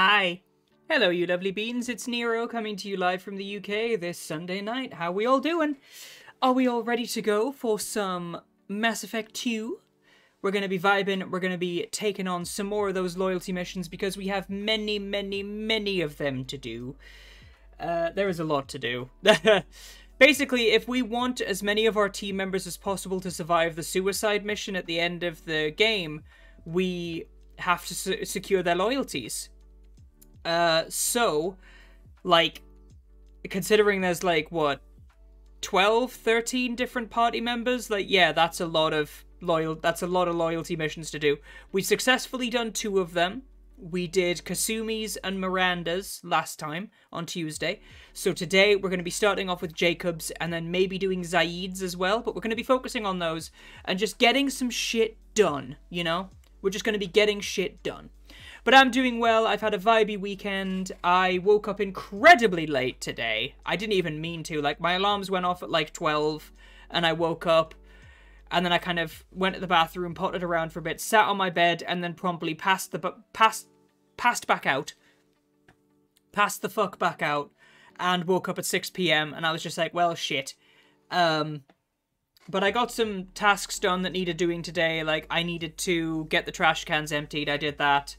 Hi. Hello, you lovely beans. It's Niro coming to you live from the UK this Sunday night. How we all doing? Are we all ready to go for some Mass Effect 2? We're going to be vibing. We're going to be taking on some more of those loyalty missions because we have many, many, many of them to do. Uh, there is a lot to do. Basically, if we want as many of our team members as possible to survive the suicide mission at the end of the game, we have to se secure their loyalties. Uh, so, like, considering there's like, what, 12, 13 different party members, like, yeah, that's a lot of loyal, that's a lot of loyalty missions to do. We've successfully done two of them. We did Kasumi's and Miranda's last time on Tuesday. So today we're going to be starting off with Jacob's and then maybe doing Zaeed's as well. But we're going to be focusing on those and just getting some shit done, you know? We're just going to be getting shit done. But I'm doing well. I've had a vibey weekend. I woke up incredibly late today. I didn't even mean to. Like, my alarms went off at like 12 and I woke up and then I kind of went to the bathroom, potted around for a bit, sat on my bed, and then promptly passed the passed passed back out, passed the fuck back out, and woke up at six p.m. and I was just like, well, shit. Um, but I got some tasks done that needed doing today. Like I needed to get the trash cans emptied. I did that.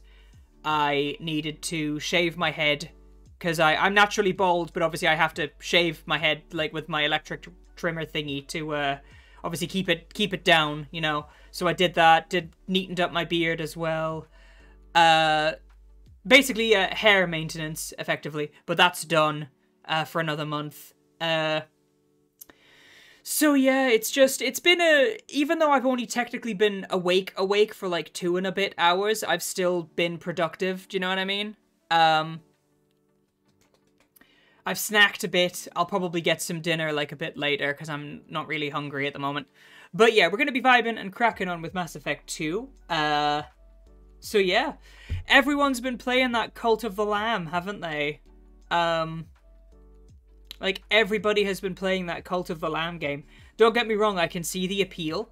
I needed to shave my head because I'm naturally bald, but obviously I have to shave my head like with my electric trimmer thingy to uh obviously keep it keep it down, you know. So I did that, did neatened up my beard as well. Uh basically uh, hair maintenance effectively, but that's done uh for another month. So yeah, it's just it's been a even though I've only technically been awake awake for like 2 and a bit hours, I've still been productive, do you know what I mean? Um I've snacked a bit. I'll probably get some dinner like a bit later because I'm not really hungry at the moment. But yeah, we're going to be vibing and cracking on with Mass Effect 2. Uh, so yeah, everyone's been playing that Cult of the Lamb, haven't they? Um, like everybody has been playing that Cult of the Lamb game. Don't get me wrong, I can see the appeal,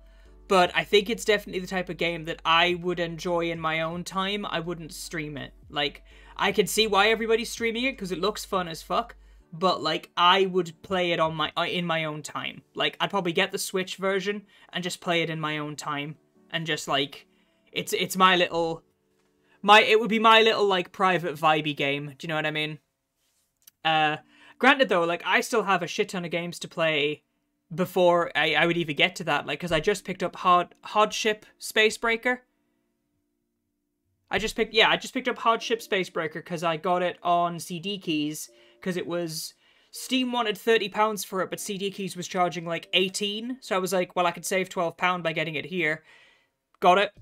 but I think it's definitely the type of game that I would enjoy in my own time. I wouldn't stream it. Like, I can see why everybody's streaming it because it looks fun as fuck but like I would play it on my uh, in my own time. Like I'd probably get the Switch version and just play it in my own time and just like it's it's my little my it would be my little like private vibey game. Do you know what I mean? Uh granted though, like I still have a shit ton of games to play before I, I would even get to that like cuz I just picked up Hard Hardship Spacebreaker. I just picked yeah, I just picked up Hardship Spacebreaker cuz I got it on CD keys because it was Steam wanted thirty pounds for it, but CD Keys was charging like eighteen. So I was like, well, I could save twelve pound by getting it here. Got it.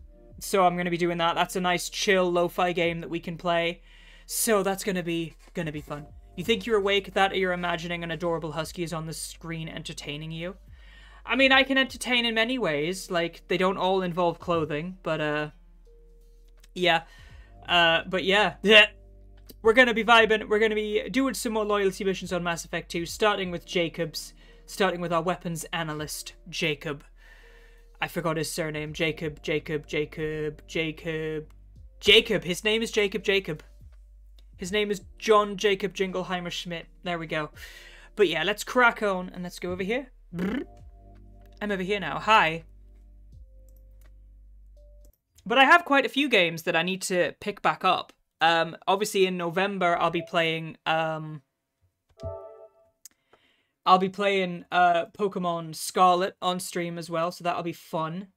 So I'm gonna be doing that. That's a nice chill lo-fi game that we can play. So that's gonna be gonna be fun. You think you're awake that you're imagining an adorable husky is on the screen entertaining you? I mean, I can entertain in many ways. Like they don't all involve clothing, but uh, yeah, uh, but yeah, yeah we're to be vibing. We're to be doing some more loyalty missions on Mass Effect 2, starting with Jacob's, starting with our weapons analyst, Jacob. I forgot his surname. Jacob, Jacob, Jacob, Jacob, Jacob. His name is Jacob Jacob. His name is John Jacob Jingleheimer Schmidt. There we go. But yeah, let's crack on and let's go over here. I'm over here now. Hi. But I have quite a few games that I need to pick back up. Um, obviously in November I'll be playing um, I'll be playing uh Pokemon Scarlet on stream as well, so that'll be fun.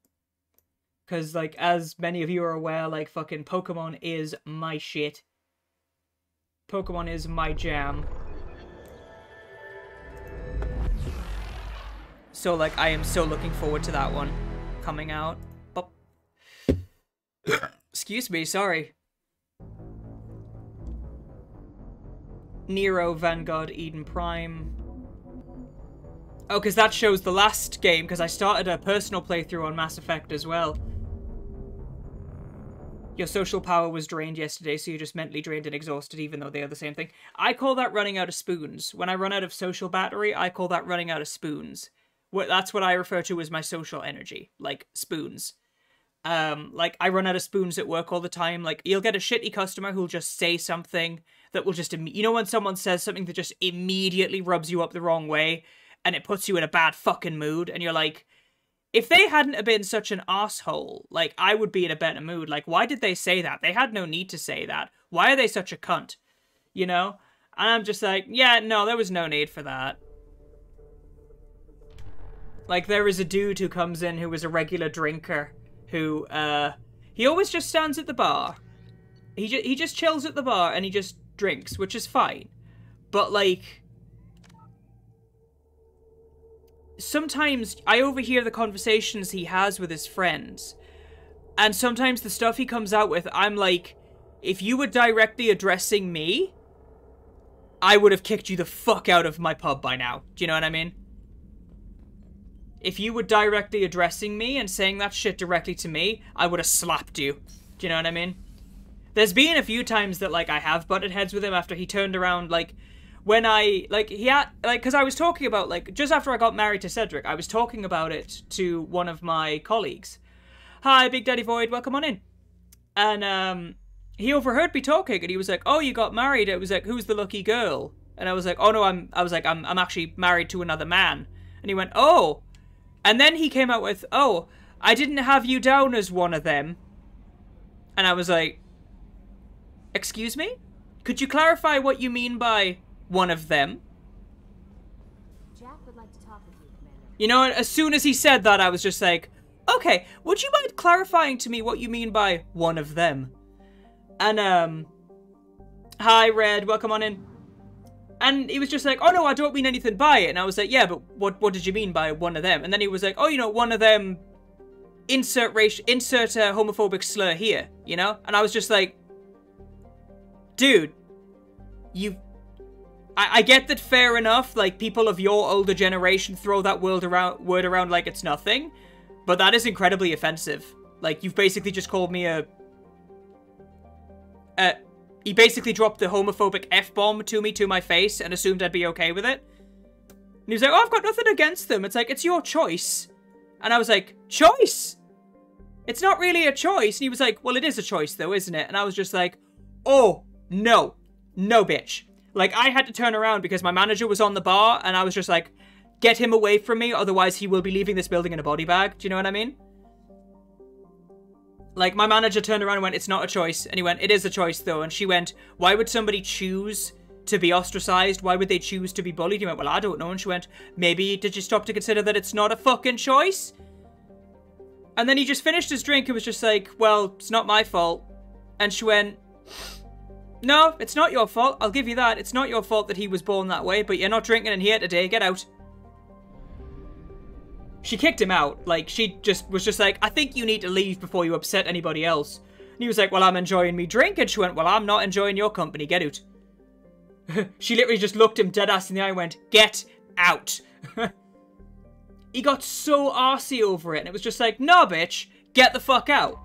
Cause like as many of you are aware, like fucking Pokemon is my shit. Pokemon is my jam. So like I am so looking forward to that one coming out. Oh. Excuse me, sorry. Niro, Vanguard, Eden Prime. Oh, because that shows the last game, because I started a personal playthrough on Mass Effect as well. Your social power was drained yesterday, so you're just mentally drained and exhausted, even though they are the same thing. I call that running out of spoons. When I run out of social battery, I call that running out of spoons. That's what I refer to as my social energy, like spoons. Um, like I run out of spoons at work all the time. Like you'll get a shitty customer who'll just say something that will just, you know, when someone says something that just immediately rubs you up the wrong way, and it puts you in a bad fucking mood, and you're like, if they hadn't been such an asshole, like I would be in a better mood. Like, why did they say that? They had no need to say that. Why are they such a cunt? You know? And I'm just like, yeah, no, there was no need for that. Like, there is a dude who comes in who was a regular drinker, who, uh, he always just stands at the bar. He, ju he just chills at the bar and he just drinks, which is fine. But, like, sometimes I overhear the conversations he has with his friends. And sometimes the stuff he comes out with, I'm like, if you were directly addressing me, I would have kicked you the fuck out of my pub by now. Do you know what I mean? If you were directly addressing me and saying that shit directly to me, I would have slapped you. Do you know what I mean? There's been a few times that, like, I have butted heads with him after he turned around, like, when I like he had like because I was talking about like just after I got married to Cedric, I was talking about it to one of my colleagues. Hi, Big Daddy Void, welcome on in. And um, he overheard me talking, and he was like, "Oh, you got married." It was like, "Who's the lucky girl?" And I was like, "Oh no, I'm." I was like, "I'm I'm actually married to another man." And he went, "Oh," and then he came out with, "Oh, I didn't have you down as one of them." And I was like, "Excuse me? Could you clarify what you mean by?" One of them. Like you, you know, as soon as he said that, I was just like, okay, would you mind clarifying to me what you mean by one of them? And, um, hi, Red, welcome on in. And he was just like, oh no, I don't mean anything by it. And I was like, yeah, but what what did you mean by one of them? And then he was like, oh, you know, one of them, insert race, insert a homophobic slur here, you know? And I was just like, dude, you I, I get that fair enough, like, people of your older generation throw that word around, word around like it's nothing, but that is incredibly offensive. Like, you've basically just called me a... Uh, he basically dropped the homophobic F-bomb to me, to my face, and assumed I'd be okay with it. And he was like, oh, I've got nothing against them. It's like, it's your choice. And I was like, choice? It's not really a choice. And he was like, well, it is a choice, though, isn't it? And I was just like, oh, no. No, bitch. Like, I had to turn around because my manager was on the bar, and I was just like, get him away from me, otherwise he will be leaving this building in a body bag. Do you know what I mean? Like, my manager turned around and went, it's not a choice. And he went, it is a choice, though. And she went, why would somebody choose to be ostracized? Why would they choose to be bullied? He went, well, I don't know. And she went, maybe did you stop to consider that it's not a fucking choice? And then he just finished his drink and was just like, well, it's not my fault. And she went, no, it's not your fault. I'll give you that. It's not your fault that he was born that way, but you're not drinking in here today. Get out. She kicked him out. Like, she just was just like, I think you need to leave before you upset anybody else. And he was like, well, I'm enjoying me drink. And she went, well, I'm not enjoying your company. Get out. she literally just looked him dead ass in the eye and went, get out. he got so arsy over it. And it was just like, no, bitch, get the fuck out.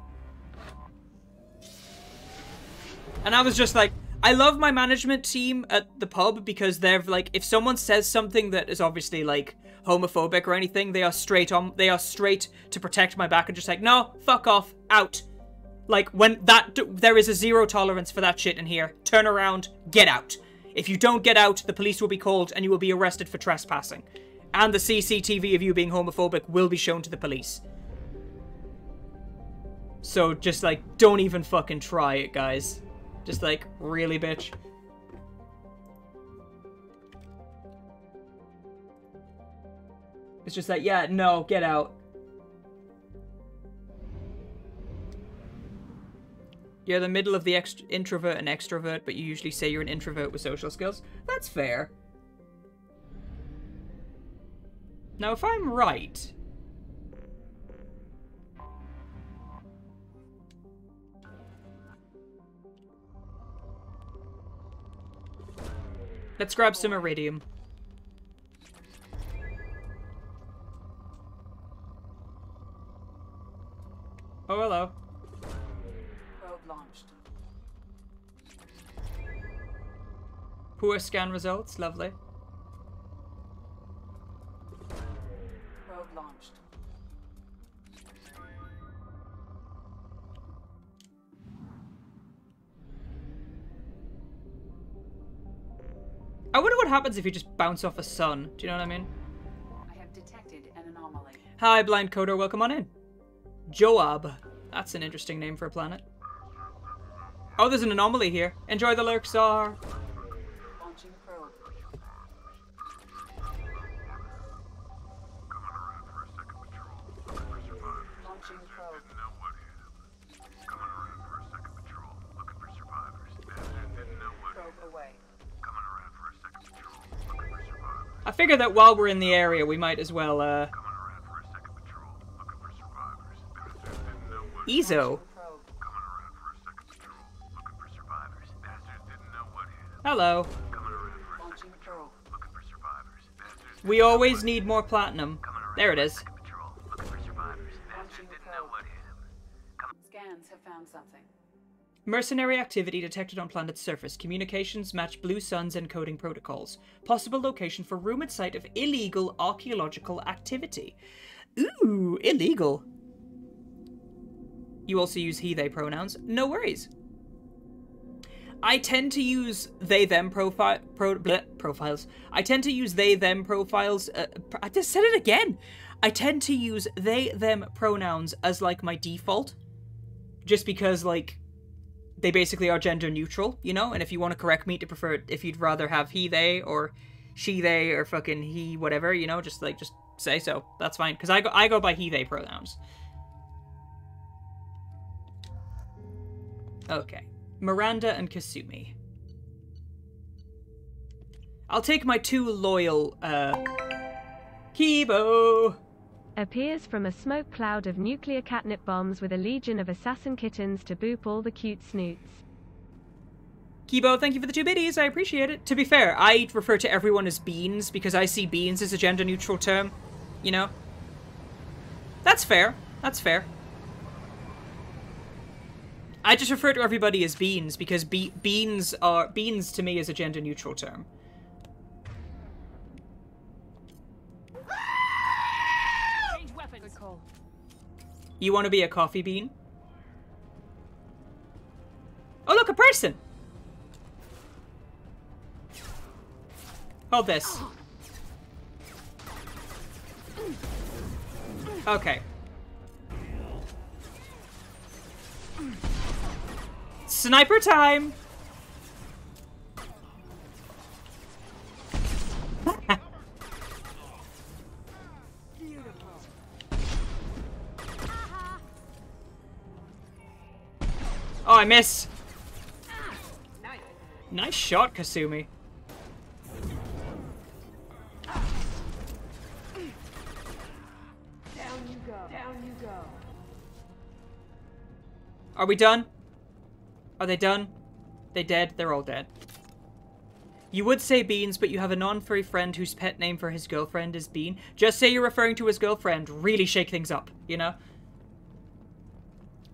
And I was just like, I love my management team at the pub because they're like, if someone says something that is obviously like homophobic or anything, they are straight on, they are straight to protect my back and just like, no, fuck off, out. Like when that, there is a zero tolerance for that shit in here. Turn around, get out. If you don't get out, the police will be called and you will be arrested for trespassing. And the CCTV of you being homophobic will be shown to the police. So just like, don't even fucking try it, guys. Just like, really, bitch? It's just like, yeah, no, get out. You're the middle of the introvert and extrovert, but you usually say you're an introvert with social skills. That's fair. Now, if I'm right, Let's grab some iridium. Oh, hello. Poor scan results, lovely. Probe launched. Happens if you just bounce off a sun. Do you know what I mean? I have detected an anomaly. Hi, Blind Coder. Welcome on in. Joab. That's an interesting name for a planet. Oh, there's an anomaly here. Enjoy the Lurkstar. I figure that while we're in the area, we might as well, uh... Ezo. Hello. We always need more platinum. There it is. Scans have found something. Mercenary activity detected on planet's surface. Communications match Blue Suns encoding protocols. Possible location for rumored site of illegal archaeological activity. Ooh, illegal. You also use he, they pronouns. No worries. I tend to use they, them profi- pro- bleh, profiles. I tend to use they, them profiles. Uh, I just said it again. I tend to use they, them pronouns as like my default. Just because, like, they basically are gender neutral, you know? And if you want to correct me to prefer if you'd rather have he, they, or she, they, or fucking he, whatever, you know, just like, just say so. That's fine. Because I go, I go by he, they pronouns. Okay. Miranda and Kasumi. I'll take my two loyal, uh. Kibo! Appears from a smoke cloud of nuclear catnip bombs with a legion of assassin kittens to boop all the cute snoots. Kibo, thank you for the two biddies. I appreciate it. To be fair, I refer to everyone as beans because I see beans as a gender neutral term. You know? That's fair. That's fair. I just refer to everybody as beans because be- beans are beans to me is a gender neutral term. You want to be a coffee bean? Oh, look, a person! Hold this. Okay. Sniper time! Oh, I miss. Nice shot, Kasumi. Down you go. Down you go. Are we done? Are they done? They dead? They're all dead. You would say Beans, but you have a non-furry friend whose pet name for his girlfriend is Bean. Just say you're referring to his girlfriend. Really shake things up, you know?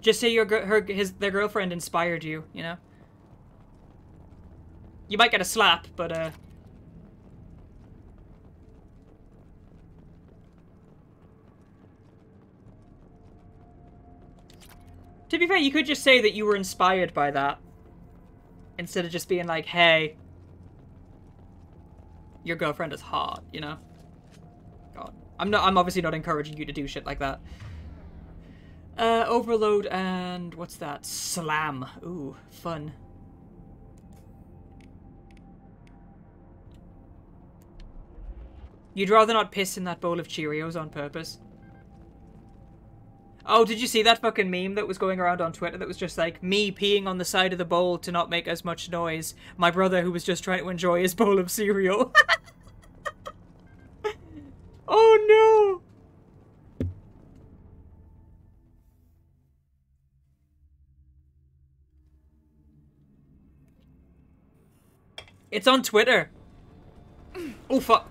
Just say your her his their girlfriend inspired you, you know? You might get a slap, but uh To be fair, you could just say that you were inspired by that. Instead of just being like, hey, your girlfriend is hot, you know? God. I'm not I'm obviously not encouraging you to do shit like that. Uh overload and what's that? Slam. Ooh, fun. You'd rather not piss in that bowl of Cheerios on purpose? Oh, did you see that fucking meme that was going around on Twitter that was just like me peeing on the side of the bowl to not make as much noise? My brother who was just trying to enjoy his bowl of cereal. oh no! It's on Twitter. Oh fuck.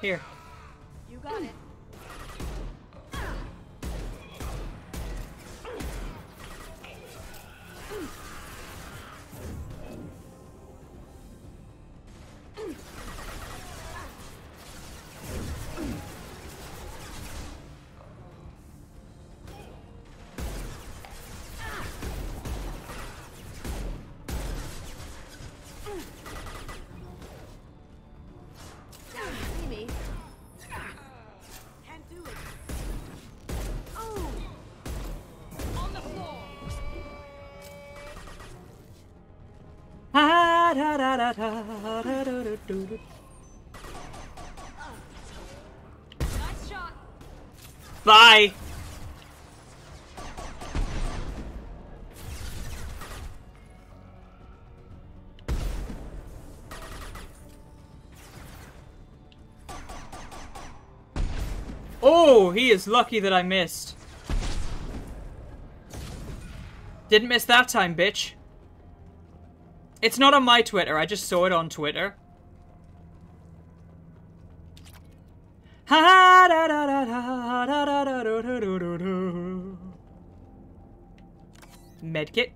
Here. He is lucky that I missed. Didn't miss that time, bitch. It's not on my Twitter. I just saw it on Twitter. Medkit.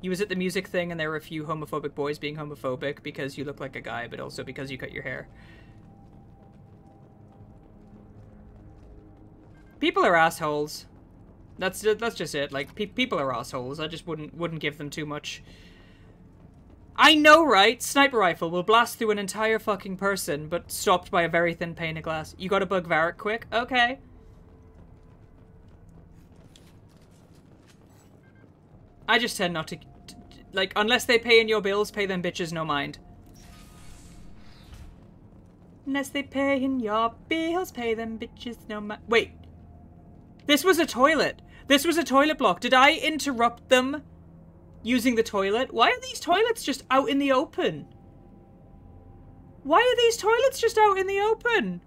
You was at the music thing and there were a few homophobic boys being homophobic because you look like a guy, but also because you cut your hair. People are assholes. That's that's just it. Like pe people are assholes. I just wouldn't wouldn't give them too much. I know, right? Sniper rifle will blast through an entire fucking person, but stopped by a very thin pane of glass. You gotta bug Varric quick? Okay. I just tend not to... Like, unless they pay in your bills, pay them bitches no mind. Unless they pay in your bills, pay them bitches no mind. Wait. This was a toilet. This was a toilet block. Did I interrupt them using the toilet? Why are these toilets just out in the open? Why are these toilets just out in the open?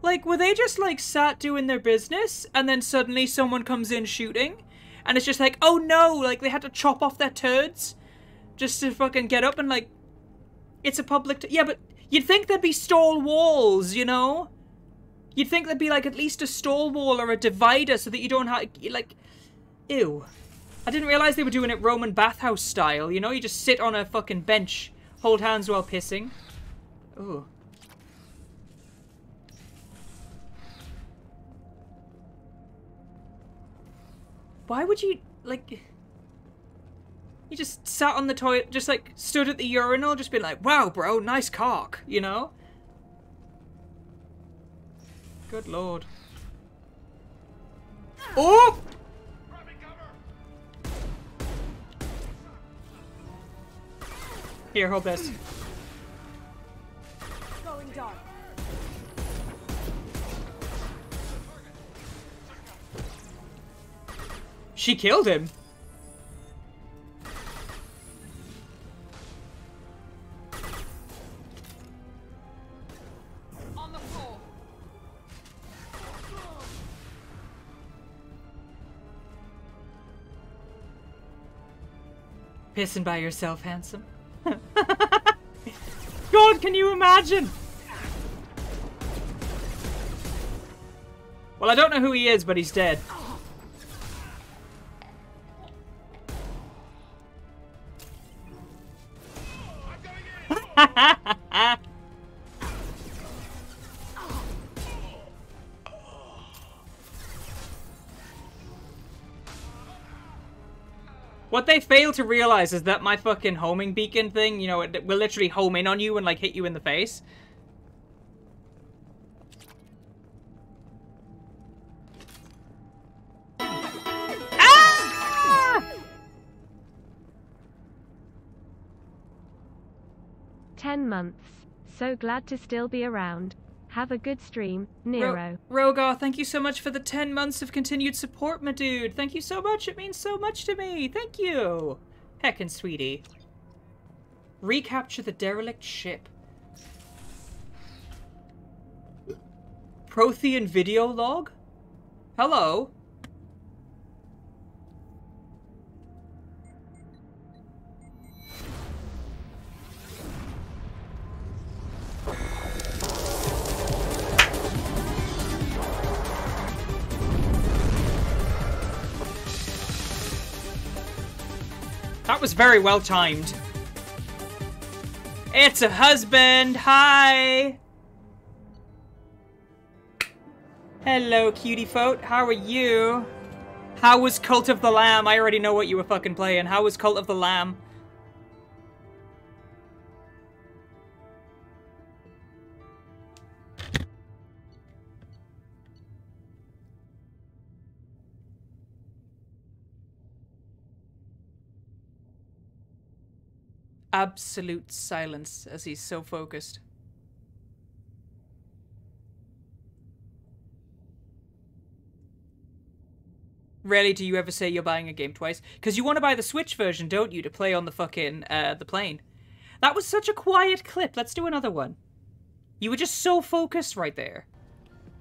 Like, were they just, like, sat doing their business, and then suddenly someone comes in shooting? And it's just like, oh no, like, they had to chop off their turds just to fucking get up and, like, it's a public... yeah, but you'd think there'd be stall walls, you know? You'd think there'd be, like, at least a stall wall or a divider so that you don't have... like... Ew. I didn't realize they were doing it Roman bathhouse style, you know? You just sit on a fucking bench, hold hands while pissing. Ooh. Why would you, like... You just sat on the toilet, just like stood at the urinal, just been like, wow, bro, nice cock, you know? Good lord. Oh! Here, hold this. Going dark. She killed him. Pissing by yourself, handsome. God, can you imagine? Well, I don't know who he is, but he's dead. What they fail to realize is that my fucking homing beacon thing, you know, it will literally home in on you and like hit you in the face. Ten months. So glad to still be around. Have a good stream, Niro. Ro- Rogar, thank you so much for the 10 months of continued support, my dude. Thank you so much. It means so much to me. Thank you. Heckin' sweetie. Recapture the derelict ship. Prothean video log? Hello? That was very well timed. It's a husband. Hi. Hello, cutie folk. How are you? How was Cult of the Lamb? I already know what you were fucking playing. How was Cult of the Lamb? Absolute silence as he's so focused. Rarely do you ever say you're buying a game twice, because you want to buy the Switch version, don't you, to play on the fucking uh, the plane. That was such a quiet clip. Let's do another one. You were just so focused right there.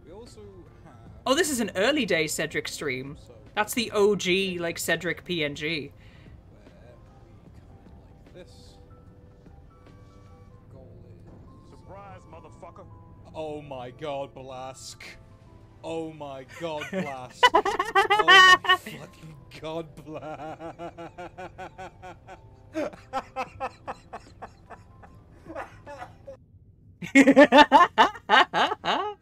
We also have Oh, this is an early day Cedric stream. That's the OG like Cedric PNG. Oh my god, Blask. Oh my god, Blask. oh my fucking god, blast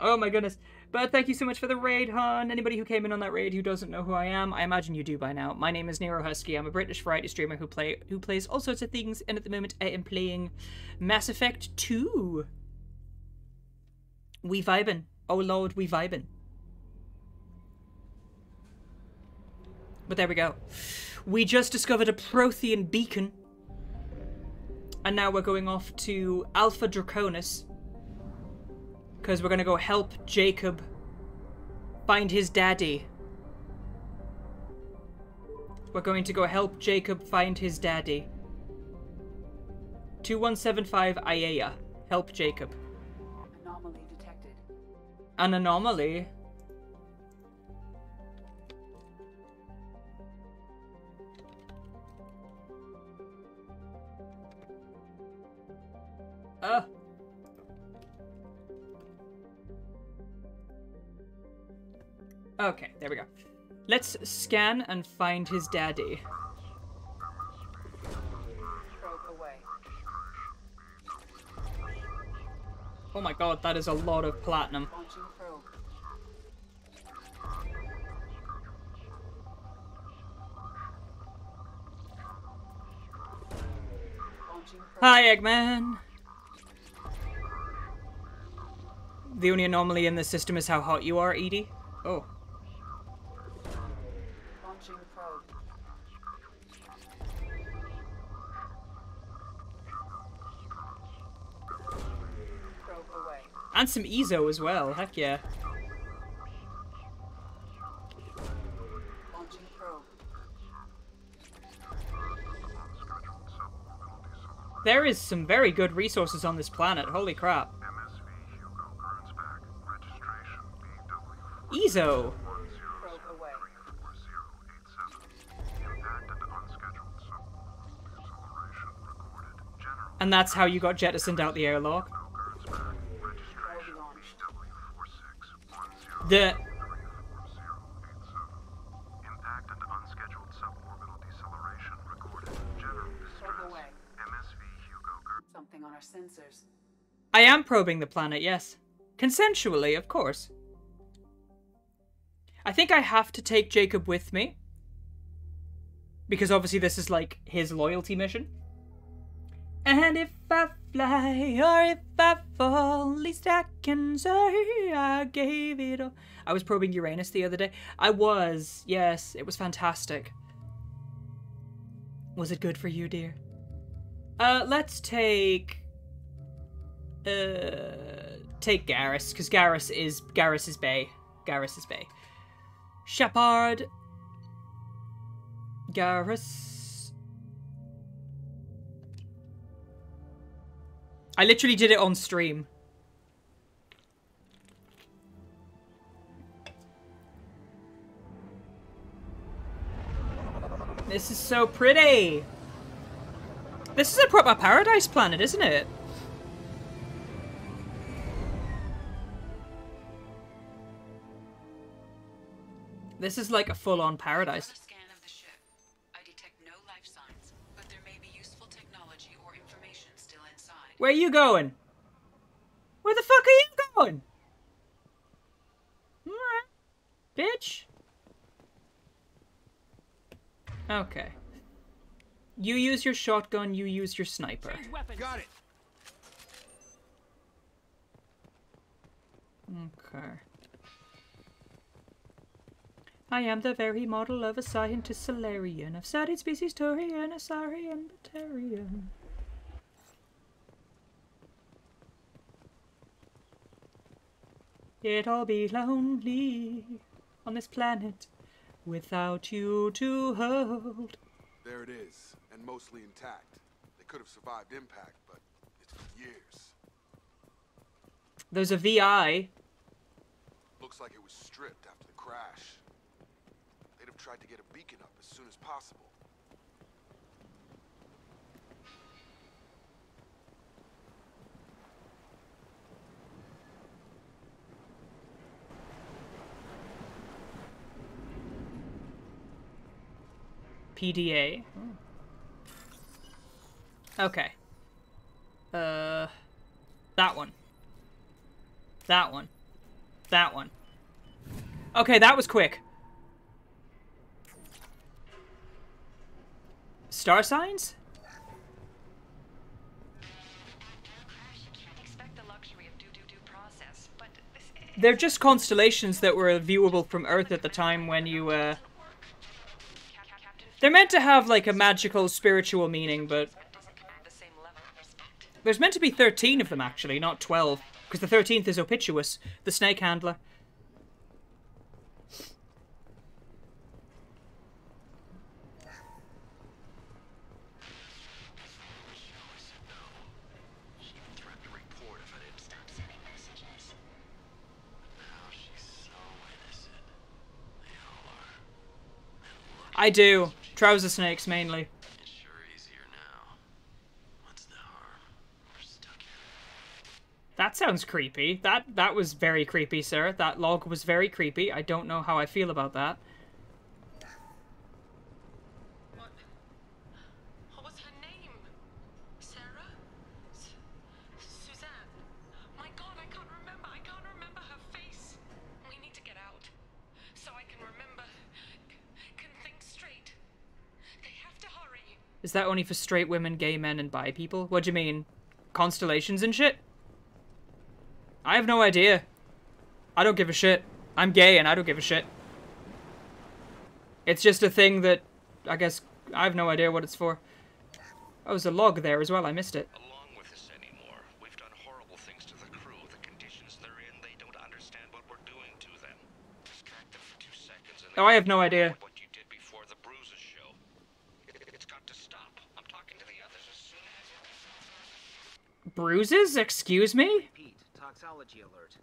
oh my goodness. But thank you so much for the raid, hon. Anybody who came in on that raid who doesn't know who I am, I imagine you do by now. My name is Niro Husky. I'm a British variety streamer who play who plays all sorts of things, and at the moment I am playing Mass Effect 2. We vibin'. Oh lord, we vibin'. But there we go. We just discovered a Prothean beacon. And now we're going off to Alpha Draconis. Because we're going to go help Jacob find his daddy. We're going to go help Jacob find his daddy. 2175 Aeia. Help Jacob. Anomaly detected. An anomaly? Uh. Okay, there we go. Let's scan and find his daddy. Oh my god, that is a lot of platinum. Hi, Eggman! The only anomaly in the system is how hot you are, EDI. Oh. And some eezo as well, heck yeah. There is some very good resources on this planet, holy crap. eezo! Probe away. 4087. Impact and unscheduled suborbital deceleration recorded. General And that's how you got jettisoned out the airlock. Sensors. I am probing the planet, yes. Consensually, of course. I think I have to take Jacob with me. Because obviously this is like his loyalty mission. And if I fly or if I fall, least I can say I gave it all. I was probing Uranus the other day. I was, yes, it was fantastic. Was it good for you, dear? Uh, let's take uh, take Garrus because Garrus is Garrus is Bay. Garrus is Bay. Shepard. Garrus. I literally did it on stream. This is so pretty. This is a proper paradise planet, isn't it? This is like a full-on paradise. Where are you going? Where the fuck are you going? Alright. Bitch. Okay. You use your shotgun, you use your sniper. Got it. Okay. I am the very model of a scientist Salarian, of studied species Turian, a Saurian, Batarian. It'd all be lonely on this planet without you to hold. There it is, and mostly intact. They could have survived impact, but it's for years. There's a VI. Looks like it was stripped after the crash. They'd have tried to get a beacon up as soon as possible. PDA. Okay. Uh, that one. That one. That one. Okay, that was quick. Star signs? They're just constellations that were viewable from Earth at the time when you, uh... They're meant to have, like, a magical, spiritual meaning, but... There's meant to be 13 of them, actually, not 12. Because the 13th is Ophiuchus, the snake handler. I do. Trouser snakes, mainly. sure easier now. What's the harm? We're stuck here. That sounds creepy. That that was very creepy, sir. That log was very creepy. I don't know how I feel about that. Is that only for straight women, gay men, and bi people? What do you mean? Constellations and shit? I have no idea. I don't give a shit. I'm gay and I don't give a shit. It's just a thing that I guess I have no idea what it's for. Oh, there's a log there as well. I missed it. Along with us anymore. We've done horrible things to the crew. The conditions they're in, they don't understand what we're doing to them. Distract them for two seconds and Oh, I have no idea. What you did before the bruises show. It, it's got to stop. I'm talking to the others as soon as. Bruises? Excuse me? Repeat, toxology alert.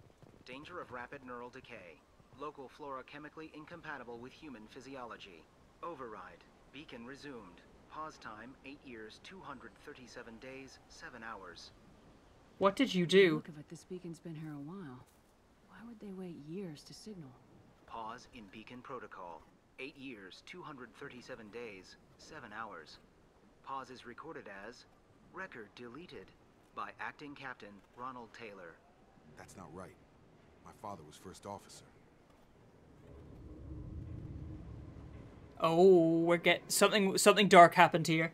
Danger of rapid neural decay. Local flora chemically incompatible with human physiology. Override. Beacon resumed. Pause time 8 years, 237 days, 7 hours. What did you do? Look of it, this beacon's been here a while. Why would they wait years to signal? Pause in beacon protocol. 8 years, 237 days, 7 hours. Pause is recorded as record deleted by acting captain Ronald Taylor. That's not right. My father was first officer. Oh, we're getting something something dark happened here.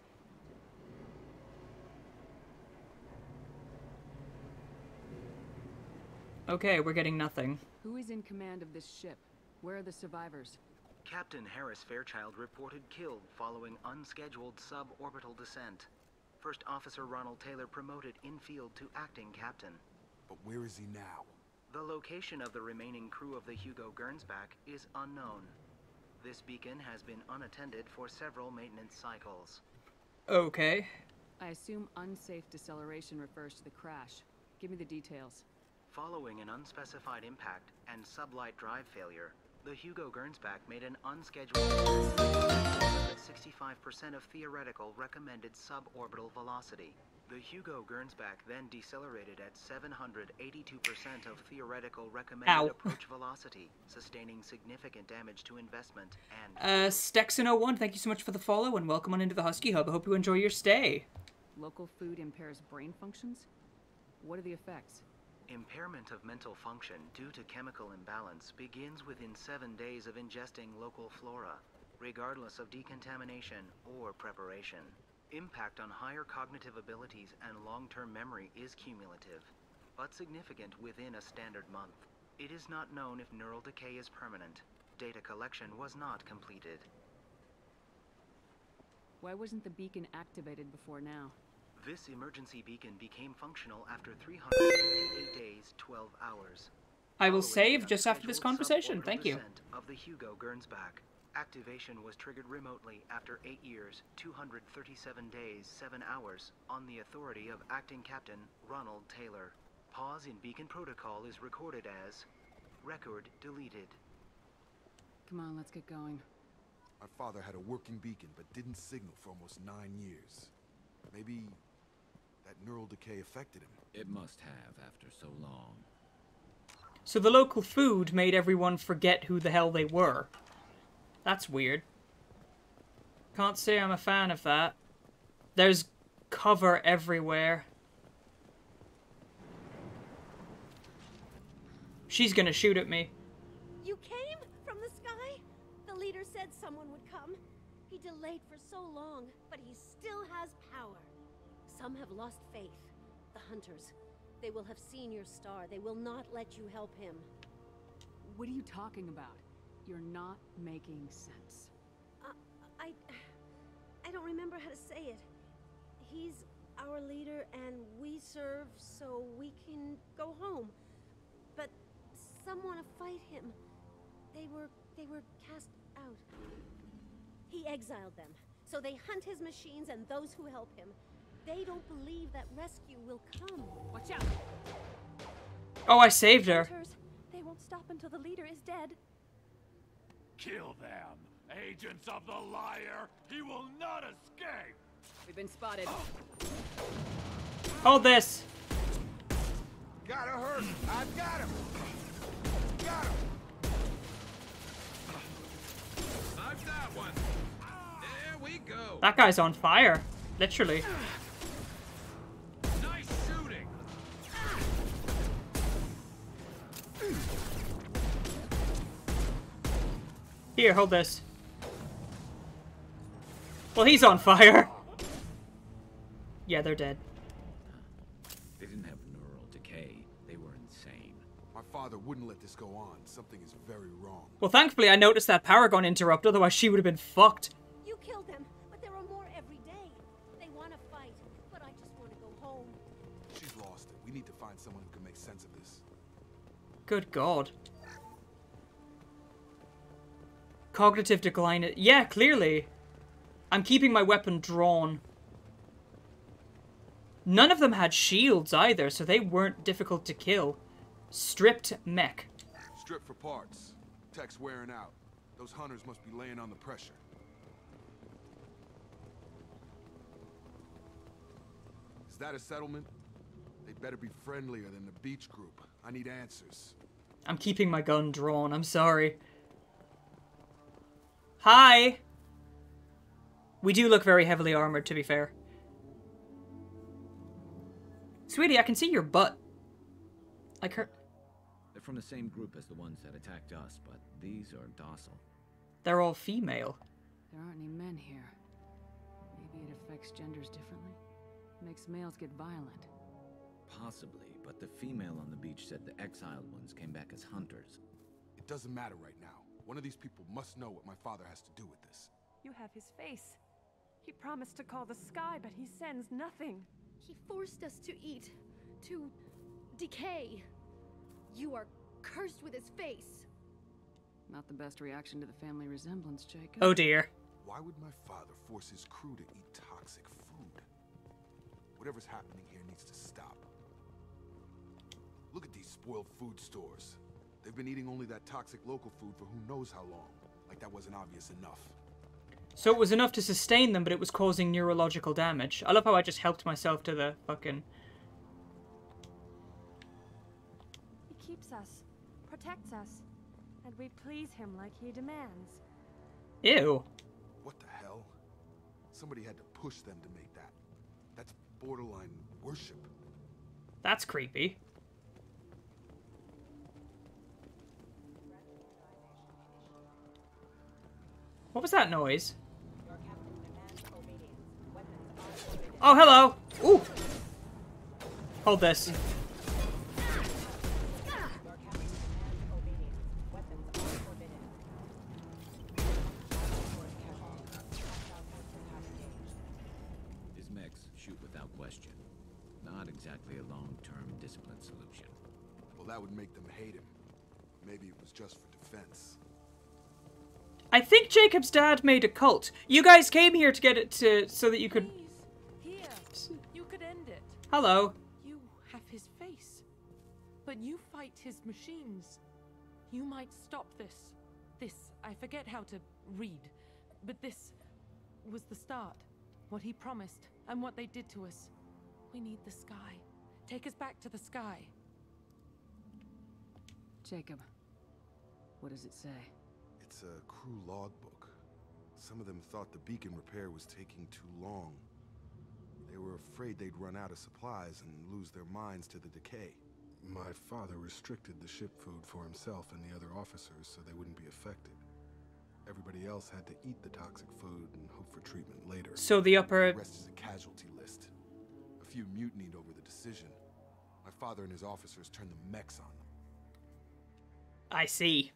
Okay, we're getting nothing. Who is in command of this ship? Where are the survivors? Captain Harris Fairchild reported killed following unscheduled suborbital descent. First Officer Ronald Taylor promoted infield to acting captain. But where is he now? The location of the remaining crew of the Hugo Gernsback is unknown. This beacon has been unattended for several maintenance cycles. Okay. I assume unsafe deceleration refers to the crash. Give me the details. Following an unspecified impact and sublight drive failure, the Hugo Gernsback made an unscheduled 65% of theoretical recommended suborbital velocity. The Hugo Gernsback then decelerated at 782% of theoretical recommended Ow. approach velocity, sustaining significant damage to investment and Uh, Stexon01, thank you so much for the follow and welcome on into the Husky Hub. I hope you enjoy your stay. Local food impairs brain functions? What are the effects? Impairment of mental function due to chemical imbalance begins within seven days of ingesting local flora, regardless of decontamination or preparation. Impact on higher cognitive abilities and long-term memory is cumulative, but significant within a standard month. It is not known if neural decay is permanent. data collection was not completed. Why wasn't the beacon activated before now? This emergency beacon became functional after 358 days, 12 hours. I will save just after this conversation. Thank you. Of the Hugo Gernsback. Activation was triggered remotely after 8 years, 237 days, 7 hours, on the authority of Acting Captain Ronald Taylor. Pause in beacon protocol is recorded as record deleted. Come on, let's get going. My father had a working beacon, but didn't signal for almost nine years. Maybe that neural decay affected him. It must have after so long. So the local food made everyone forget who the hell they were. That's weird. Can't say I'm a fan of that. There's cover everywhere. She's gonna shoot at me. You came from the sky? The leader said someone would come. He delayed for so long, but he still has power. Some have lost faith. The hunters. They will have seen your star. They will not let you help him. What are you talking about? You're not making sense. Uh, I. I don't remember how to say it. He's our leader, and we serve so we can go home. But some want to fight him. They were. they were cast out. He exiled them, so they hunt his machines and those who help him. They don't believe that rescue will come. Watch out! Oh, I saved her. They won't stop until the leader is dead. Kill them! Agents of the liar! He will not escape! We've been spotted. Hold this. Gotta hurt! I've got him! Got him! I've that one. There we go. That guy's on fire. Literally. Here, hold this. Well, he's on fire. Yeah, they're dead. They didn't have neural decay. They were insane. My father wouldn't let this go on. Something is very wrong. Well, thankfully, I noticed that Paragon gone interrupt, otherwise, she would have been fucked. You killed them, but there are more every day. They want to fight, but I just want to go home. She's lost it. We need to find someone who can make sense of this. Good god. Cognitive decline. Yeah, clearly. I'm keeping my weapon drawn. None of them had shields either, so they weren't difficult to kill. Stripped mech. Strip for parts. Tech's wearing out. Those hunters must be laying on the pressure. Is that a settlement? They'd better be friendlier than the beach group. I need answers. I'm keeping my gun drawn. I'm sorry. Hi! We do look very heavily armored, to be fair. Sweetie, I can see your butt. Like her. They're from the same group as the ones that attacked us, but these are docile. They're all female. There aren't any men here. Maybe it affects genders differently. Makes males get violent. Possibly, but the female on the beach said the exiled ones came back as hunters. It doesn't matter right now. One of these people must know what my father has to do with this. You have his face. He promised to call the sky, but he sends nothing. He forced us to eat, to decay. You are cursed with his face. Not the best reaction to the family resemblance, Jacob. Oh dear. Why would my father force his crew to eat toxic food? Whatever's happening here needs to stop. Look at these spoiled food stores. They've been eating only that toxic local food for who knows how long. Like that wasn't obvious enough. So it was enough to sustain them, but it was causing neurological damage. I love how I just helped myself to the fucking. He keeps us, protects us, and we please him like he demands. Ew. What the hell? Somebody had to push them to make that. That's borderline worship. That's creepy. What was that noise? Oh, hello! Ooh! Hold this. Jacob's dad made a cult. You guys came here to get it to so that you could. Here, you could end it. Hello. You have his face. But you fight his machines. You might stop this. This, I forget how to read. But this was the start. What he promised, and what they did to us. We need the sky. Take us back to the sky. Jacob, what does it say? It's a crew logbook. Some of them thought the beacon repair was taking too long. They were afraid they'd run out of supplies and lose their minds to the decay. My father restricted the ship food for himself and the other officers so they wouldn't be affected. Everybody else had to eat the toxic food and hope for treatment later. So the upper- The rest is a casualty list. A few mutinied over the decision. My father and his officers turned the mechs on them. I see.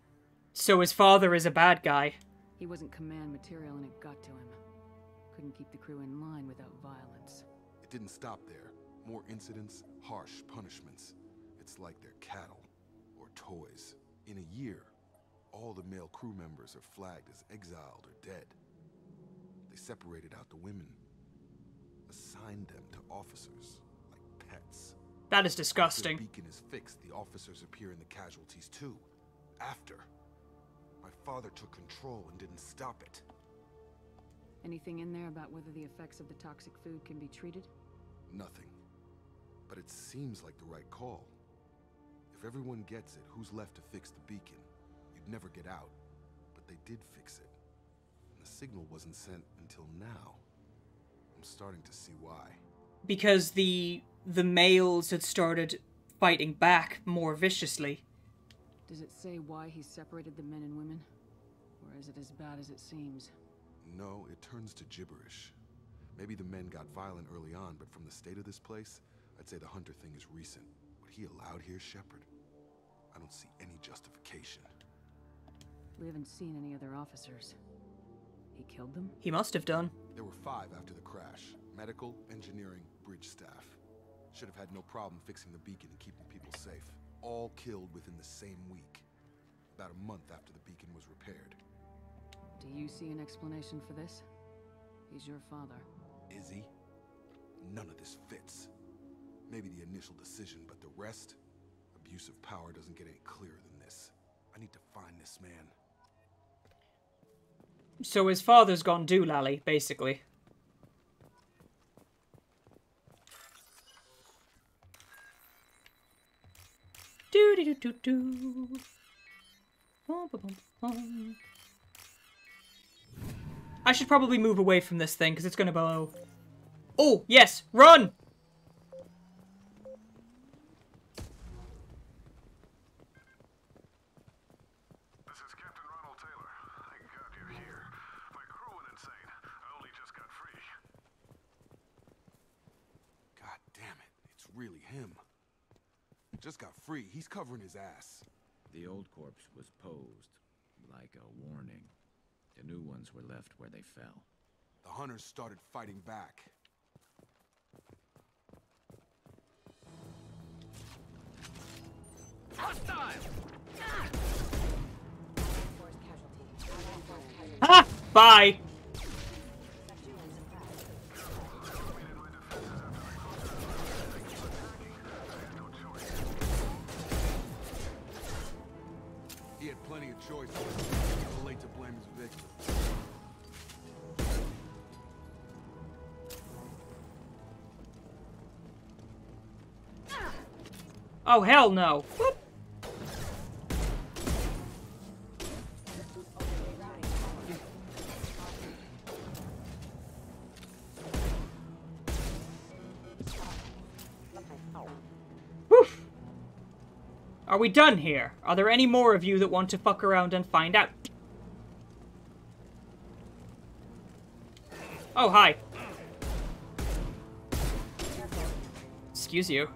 So his father is a bad guy. He wasn't command material and it got to him. Couldn't keep the crew in line without violence. It didn't stop there. More incidents, harsh punishments. It's like they're cattle or toys. In a year, all the male crew members are flagged as exiled or dead. They separated out the women, assigned them to officers like pets. That is After disgusting. the beacon is fixed, the officers appear in the casualties too. After. My father took control and didn't stop it. Anything in there about whether the effects of the toxic food can be treated? Nothing. But it seems like the right call. If everyone gets it, who's left to fix the beacon? You'd never get out. But they did fix it. And the signal wasn't sent until now. I'm starting to see why. Because the the males had started fighting back more viciously. Does it say why he separated the men and women? Or is it as bad as it seems? No, it turns to gibberish. Maybe the men got violent early on, but from the state of this place, I'd say the Hunter thing is recent. What he allowed here, Shepard, I don't see any justification. We haven't seen any other officers. He killed them? He must have done. There were five after the crash. Medical, engineering, bridge staff. Should have had no problem fixing the beacon and keeping people safe. All killed within the same week. About a month after the beacon was repaired. Do you see an explanation for this? He's your father. Is he? None of this fits. Maybe the initial decision, but the rest? Abuse of power doesn't get any clearer than this. I need to find this man. So his father's gone doolally, basically. Do do do. I should probably move away from this thing because it's gonna blow. Oh yes, run! This is Captain Ronald Taylor. Thank God you're here. My crew went insane. I only just got free. God damn it, it's really him. Just got free. He's covering his ass. The old corpse was posed, like a warning. The new ones were left where they fell. The hunters started fighting back. Ah! Bye! Oh hell no! Whoop. Woof. Are we done here? Are there any more of you that want to fuck around and find out? Oh, hi. Excuse you.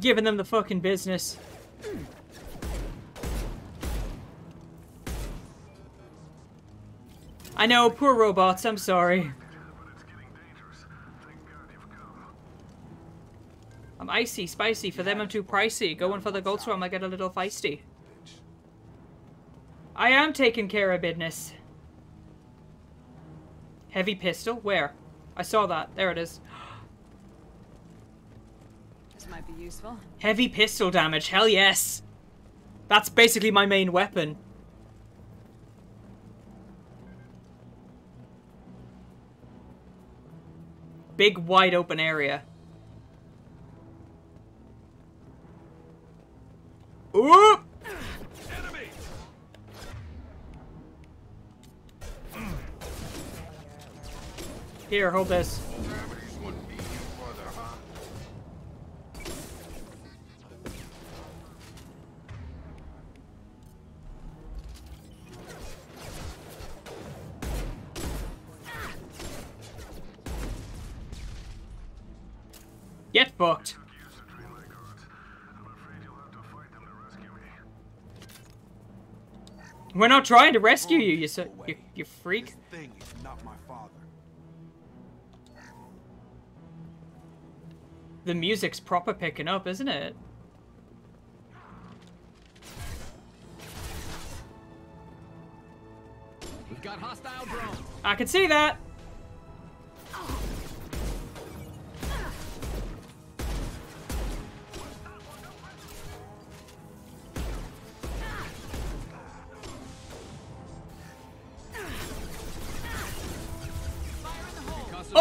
Giving them the fucking business. I know, poor robots, I'm sorry. I'm icy, spicy. For them, I'm too pricey. Going for the gold swarm, I get a little feisty. I am taking care of business. Heavy pistol? Where? I saw that. There it is. This might be useful. Heavy pistol damage. Hell yes. That's basically my main weapon. Big wide open area. Oop! Here, hold this. We're not trying to rescue you, you, so, you, you freak. Thing is not my father. The music's proper picking up, isn't it? We've got hostile drones. I can see that.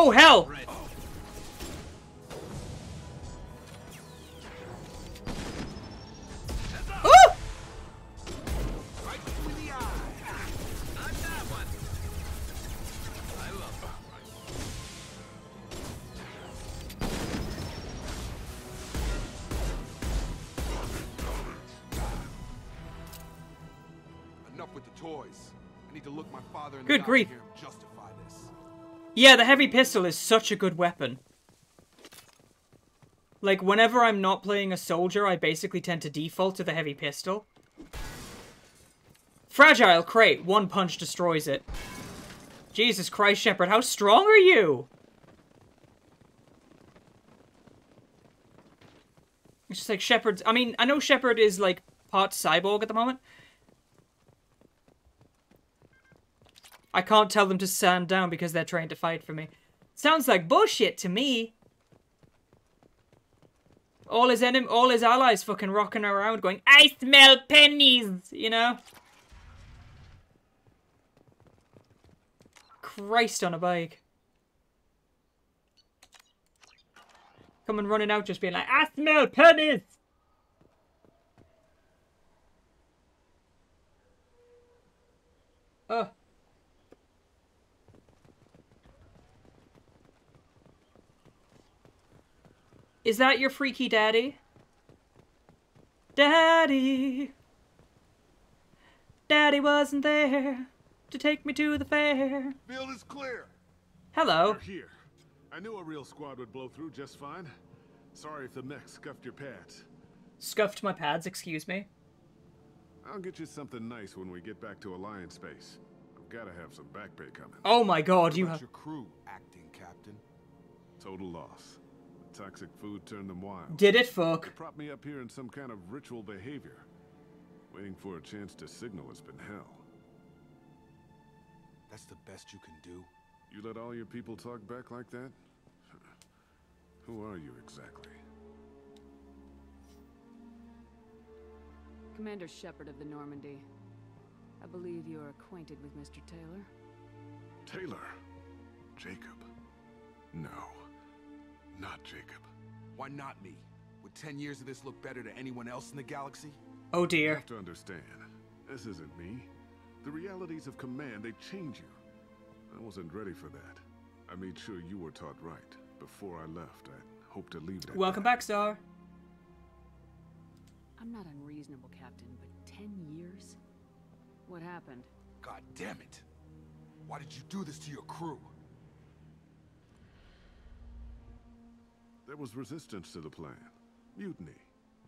Oh hell! Ooh! Enough with the toys. I need to look my father in Good the eye grief. Yeah, the heavy pistol is such a good weapon. Like, whenever I'm not playing a soldier, I basically tend to default to the heavy pistol. Fragile crate. One punch destroys it. Jesus Christ, Shepard, how strong are you? It's just like Shepard's... I mean, I know Shepard is, like, part cyborg at the moment. I can't tell them to stand down because they're trying to fight for me. Sounds like bullshit to me. All his enemy, all his allies fucking rocking around going, I smell pennies, you know? Christ on a bike. Coming running out just being like, I smell pennies! Oh. Is that your freaky daddy? Daddy. Daddy wasn't there to take me to the fair. Field is clear. Hello. You're here. I knew a real squad would blow through just fine. Sorry if the mech scuffed your pads. Scuffed my pads, excuse me. I'll get you something nice when we get back to Alliance space. I've got to have some back pay coming. Oh my god, you What have... your crew acting, Captain? Total loss. The toxic food turned them wild. Did it fuck? They propped me up here in some kind of ritual behavior. Waiting for a chance to signal has been hell. That's the best you can do. You let all your people talk back like that? Who are you exactly? Commander Shepard of the Normandy. I believe you are acquainted with Mr. Taylor. Taylor? Jacob? No. Not Jacob. Why not me? Would 10 years of this look better to anyone else in the galaxy? Oh You dear. have to understand, this isn't me. The realities of command, they change you. I wasn't ready for that. I made sure you were taught right. Before I left, I hoped to leave that. Welcome back, Star. I'm not unreasonable, Captain, but ten years? What happened? God damn it! Why did you do this to your crew? There was resistance to the plan. Mutiny.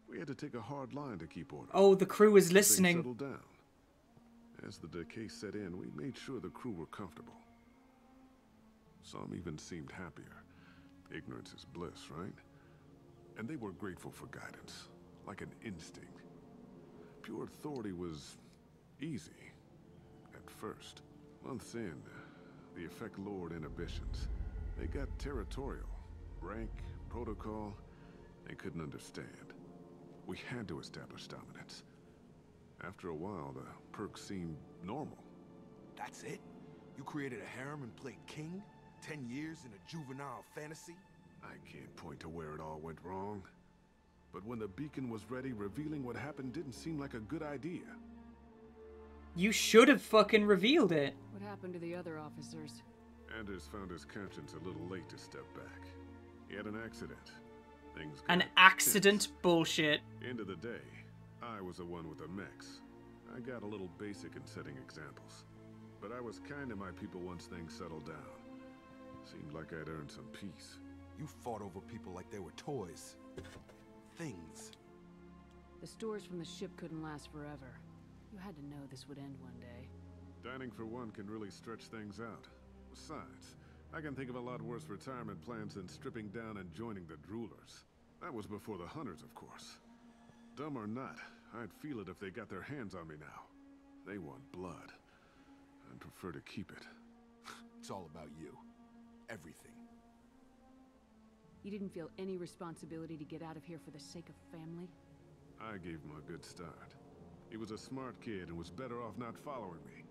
We had to take a hard line to keep order. Oh, the crew is listening. settled down. As the decay set in, we made sure the crew were comfortable. Some even seemed happier. Ignorance is bliss, right? And they were grateful for guidance, like an instinct. Pure authority was easy, at first. Months in, the effect lowered inhibitions. They got territorial. Rank, protocol, they couldn't understand. We had to establish dominance. After a while, the perks seemed normal. That's it? You created a harem and played king? Ten years in a juvenile fantasy? I can't point to where it all went wrong. But when the beacon was ready, revealing what happened didn't seem like a good idea. You should have fucking revealed it. What happened to the other officers? Anders found his conscience a little late to step back. He had an accident. Things An got accident bullshit. End of the day, I was the one with the mechs. I got a little basic in setting examples. But I was kind to my people once things settled down. Seemed like I'd earned some peace. You fought over people like they were toys. Things. The stores from the ship couldn't last forever. You had to know this would end one day. Dining for one can really stretch things out. Besides, I can think of a lot worse retirement plans than stripping down and joining the droolers. That was before the hunters, of course. Dumb or not, I'd feel it if they got their hands on me now. They want blood. I'd prefer to keep it. It's all about you. Everything. You didn't feel any responsibility to get out of here for the sake of family? I gave him a good start. He was a smart kid and was better off not following me.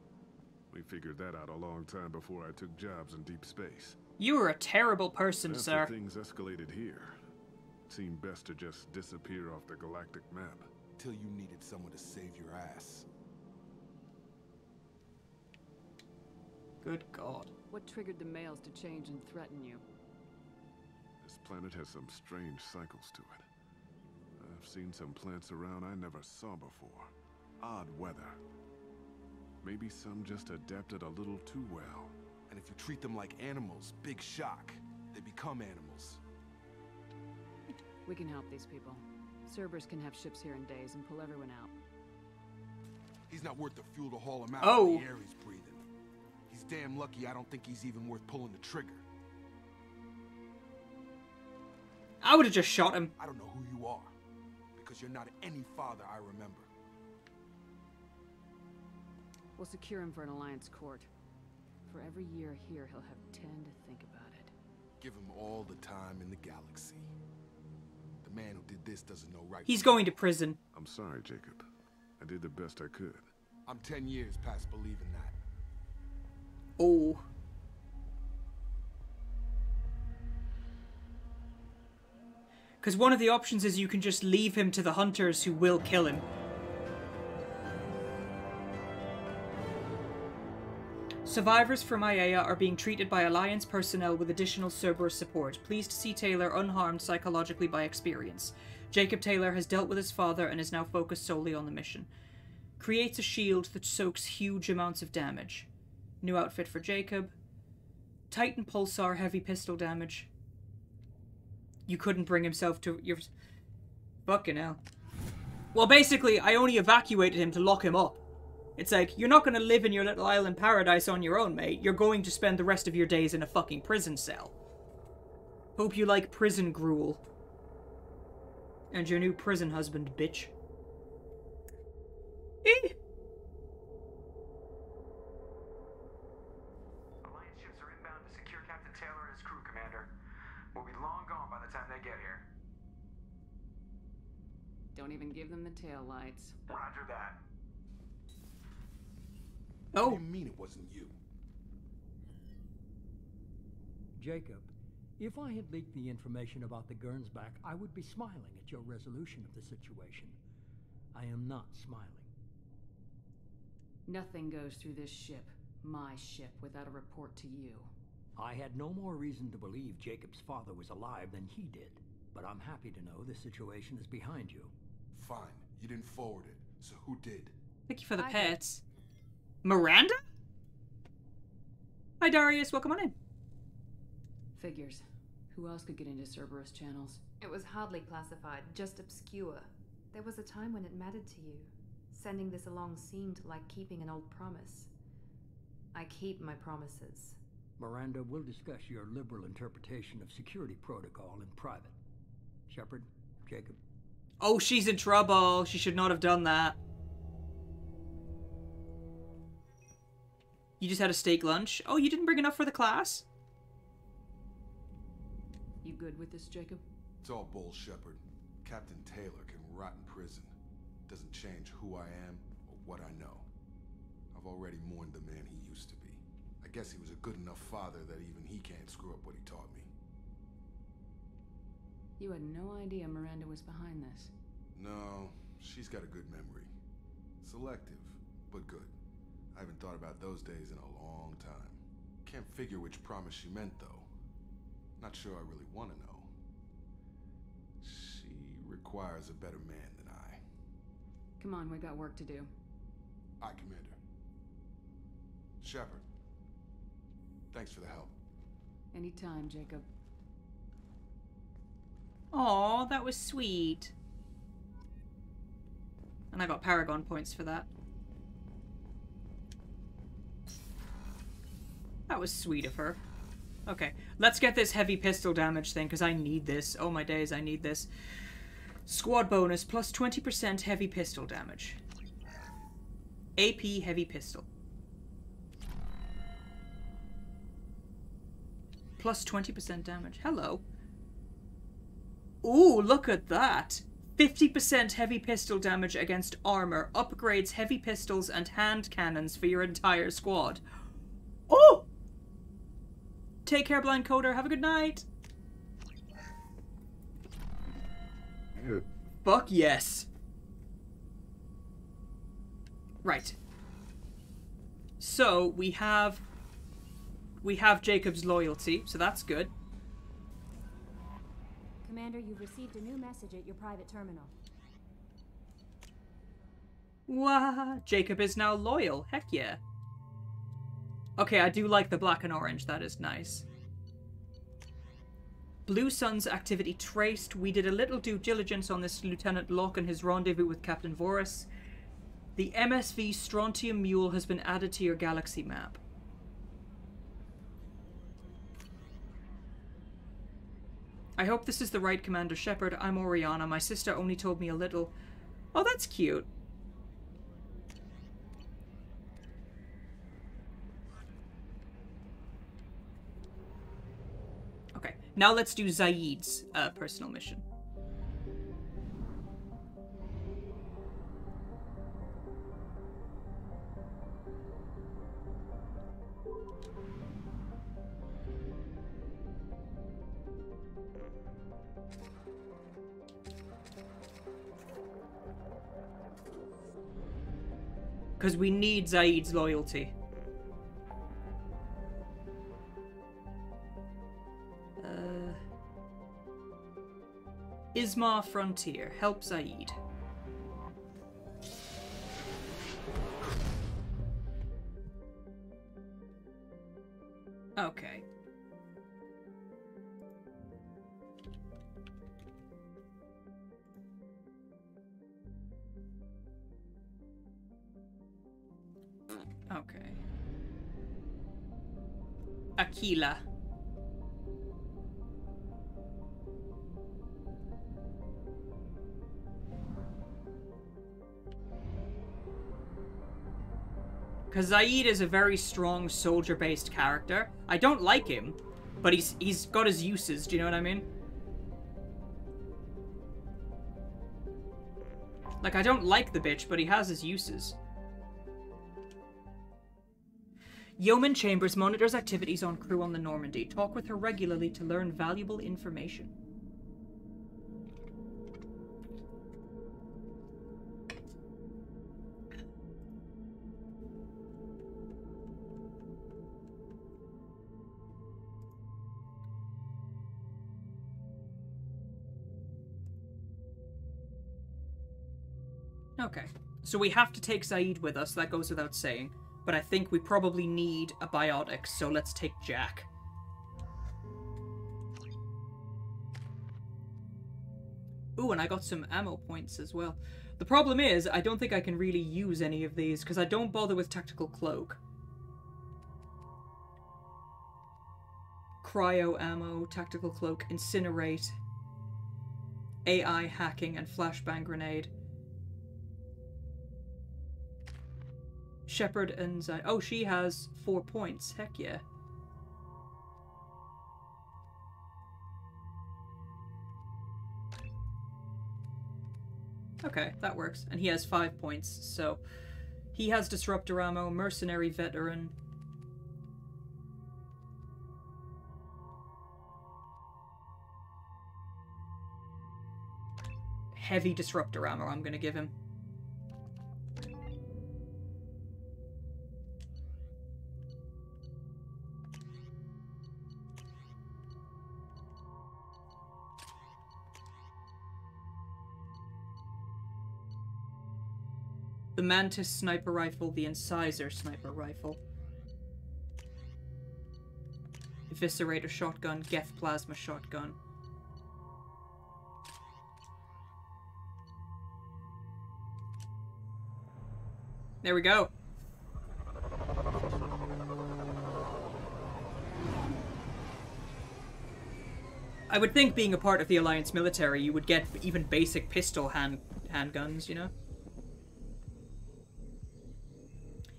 We figured that out a long time before I took jobs in deep space. You were a terrible person, After sir. things escalated here, it seemed best to just disappear off the galactic map. Till you needed someone to save your ass. Good God. What triggered the males to change and threaten you? This planet has some strange cycles to it. I've seen some plants around I never saw before. Odd weather. Maybe some just adapted a little too well. And if you treat them like animals, big shock. They become animals. We can help these people. Cerberus can have ships here in days and pull everyone out. He's not worth the fuel to haul him out Oh. of the air he's breathing. He's damn lucky I don't think he's even worth pulling the trigger. I would have just shot him. I don't know who you are. Because you're not any father I remember. We'll secure him for an Alliance court. For every year here, he'll have ten to think about it. Give him all the time in the galaxy. The man who did this doesn't know right. He's going to prison. I'm sorry, Jacob. I did the best I could. I'm ten years past believing that. Oh. Because one of the options is you can just leave him to the hunters who will kill him. Survivors from Aeia are being treated by Alliance personnel with additional Cerberus support. Pleased to see Taylor unharmed psychologically by experience. Jacob Taylor has dealt with his father and is now focused solely on the mission. Creates a shield that soaks huge amounts of damage. New outfit for Jacob. Titan Pulsar heavy pistol damage. You couldn't bring himself to your. Fucking hell. Well, basically, I only evacuated him to lock him up. It's like, you're not gonna live in your little island paradise on your own, mate. You're going to spend the rest of your days in a fucking prison cell. Hope you like prison gruel. And your new prison husband, bitch. Eh. Alliance ships are inbound to secure Captain Taylor and his crew, Commander. We'll be long gone by the time they get here. Don't even give them the tail lights. Roger that. Oh. What do you mean it wasn't you? Jacob, if I had leaked the information about the Gernsback, I would be smiling at your resolution of the situation. I am not smiling. Nothing goes through this ship, my ship, without a report to you. I had no more reason to believe Jacob's father was alive than he did, but I'm happy to know the situation is behind you. Fine, you didn't forward it, so who did? Thank you for the I pets. Miranda? Hi, Darius. Welcome on in. Figures. Who else could get into Cerberus channels? It was hardly classified, just obscure. There was a time when it mattered to you. Sending this along seemed like keeping an old promise. I keep my promises. Miranda, we'll discuss your liberal interpretation of security protocol in private. Shepard, Jacob, Oh, she's in trouble. She should not have done that. You just had a steak lunch. Oh, you didn't bring enough for the class? You good with this, Jacob? It's all bull, Shepard. Captain Taylor can rot in prison. Doesn't change who I am or what I know. I've already mourned the man he used to be. I guess he was a good enough father that even he can't screw up what he taught me. You had no idea Miranda was behind this. No, she's got a good memory. Selective, but good. I haven't thought about those days in a long time. Can't figure which promise she meant, though. Not sure I really want to know. She requires a better man than I. Come on, we've got work to do. Aye, Commander. Shepard. Thanks for the help. Anytime, Jacob. Aw, that was sweet. And I got Paragon points for that. That was sweet of her. Okay, let's get this heavy pistol damage thing, because I need this. Oh my days, I need this. Squad bonus, plus 20% heavy pistol damage. AP heavy pistol. Plus 20% damage. Hello. Ooh, look at that! 50% heavy pistol damage against armor, upgrades heavy pistols and hand cannons for your entire squad. Oh! Take care, Blind Coder. Have a good night. Fuck yes. Right. So we have we have Jacob's loyalty, so that's good. Commander, you've received a new message at your private terminal. Wah! Jacob is now loyal. Heck yeah. Okay, I do like the black and orange. That is nice. Blue Sun's activity traced. We did a little due diligence on this Lieutenant Locke and his rendezvous with Captain Voris. The MSV Strontium Mule has been added to your galaxy map. I hope this is the right Commander Shepard. I'm Oriana. My sister only told me a little. Oh, that's cute. Okay, now let's do Zaeed's uh, personal mission. Because we need Zaeed's loyalty. Ismar Frontier. Help Zaeed. Okay. Okay. Aquila. Because Zaeed is a very strong soldier-based character. I don't like him, but he's he's got his uses. Do you know what I mean? Like I don't like the bitch, but he has his uses. Yeoman Chambers monitors activities on crew on the Normandy. Talk with her regularly to learn valuable information. So we have to take Zaeed with us, that goes without saying. But I think we probably need a biotic, so let's take Jack. Ooh, and I got some ammo points as well. The problem is, I don't think I can really use any of these, because I don't bother with Tactical Cloak. Cryo ammo, Tactical Cloak, Incinerate, AI hacking, and Flashbang Grenade. Shepard and Zy- Oh, she has four points. Heck yeah. Okay, that works. And he has five points, so he has Disruptor ammo, Mercenary Veteran. Heavy Disruptor ammo I'm gonna give him. The Mantis sniper rifle, the Incisor sniper rifle. Eviscerator shotgun, Geth plasma shotgun. There we go. I would think being a part of the Alliance military, you would get even basic pistol hand handguns, you know?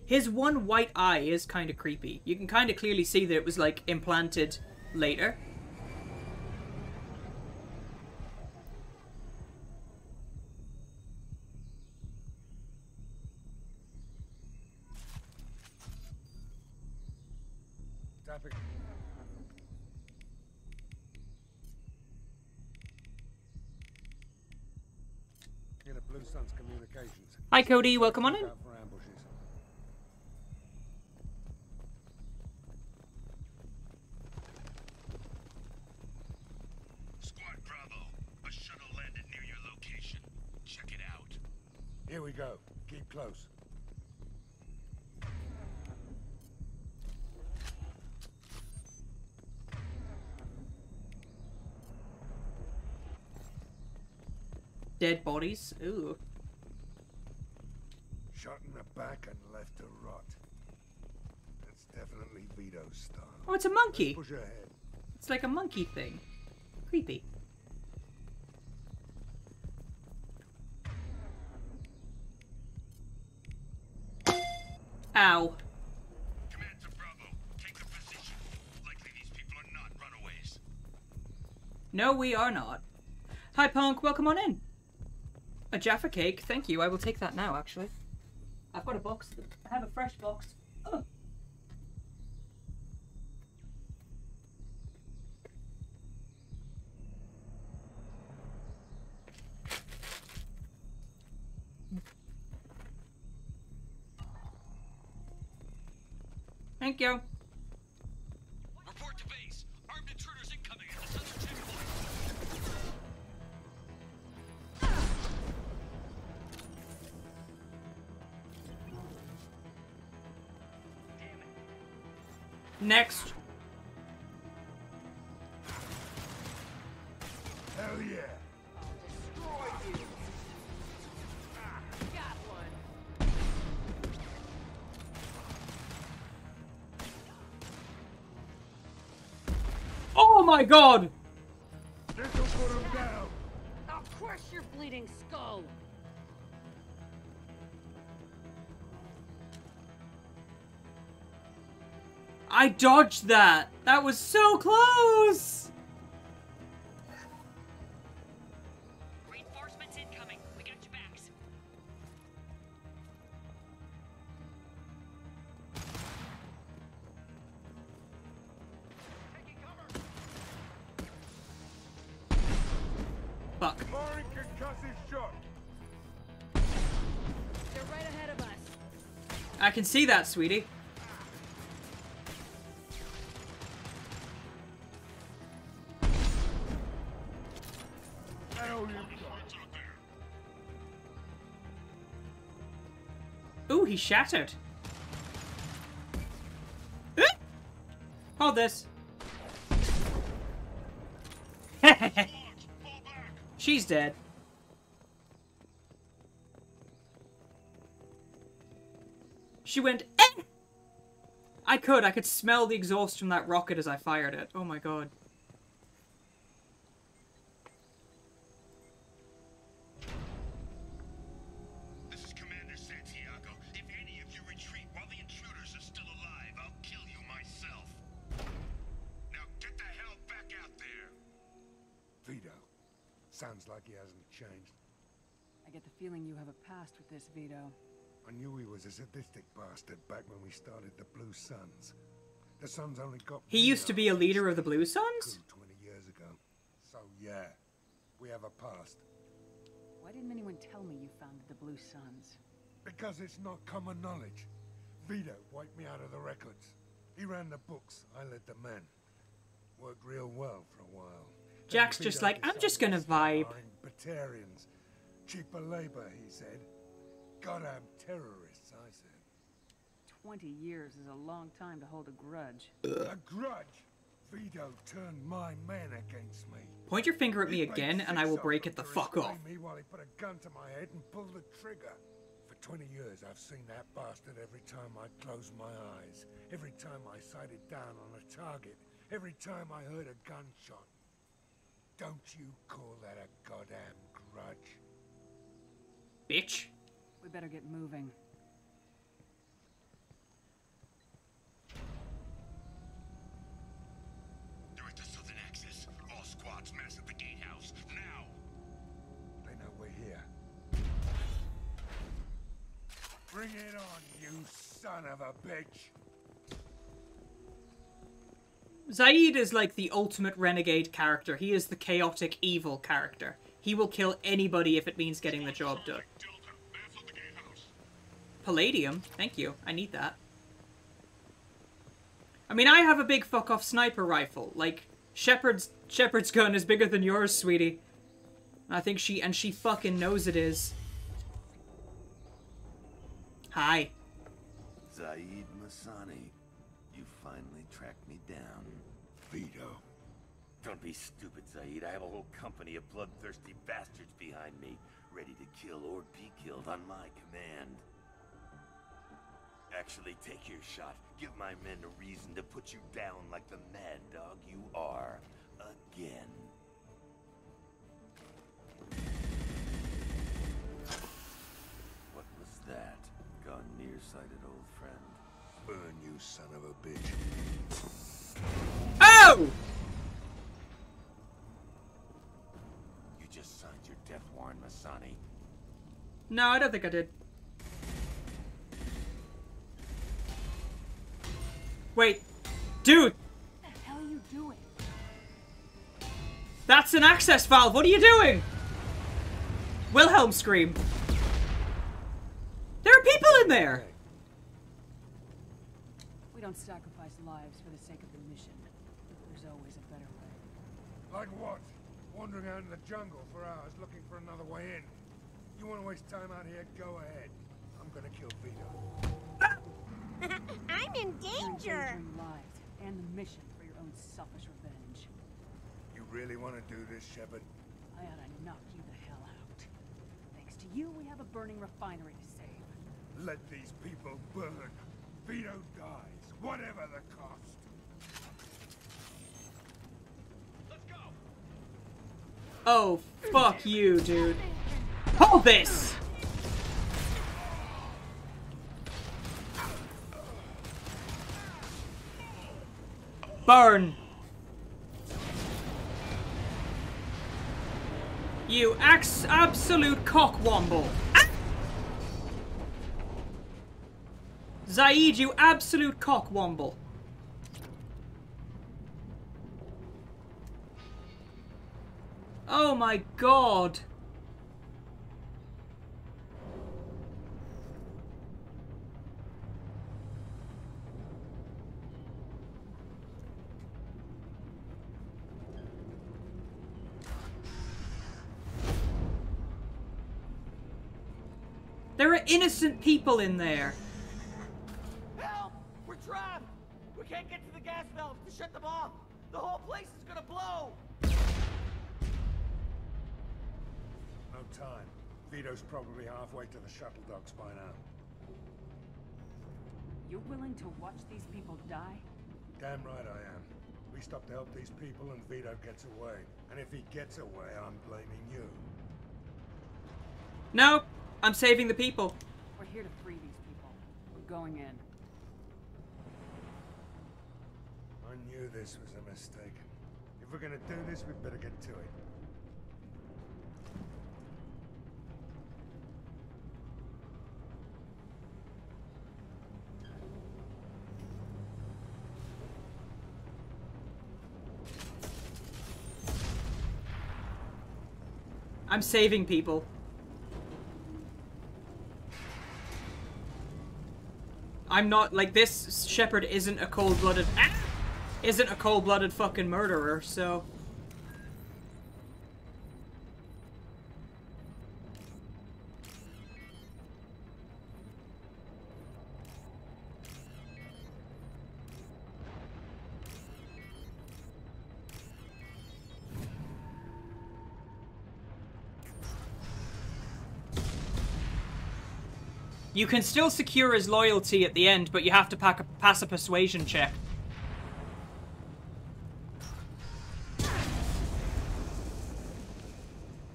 His one white eye is kind of creepy. You can kind of clearly see that it was, like, implanted later. Traffic. Get a Blue Suns Communications. Hi, Cody. Welcome on in. Look out for ambushes. Squad Bravo, a shuttle landed near your location. Check it out. Here we go. Keep close. Dead bodies. Ooh. Shot in the back and left to rot. That's definitely Vito's style. Oh, it's a monkey. Push ahead. It's like a monkey thing. Creepy. Runaways. No, we are not. Hi, Punk. Welcome on in. A Jaffa cake. Thank you. I will take that now, actually. I've got a box. I have a fresh box. Thank you. Report to base. Armed intruders incoming at the southern checkpoint. Next. God! This'll put him down. I'll crush your bleeding skull! I dodged that! That was so close! Can see that, sweetie. Ooh, he shattered. Eh! Hold this. She's dead. She went, eh! I could. I could smell the exhaust from that rocket as I fired it. Oh my god. This is Commander Santiago. If any of you retreat while the intruders are still alive, I'll kill you myself. Now get the hell back out there. Vito. Sounds like he hasn't changed. I get the feeling you have a past with this, Vito. I knew he was a sadistic bastard back when we started the Blue Suns. The Suns only got He used to be a leader of the Blue Suns? 20 years ago. So yeah, we have a past. Why didn't anyone tell me you founded the Blue Suns? Because it's not common knowledge. Vito wiped me out of the records. He ran the books, I led the men. Worked real well for a while. Then Jack's just Vito like, I'm just decided gonna to vibe. start hiring Batarians. Cheaper labor, he said. Goddamn terrorists, I said. Twenty years is a long time to hold a grudge. A grudge? Vito turned my men against me. Point your finger at me He paid again, and I will break it the fuck off. Me while he put a gun to my head and pulled the trigger. For 20 years, I've seen that bastard every time I closed my eyes, every time I sighted down on a target, every time I heard a gunshot. Don't you call that a goddamn grudge? Bitch. We better get moving. They're at the southern axis. All squads mass at the gatehouse. Now! They know we're here. Bring it on, you son of a bitch! Zaeed is like the ultimate renegade character. He is the chaotic evil character. He will kill anybody if it means getting the job done. Palladium? Thank you. I need that. I mean, I have a big fuck off sniper rifle. Like, Shepard's Shepard's gun is bigger than yours, sweetie. I think she and she fucking knows it is. Hi. Zaeed Massani, you finally tracked me down. Vito. Don't be stupid, Zaeed. I have a whole company of bloodthirsty bastards behind me, ready to kill or be killed on my command. Actually, take your shot. Give my men a reason to put you down like the mad dog you are. Again. What was that? Gone nearsighted, old friend. Burn, you son of a bitch. Oh! You just signed your death warrant, Massani. No, I don't think I did. Wait. Dude, What the hell are you doing? that's an access valve. What are you doing? Wilhelm scream. There are people in there. We don't sacrifice lives for the sake of the mission. There's always a better way. Like what? Wandering out in the jungle for hours looking for another way in. You want to waste time out here? Go ahead. I'm gonna kill Vito. I'm in danger. endangering lives and the mission for your own selfish revenge. You really want to do this, Shepard? I ought to knock you the hell out. Thanks to you, we have a burning refinery to save. Let these people burn. Vito dies, whatever the cost. Let's go. Oh, fuck you, dude. Hold this! Burn! You ax absolute cockwomble! Ah! Zaeed, you absolute cockwomble! Oh my god! Innocent people in there. Help! We're trapped! We can't get to the gas valves to shut them off! The whole place is gonna blow! No time. Vito's probably halfway to the shuttle docks by now. You're willing to watch these people die? Damn right I am. We stop to help these people and Vito gets away. And if he gets away, I'm blaming you. No, I'm saving the people. We're here to free these people. We're going in. I knew this was a mistake. If we're gonna do this, we'd better get to it. I'm saving people. I'm not like this Shepard isn't a cold-blooded ah, isn't a cold-blooded fucking murderer, so You can still secure his loyalty at the end, but you have to a, pass a persuasion check.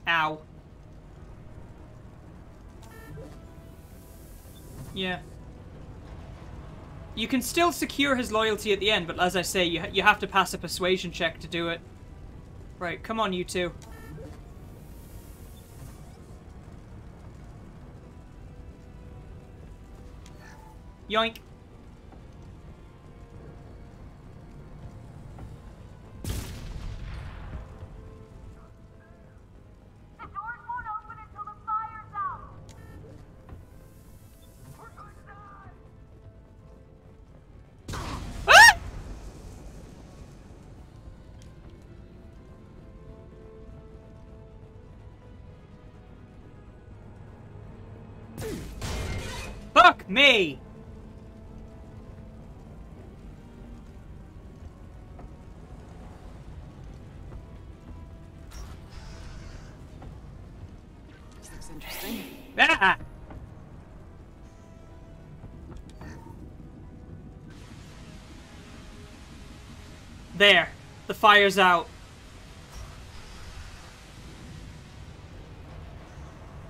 Ow. Yeah. You can still secure his loyalty at the end, but as I say, you, you have to pass a persuasion check to do it. Right, come on, you two. Yoink. Ah! Fuck me! Fire's out.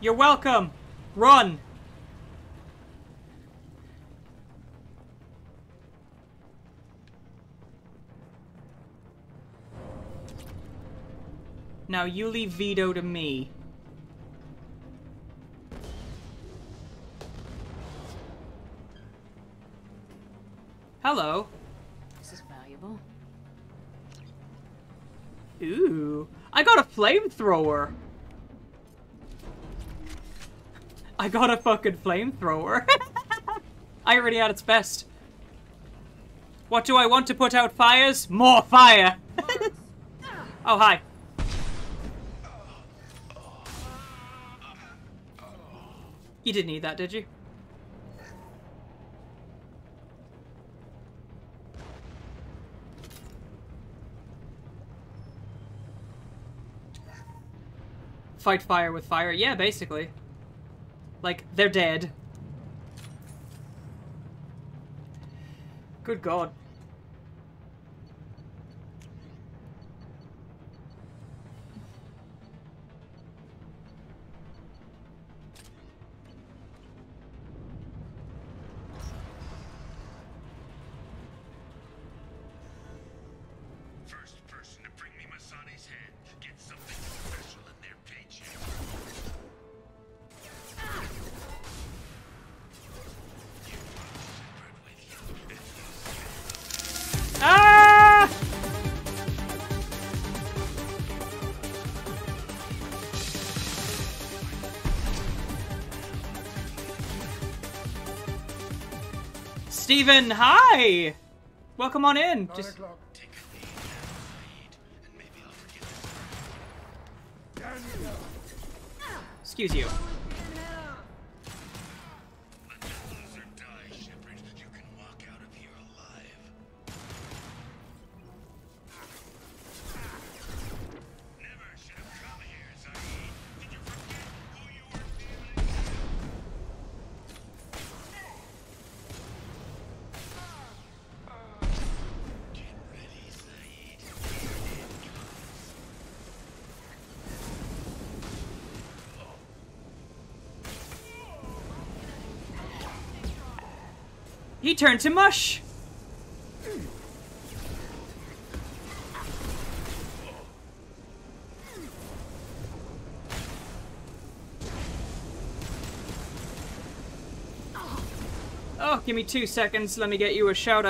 You're welcome. Run. Now you leave Vito to me. Flamethrower. I got a fucking flamethrower. I already had its best. What do I want to put out fires? More fire! oh, hi. You didn't need that, did you? Fight fire with fire? Yeah, basically. Like, they're dead. Good god. Steven, hi! Welcome on in. Just excuse you. He turned to mush! Oh, give me two seconds. Let me get you a shout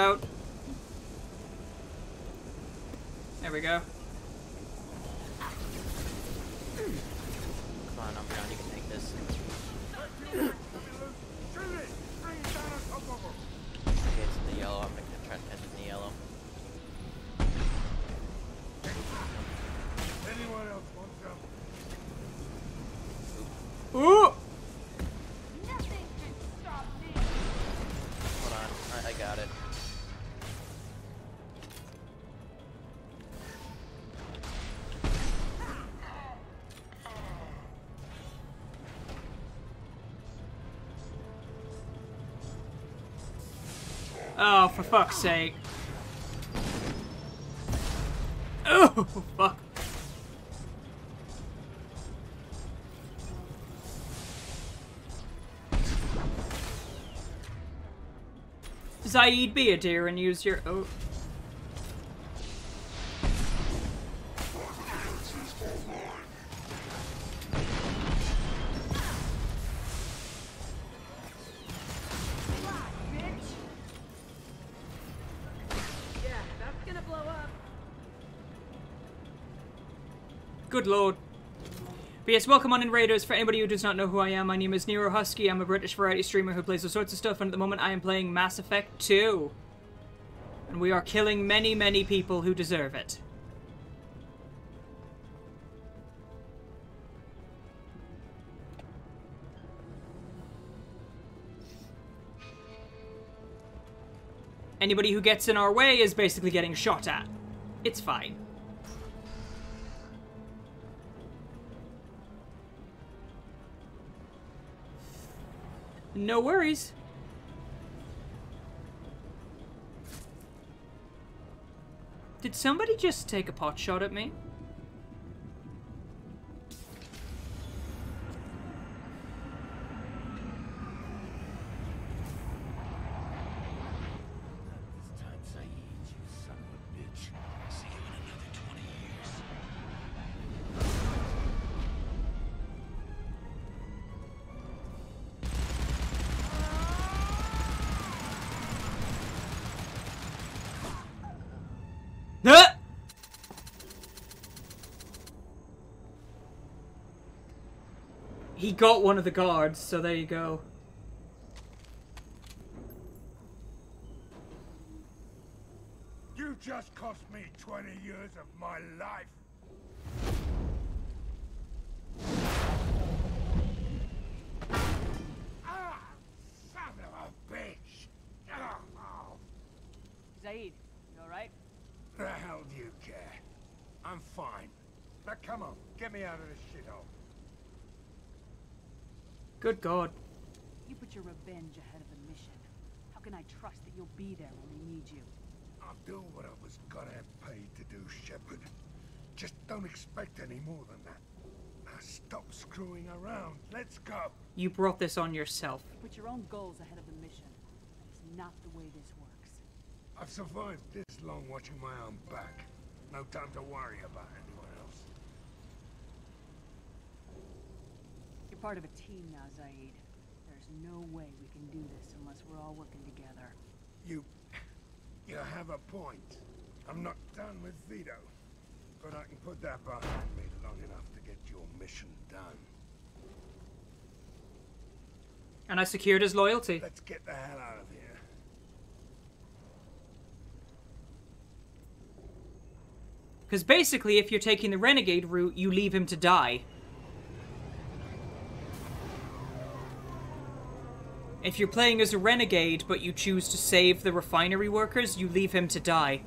fuck's sake. Oh, fuck. Zaeed, be a dear and use your. Oh. Good lord. But yes, welcome on in Raiders. For anybody who does not know who I am, my name is Niro Husky. I'm a British variety streamer who plays all sorts of stuff, and at the moment I am playing Mass Effect 2. And we are killing many, many people who deserve it. Anybody who gets in our way is basically getting shot at. It's fine. No worries. Did somebody just take a pot shot at me? Got one of the guards, so there you go. You just cost me 20 years of my life. Ah, son of a bitch. Ah, oh. Zaeed, you alright? The hell do you care? I'm fine. Now come on, get me out of this shithole. Good god. You put your revenge ahead of the mission. How can I trust that you'll be there when we need you? I'll do what I was gonna have paid to do, Shepard. Just don't expect any more than that. Now stop screwing around. Let's go. You brought this on yourself. You put your own goals ahead of the mission. That is not the way this works. I've survived this long watching my own back. No time to worry about anyone else. You're part of a team now, Zaeed. There's no way we can do this unless we're all working together. You... you have a point. I'm not done with Vito. But I can put that behind me long enough to get your mission done. And I secured his loyalty. Let's get the hell out of here. Because basically, if you're taking the renegade route, you leave him to die. If you're playing as a renegade, but you choose to save the refinery workers, you leave him to die.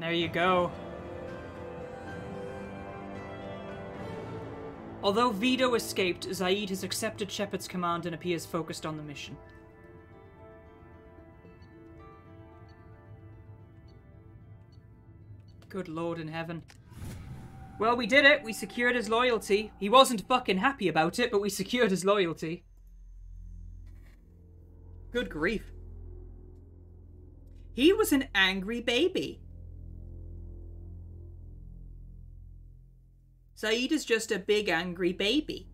There you go. Although Vito escaped, Zaeed has accepted Shepard's command and appears focused on the mission. Good lord in heaven. Well, we did it. We secured his loyalty. He wasn't fucking happy about it, but we secured his loyalty. Good grief. He was an angry baby. Zaeed is just a big angry baby.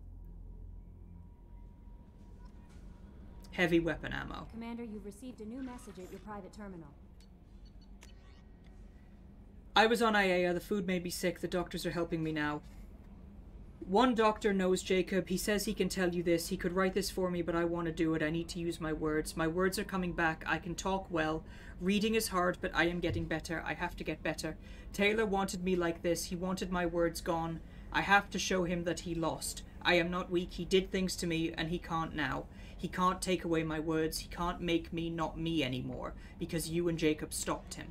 Heavy weapon ammo. Commander, you've received a new message at your private terminal. I was on Aeia, the food made me sick, the doctors are helping me now. One doctor knows Jacob, he says he can tell you this, he could write this for me, but I want to do it, I need to use my words. My words are coming back, I can talk well. Reading is hard, but I am getting better, I have to get better. Taylor wanted me like this, he wanted my words gone. I have to show him that he lost. I am not weak, he did things to me, and he can't now. He can't take away my words, he can't make me not me anymore, because you and Jacob stopped him.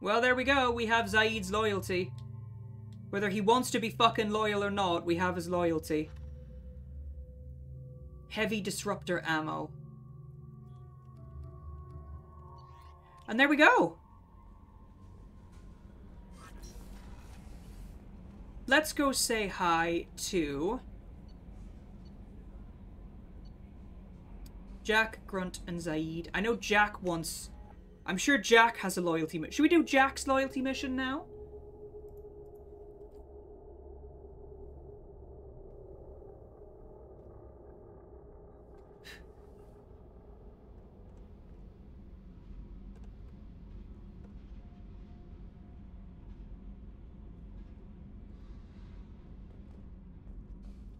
Well, there we go. We have Zaeed's loyalty. Whether he wants to be fucking loyal or not, we have his loyalty. Heavy disruptor ammo. And there we go. Let's go say hi to Jack, Grunt, and Zaeed. I know Jack wants I'm sure Jack has a loyalty mission. Should we do Jack's loyalty mission now?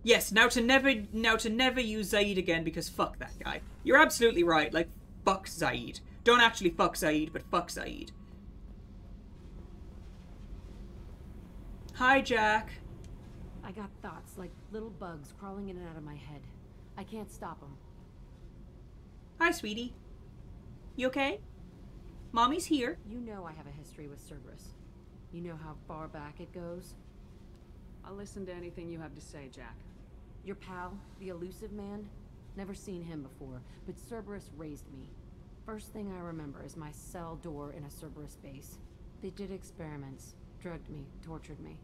Yes, now to never now to never use Zaeed again because fuck that guy. You're absolutely right. Like fuck Zaeed. Don't actually fuck Zaeed, but fuck Zaeed. Hi, Jack. I got thoughts like little bugs crawling in and out of my head. I can't stop them. Hi, sweetie. You okay? Mommy's here. You know I have a history with Cerberus. You know how far back it goes? I'll listen to anything you have to say, Jack. Your pal, the Illusive Man? Never seen him before, but Cerberus raised me. First thing I remember is my cell door in a Cerberus base. They did experiments, drugged me, tortured me.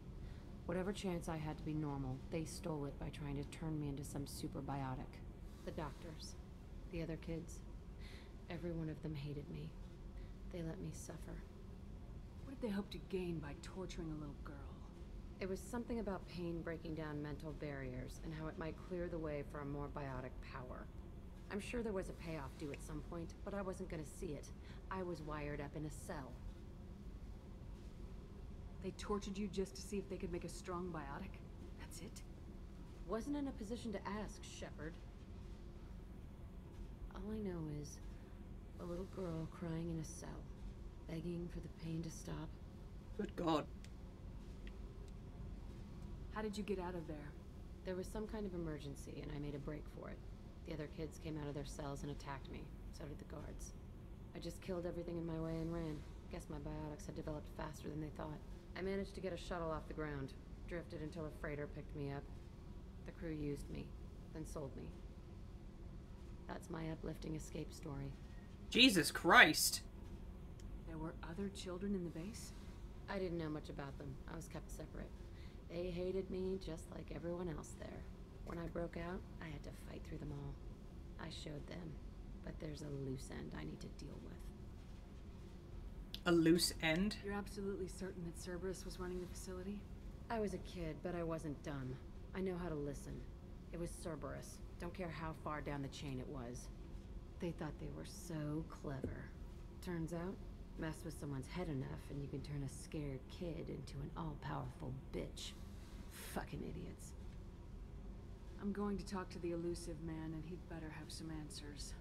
Whatever chance I had to be normal, they stole it by trying to turn me into some super biotic. The doctors, the other kids, every one of them hated me. They let me suffer. What did they hope to gain by torturing a little girl? It was something about pain breaking down mental barriers and how it might clear the way for a more biotic power. I'm sure there was a payoff due at some point, but I wasn't gonna see it. I was wired up in a cell. They tortured you just to see if they could make a strong biotic? That's it? Wasn't in a position to ask, Shepard. All I know is a little girl crying in a cell, begging for the pain to stop. Good God. How did you get out of there? There was some kind of emergency, and I made a break for it. The other kids came out of their cells and attacked me. So did the guards. I just killed everything in my way and ran. Guess my biotics had developed faster than they thought. I managed to get a shuttle off the ground. Drifted until a freighter picked me up. The crew used me, then sold me. That's my uplifting escape story. Jesus Christ. There were other children in the base? I didn't know much about them. I was kept separate. They hated me just like everyone else there. When I broke out, I had to fight through them all. I showed them, but there's a loose end I need to deal with. A loose end? You're absolutely certain that Cerberus was running the facility? I was a kid, but I wasn't dumb. I know how to listen. It was Cerberus. Don't care how far down the chain it was. They thought they were so clever. Turns out, mess with someone's head enough and you can turn a scared kid into an all-powerful bitch. Fucking idiots. I'm going to talk to the Illusive Man, and he'd better have some answers.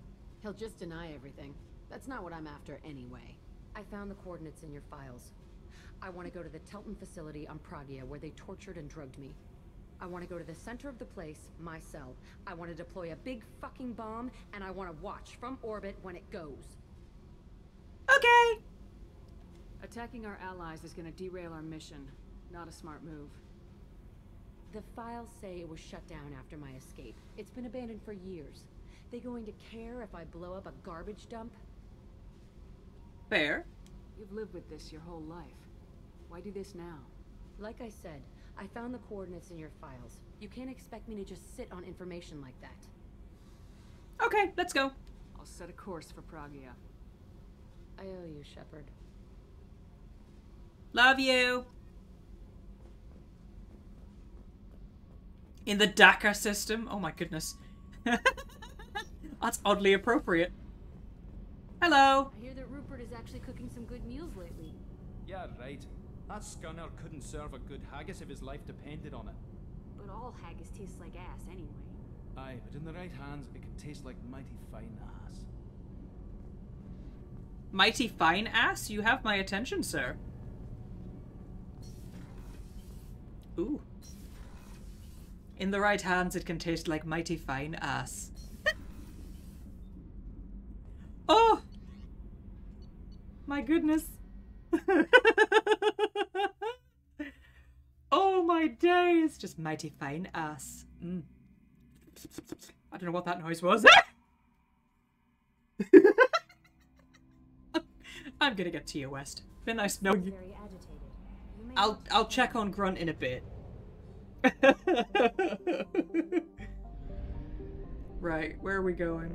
He'll just deny everything. That's not what I'm after anyway. I found the coordinates in your files. I want to go to the Teltin facility on Pragia where they tortured and drugged me. I want to go to the center of the place, my cell. I want to deploy a big fucking bomb, and I want to watch from orbit when it goes. Okay. Attacking our allies is gonna derail our mission. Not a smart move. The files say it was shut down after my escape. It's been abandoned for years. They going to care if I blow up a garbage dump? Fair. You've lived with this your whole life. Why do this now? Like I said, I found the coordinates in your files. You can't expect me to just sit on information like that. Okay, let's go. I'll set a course for Pragia. I owe you, Shepard. Love you. In the Dakka system? Oh my goodness. That's oddly appropriate. Hello. I hear that Rupert is actually cooking some good meals lately. Yeah, right. That scunner couldn't serve a good haggis if his life depended on it. But all haggis tastes like ass anyway. Aye, but in the right hands, it can taste like mighty fine ass. Mighty fine ass? You have my attention, sir. Ooh. In the right hands, it can taste like mighty fine ass. oh! My goodness. oh my days! Just mighty fine ass. Mm. I don't know what that noise was. I'm gonna get to you, West. Been nice knowing you. Very agitated. I'll I'll check on Grunt in a bit. right, where are we going?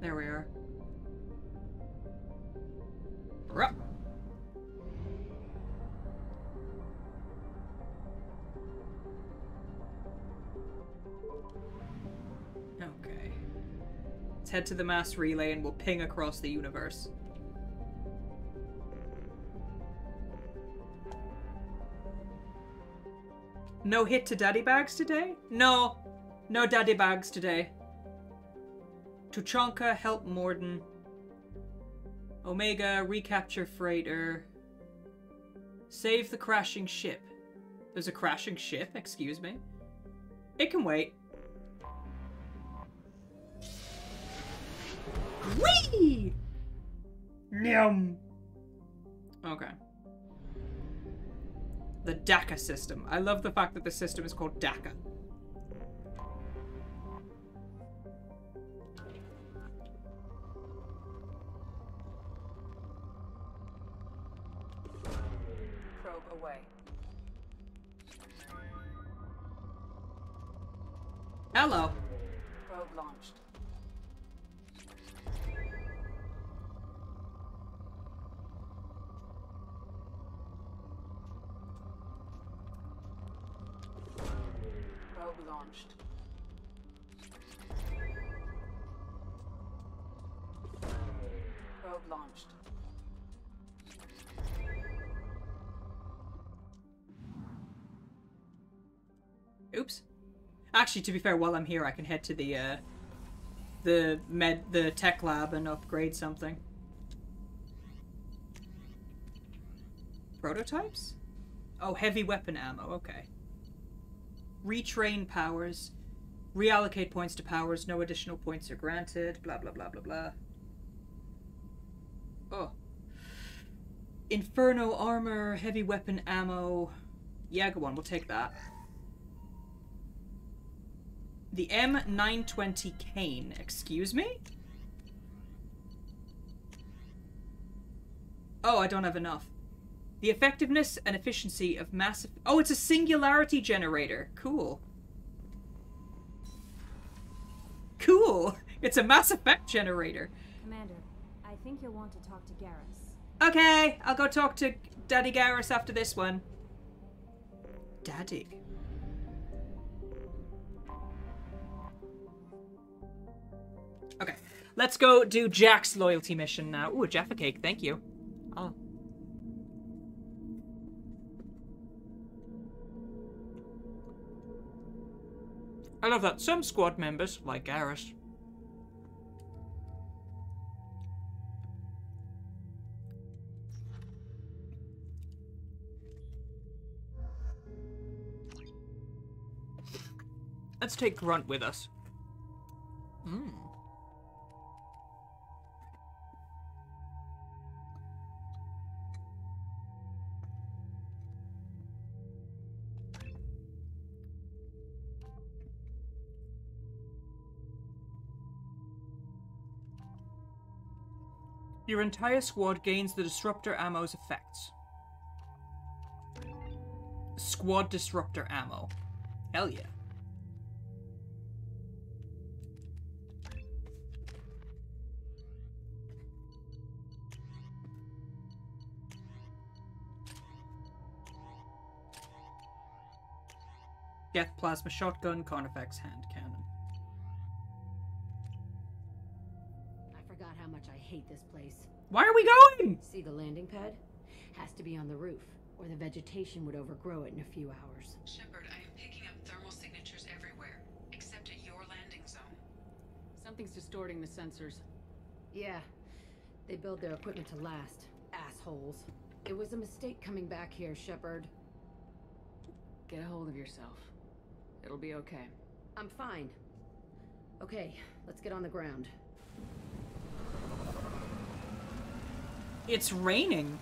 There we are. Rup. Okay. Let's head to the mass relay and we'll ping across the universe. No hit to daddy bags today? No. No daddy bags today. Tuchanka, help Mordin. Omega, recapture freighter. Save the crashing ship. There's a crashing ship, excuse me. It can wait. Whee! Nyum. Okay. The Dakka system. I love the fact that the system is called Dakka. Probe away. Hello. Probe launched. Actually, to be fair, while I'm here, I can head to the, uh, the med, the tech lab and upgrade something. Prototypes? Oh, heavy weapon ammo, okay. Retrain powers. Reallocate points to powers. No additional points are granted. Blah, blah, blah, blah, blah. Oh. Inferno armor, heavy weapon ammo. Yeah, go on, we'll take that. The M920 Cain, excuse me? Oh, I don't have enough. The effectiveness and efficiency of massive. Oh, it's a singularity generator. Cool. Cool. It's a Mass Effect generator. Commander, I think you'll want to talk to Garrus. Okay, I'll go talk to Daddy Garrus after this one. Daddy. Let's go do Jack's loyalty mission now. Ooh, a Jaffa cake, thank you. Oh. I love that. Some squad members, like Garrus, Let's take Grunt with us. Hmm. Your entire squad gains the disruptor ammo's effects. Squad disruptor ammo. Hell yeah. Death plasma shotgun, Carnifex hand cannon. Hate this place. Why are we going? See the landing pad? Has to be on the roof, or the vegetation would overgrow it in a few hours. Shepard, I am picking up thermal signatures everywhere, except at your landing zone. Something's distorting the sensors. Yeah. They build their equipment to last. Assholes. It was a mistake coming back here, Shepard. Get a hold of yourself. It'll be okay. I'm fine. Okay, let's get on the ground. It's raining.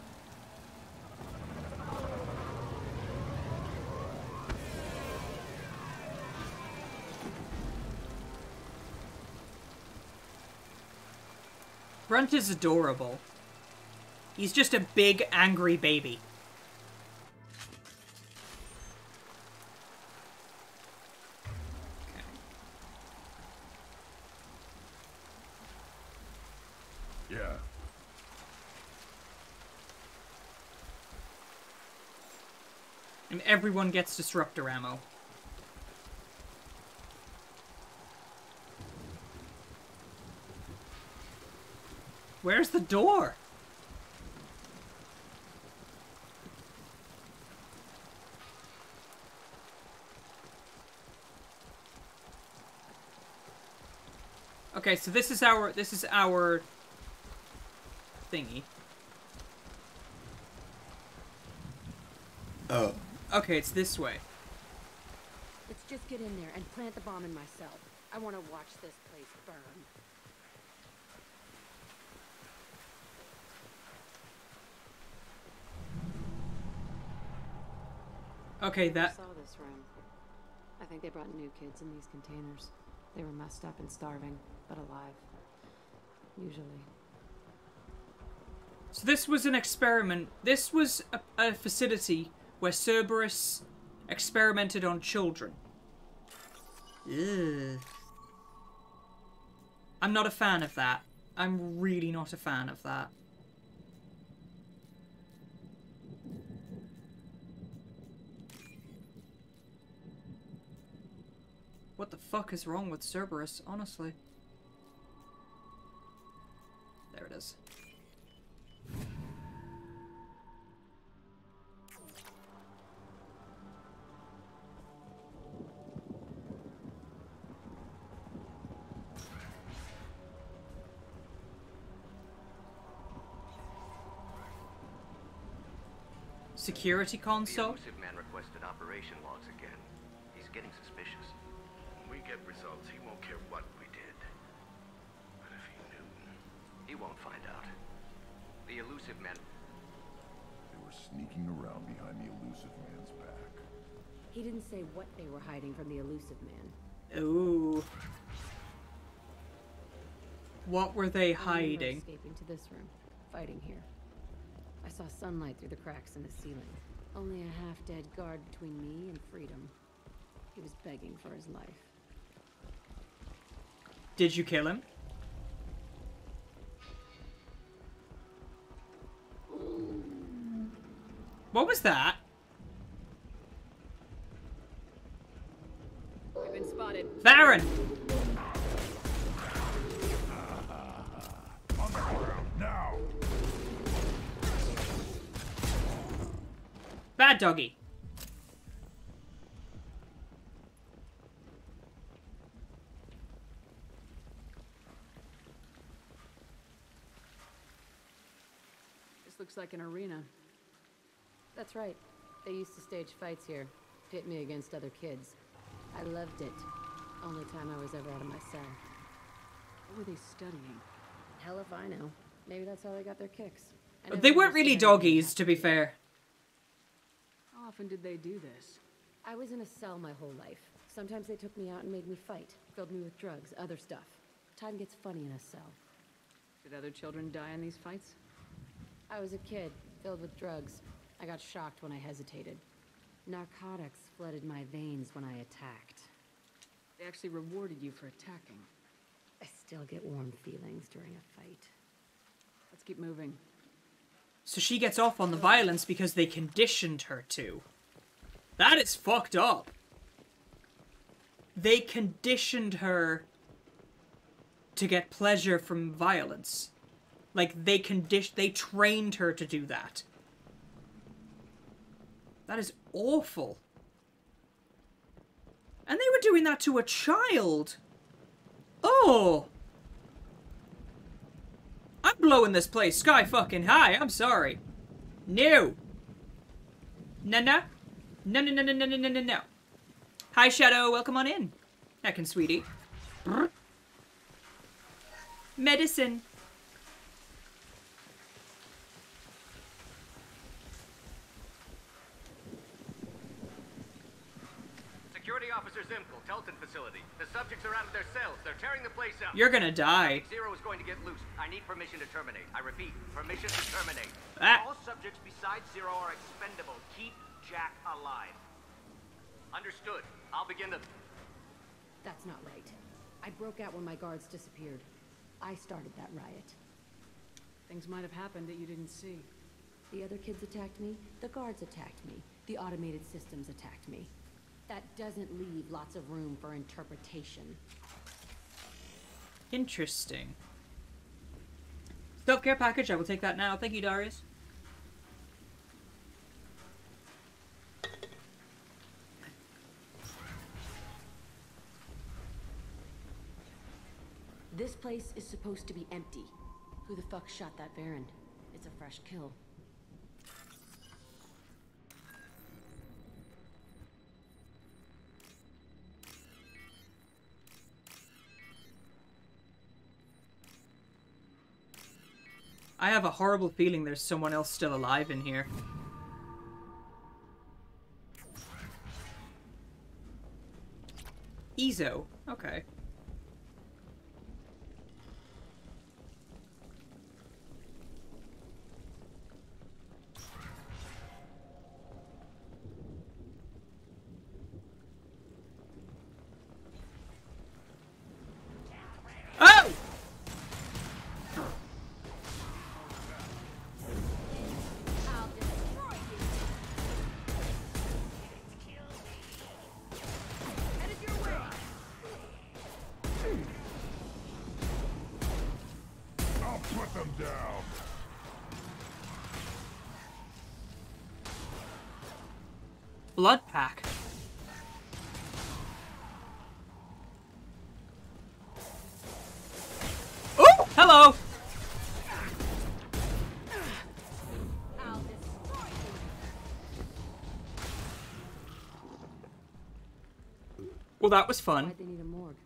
Brunt is adorable. He's just a big, angry baby. Everyone gets disruptor ammo. Where's the door? Okay, so this is our this is our thingy. Okay, it's this way. Let's just get in there and plant the bomb in myself. I want to watch this place burn. Okay, that. I saw this room. I think they brought new kids in these containers. They were messed up and starving, but alive. Usually. So this was an experiment. This was a, a facility where Cerberus experimented on children. Ugh. I'm not a fan of that. I'm really not a fan of that. What the fuck is wrong with Cerberus, honestly? There it is. Security console? The Illusive Man requested operation logs again. He's getting suspicious. When we get results, he won't care what we did. But if he knew... He won't find out. The Illusive Man... They were sneaking around behind the Illusive Man's back. He didn't say what they were hiding from the Illusive Man. Ooh. What were they I remember hiding? Escaping to this room, fighting here. I saw sunlight through the cracks in the ceiling. Only a half-dead guard between me and freedom. He was begging for his life. Did you kill him? What was that? I've been spotted. Varren! Bad doggy. This looks like an arena. That's right. They used to stage fights here, pit me against other kids. I loved it. Only time I was ever out of my cell. What were they studying? Hell if I know. Maybe that's how they got their kicks. They weren't really doggies, to be fair. How often did they do this? I was in a cell my whole life. Sometimes they took me out and made me fight, filled me with drugs, other stuff. Time gets funny in a cell. Did other children die in these fights? I was a kid, filled with drugs. I got shocked when I hesitated. Narcotics flooded my veins when I attacked. They actually rewarded you for attacking. I still get warm feelings during a fight. Let's keep moving. So she gets off on the violence because they conditioned her to. That is fucked up. They conditioned her to get pleasure from violence. Like they condition they trained her to do that. That is awful. And they were doing that to a child. Oh. I'm blowing this place sky fucking high. I'm sorry. No. No, no. No, no, no, no, no, no, no, no. Hi, Shadow. Welcome on in. heckin' sweetie. Brr. Medicine. Subjects are out of their cells. They're tearing the place up. You're gonna die. Zero is going to get loose. I need permission to terminate. I repeat, permission to terminate. Ah. All subjects besides Zero are expendable. Keep Jack alive. Understood. I'll begin the... That's not right. I broke out when my guards disappeared. I started that riot. Things might have happened that you didn't see. The other kids attacked me, the guards attacked me, the automated systems attacked me. That doesn't leave lots of room for interpretation. Interesting. Self-care package. I will take that now. Thank you, Darius. This place is supposed to be empty. Who the fuck shot that varren? It's a fresh kill. I have a horrible feeling there's someone else still alive in here. Eezo. Okay. Well, that was fun. Why'd they need a morgue?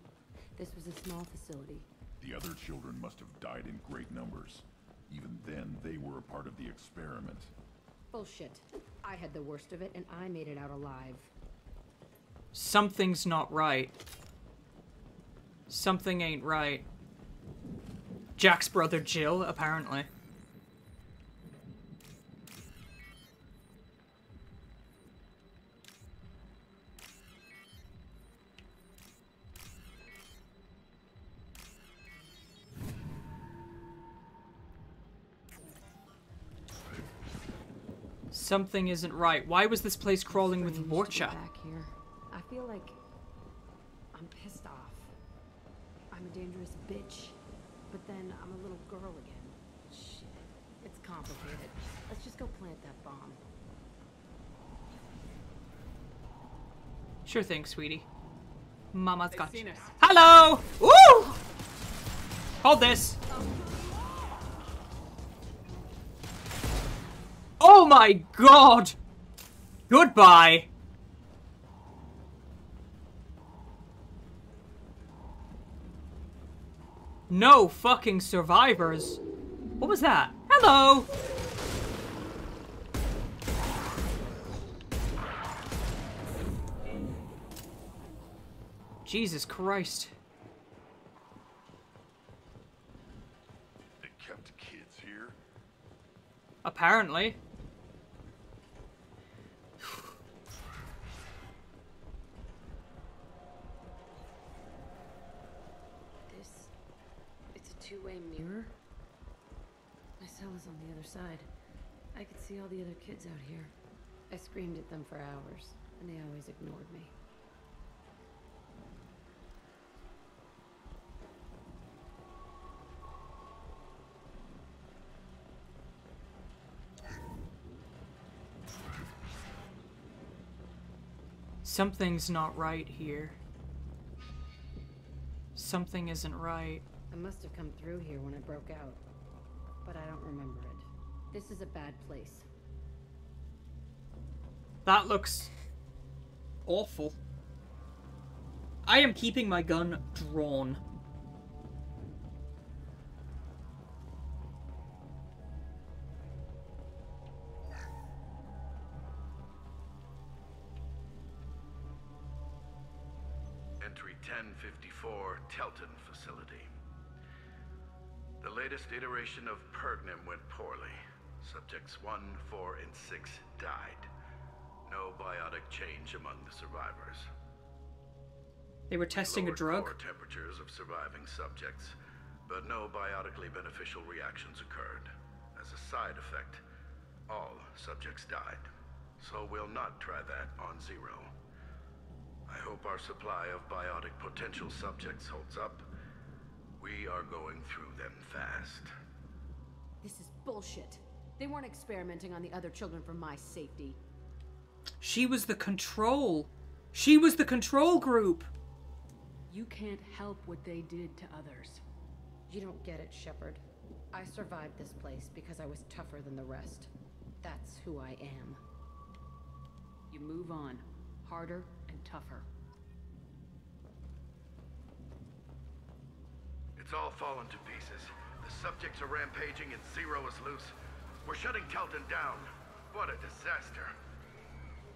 This was a small facility. The other children must have died in great numbers. Even then, they were a part of the experiment. Bullshit. I had the worst of it, and I made it out alive. Something's not right. Something ain't right. Jack's brother Jill, apparently. Something isn't right. Why was this place crawling with Vorcha? Back here. I feel like I'm pissed off. I'm a dangerous bitch, but then I'm a little girl again. Shit. It's complicated. Let's just go plant that bomb. Sure thing, sweetie. Mama's They've got seen you. Hello! Woo! Hold this. Oh my god! Goodbye! No fucking survivors. What was that? Hello! Jesus Christ. They want kids here? Apparently. This. It's a two way mirror? My cell is on the other side. I could see all the other kids out here. I screamed at them for hours, and they always ignored me. Something's not right here. Something isn't right. I must have come through here when I broke out, but I don't remember it. This is a bad place. That looks awful. I am keeping my gun drawn. Latest iteration of Pergnim went poorly. Subjects 1, 4, and 6 died. No biotic change among the survivors. They were testing a drug. core temperatures of surviving subjects, but no biotically beneficial reactions occurred. As a side effect, all subjects died. So we'll not try that on Zero. I hope our supply of biotic potential subjects holds up. We are going through them fast. This is bullshit. They weren't experimenting on the other children for my safety. She was the control. She was the control group. You can't help what they did to others. You don't get it, Shepard. I survived this place because I was tougher than the rest. That's who I am. You move on. Harder and tougher. It's all fallen to pieces. The subjects are rampaging and Zero is loose. We're shutting Teltin down. What a disaster.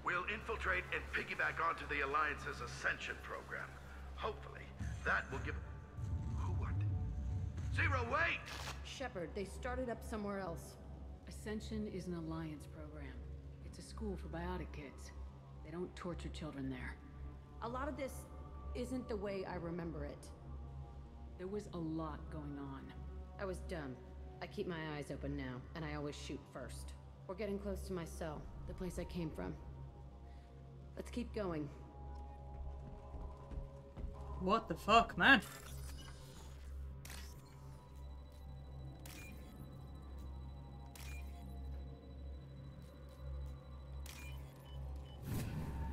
We'll infiltrate and piggyback onto the Alliance's Ascension program. Hopefully, that will give... Who what? Zero, wait! Shepard, they started up somewhere else. Ascension is an alliance program. It's a school for biotic kids. They don't torture children there. A lot of this isn't the way I remember it. There was a lot going on. I was dumb. I keep my eyes open now, and I always shoot first. We're getting close to my cell, the place I came from. Let's keep going. What the fuck, man?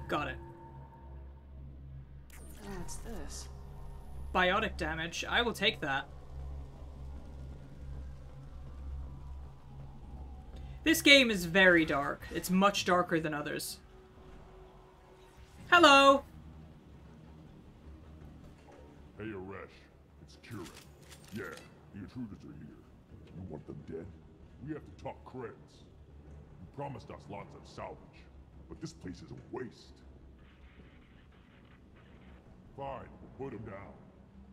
Got it. What's this? Biotic damage. I will take that. This game is very dark. It's much darker than others. Hello! Hey, Aresh. It's Kieran. Yeah, the intruders are here. You want them dead? We have to talk creds. You promised us lots of salvage, but this place is a waste. Fine, we'll put him down.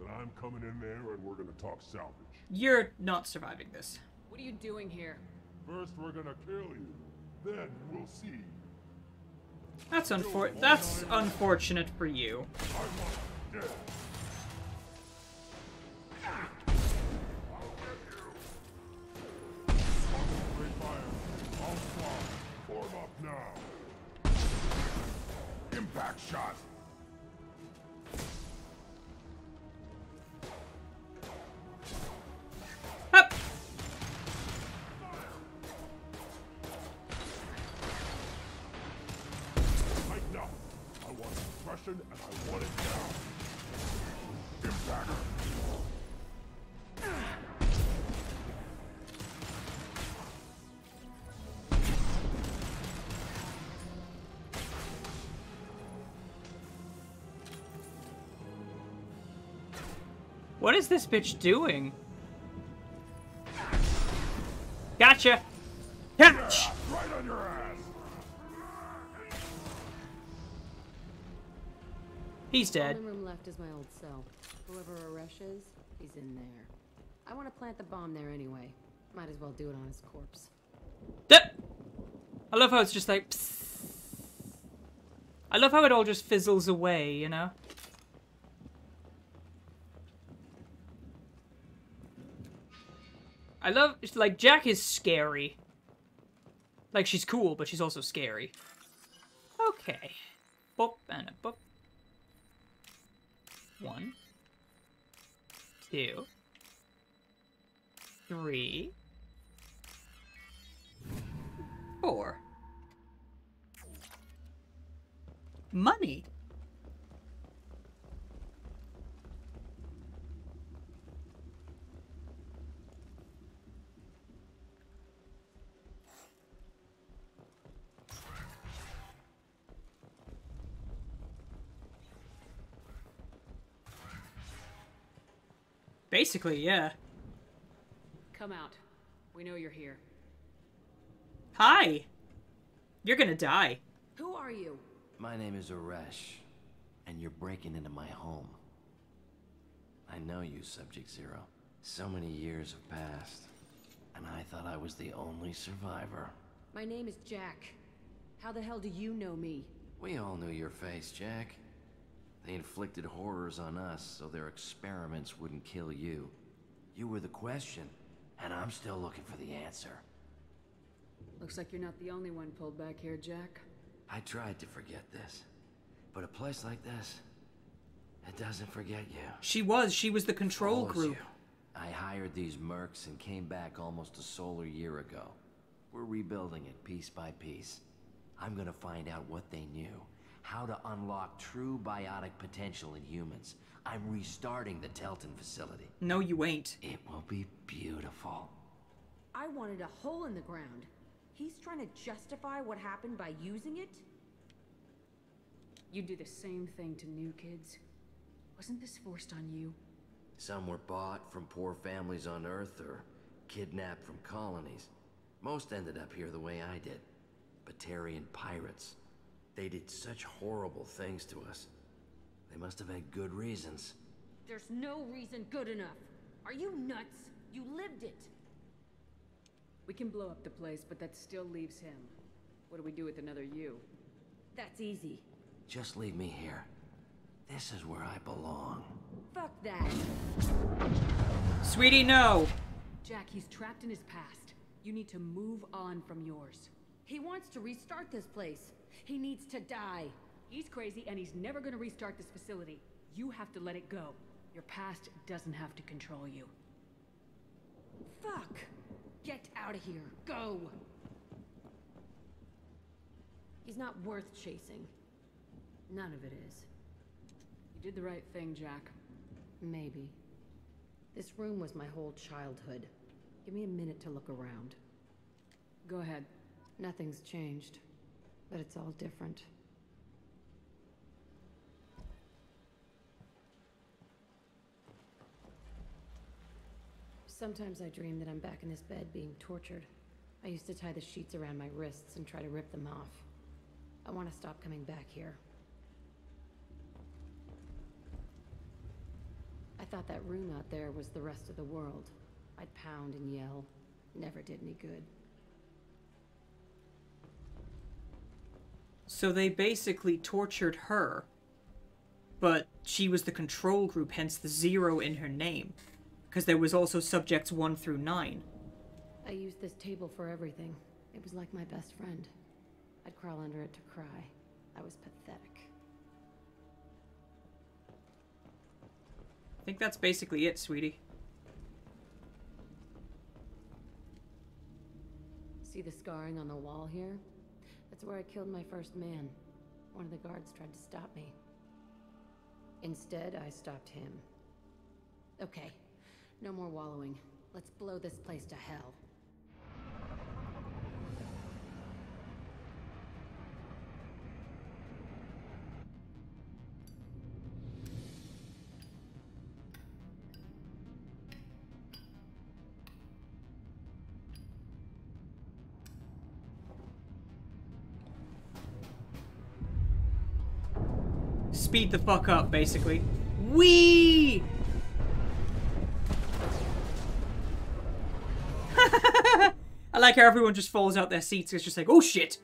Then I'm coming in there and we're gonna talk salvage. You're not surviving this. What are you doing here? First, we're gonna kill you. Then we'll see. That's unfor- that's unfortunate for you. Dead. Free fire. All squad. Form up now. Impact shot. What is this bitch doing? Gotcha! Catch! Right on your ass. He's dead. Only room left is my old cell. Whoever Aresh is, he's in there. I want to plant the bomb there anyway. Might as well do it on his corpse. I love how it's just like. psst. I love how it all just fizzles away, you know? I love, like, Jack is scary. Like, she's cool, but she's also scary. Okay. Boop and a boop. One. Two. Three. Four. Money. Basically, yeah. Come out. We know you're here. Hi. You're gonna die. Who are you? My name is Aresh, and you're breaking into my home. I know you, Subject Zero. So many years have passed, and I thought I was the only survivor. My name is Jack. How the hell do you know me? We all knew your face, Jack. They inflicted horrors on us so their experiments wouldn't kill you. You were the question, and I'm still looking for the answer. Looks like you're not the only one pulled back here, Jack. I tried to forget this, but a place like this, it doesn't forget you. She was. She was the control Follows group. you. I hired these mercs and came back almost a solar year ago. We're rebuilding it piece by piece. I'm gonna find out what they knew, how to unlock true biotic potential in humans. I'm restarting the Teltin facility. No, you ain't. It will be beautiful. I wanted a hole in the ground. He's trying to justify what happened by using it? You do the same thing to new kids. Wasn't this forced on you? Some were bought from poor families on Earth or kidnapped from colonies. Most ended up here the way I did. Batarian pirates. They did such horrible things to us. They must have had good reasons. There's no reason good enough. Are you nuts? You lived it. We can blow up the place, but that still leaves him. What do we do with another you? That's easy. Just leave me here. This is where I belong. Fuck that. Sweetie, no. Jack, he's trapped in his past. You need to move on from yours. He wants to restart this place. He needs to die. He's crazy and he's never gonna restart this facility. You have to let it go. Your past doesn't have to control you. Fuck. Get out of here. Go. He's not worth chasing. None of it is. You did the right thing, Jack. Maybe. This room was my whole childhood. Give me a minute to look around. Go ahead. Nothing's changed, but it's all different. Sometimes I dream that I'm back in this bed being tortured. I used to tie the sheets around my wrists and try to rip them off. I want to stop coming back here. I thought that room out there was the rest of the world. I'd pound and yell. Never did any good. So they basically tortured her. But she was the control group, hence the zero in her name. Because there was also subjects 1 through 9. I used this table for everything. It was like my best friend. I'd crawl under it to cry. I was pathetic. I think that's basically it, sweetie. See the scarring on the wall here? That's where I killed my first man. One of the guards tried to stop me. Instead, I stopped him. Okay, no more wallowing. Let's blow this place to hell. Speed the fuck up, basically. Wee! I like how everyone just falls out their seats. It's just like, oh shit.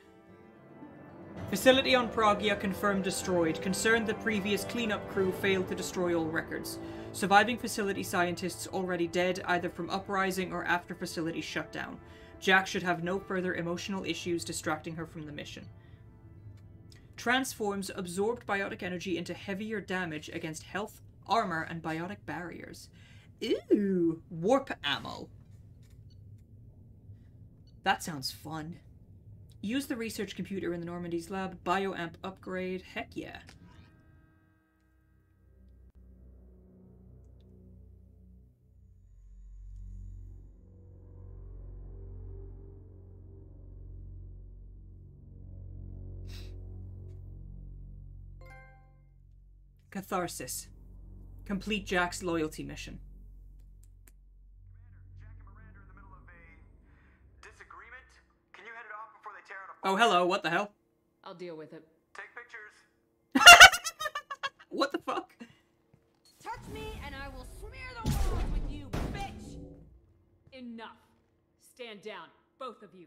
Facility on Pragia confirmed destroyed. Concerned the previous cleanup crew failed to destroy all records. Surviving facility scientists already dead either from uprising or after facility shutdown. Jack should have no further emotional issues distracting her from the mission. Transforms absorbed biotic energy into heavier damage against health, armor, and biotic barriers. Ooh, warp ammo. That sounds fun. Use the research computer in the Normandy's lab. Bioamp upgrade. Heck yeah. Catharsis. Complete Jack's loyalty mission. Oh, hello, what the hell? I'll deal with it. What the fuck? Touch me and I will smear the walls with you, bitch! Enough. Stand down, both of you.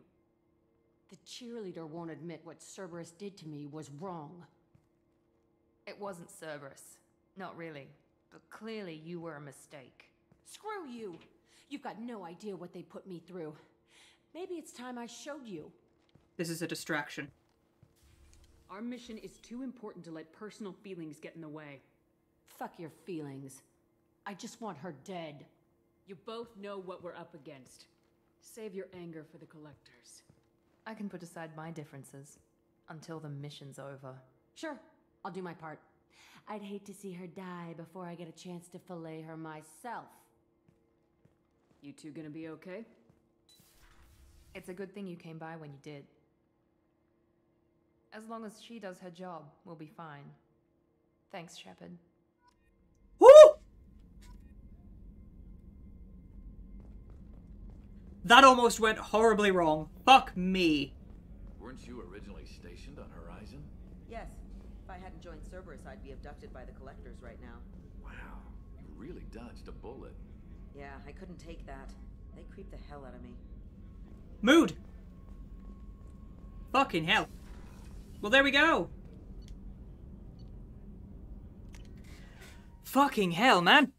The cheerleader won't admit what Cerberus did to me was wrong. It wasn't Cerberus. Not really. But clearly you were a mistake. Screw you! You've got no idea what they put me through. Maybe it's time I showed you. This is a distraction. Our mission is too important to let personal feelings get in the way. Fuck your feelings. I just want her dead. You both know what we're up against. Save your anger for the collectors. I can put aside my differences until the mission's over. Sure, I'll do my part. I'd hate to see her die before I get a chance to fillet her myself. You two gonna be okay? It's a good thing you came by when you did. As long as she does her job, we'll be fine. Thanks, Shepard. Woo! That almost went horribly wrong. Fuck me. Weren't you originally stationed on Horizon? Yes. If I hadn't joined Cerberus, I'd be abducted by the Collectors right now. Wow, you really dodged a bullet. Yeah, I couldn't take that. They creep the hell out of me. Mood! Fucking hell. Well, there we go. Fucking hell, man.